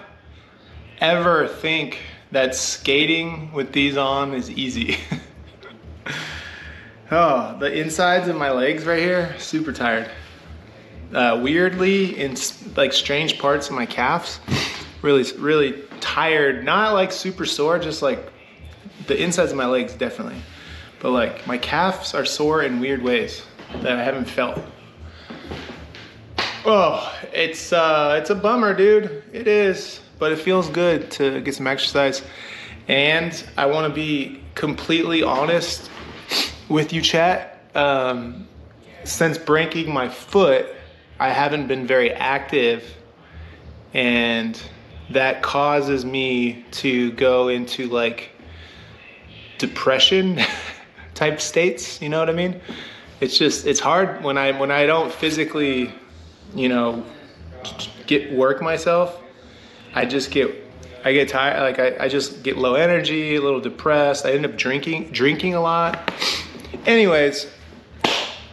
ever think that skating with these on is easy. [laughs] oh, the insides of my legs right here, super tired uh, weirdly in like strange parts of my calves. Really, really tired. Not like super sore, just like the insides of my legs definitely. But like my calves are sore in weird ways that I haven't felt. Oh, it's uh, it's a bummer, dude. It is, but it feels good to get some exercise. And I want to be completely honest with you, chat. Um, since breaking my foot, I haven't been very active, and that causes me to go into like depression [laughs] type states. You know what I mean? It's just it's hard when I when I don't physically, you know, get work myself. I just get I get tired. Like I, I just get low energy, a little depressed. I end up drinking drinking a lot. Anyways,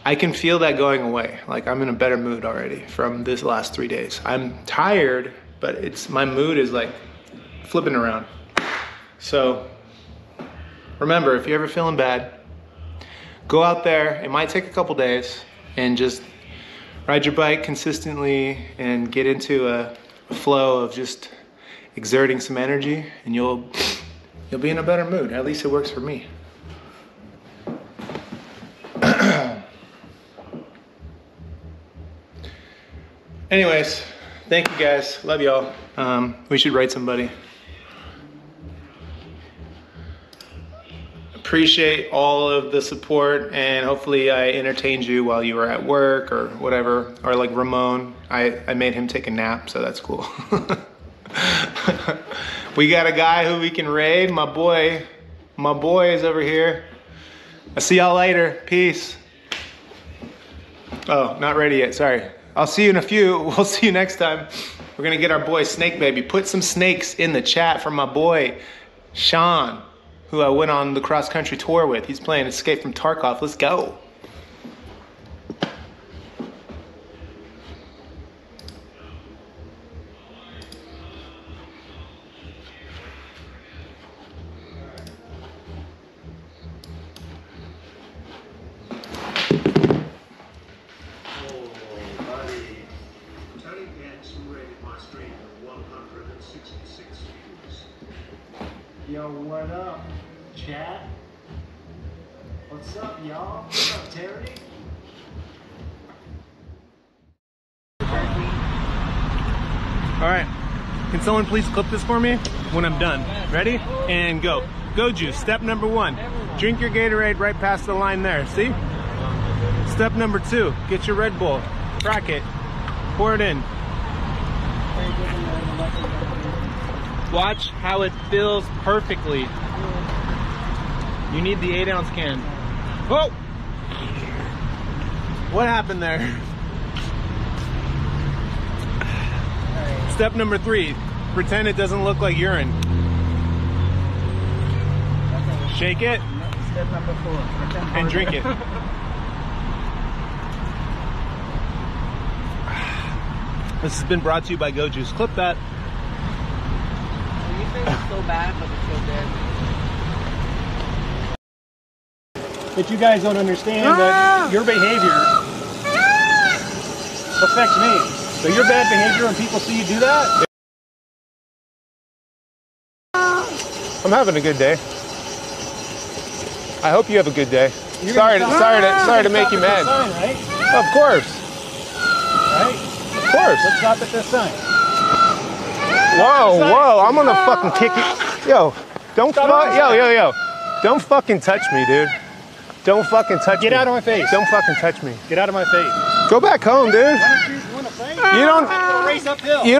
I can feel that going away. Like I'm in a better mood already from this last three days. I'm tired, but it's my mood is like flipping around. So remember, if you're ever feeling bad, go out there. It might take a couple days and just ride your bike consistently and get into a flow of just exerting some energy and you'll you'll be in a better mood. At least it works for me. [clears throat] Anyways, Thank you guys. Love y'all. Um, we should write somebody. Appreciate all of the support and hopefully I entertained you while you were at work or whatever. Or like Ramon, I, I made him take a nap, so that's cool. [laughs] we got a guy who we can raid. My boy, my boy is over here. I'll see y'all later. Peace. Oh, not ready yet. Sorry. I'll see you in a few. [laughs] We'll see you next time. We're gonna get our boy Snake Baby. Put some snakes in the chat for my boy Sean, who I went on the cross country tour with. He's playing Escape from Tarkov. Let's go. Someone please clip this for me when I'm done? Ready? And go. Go juice. Step number one. Drink your Gatorade right past the line there. See? Step number two. Get your Red Bull. Crack it. Pour it in. Watch how it fills perfectly. You need the eight ounce can. Oh! What happened there? [laughs] Step number three, pretend it doesn't look like urine. Shake it Step number four. and drink it. [laughs] This has been brought to you by Go Juice. Clip that. You think it's so bad, but it's so good. But you guys don't understand that ah! your behavior affects me. So your bad behavior when people see you do that, I'm having a good day. I hope you have a good day. You're sorry, to, sorry to, ah, sorry to make you mad. sign, right? Of course, Right? of course. Let's stop at this sign. Whoa, whoa! I'm gonna fucking kick you. Ah. Yo, don't fuck. Yo, yo, yo! Don't fucking touch me, dude. Don't fucking touch me. Get out of my face. Don't fucking touch me. Get out of my face. Go back home, dude. Why don't you to fight? You don't- Race uphill. You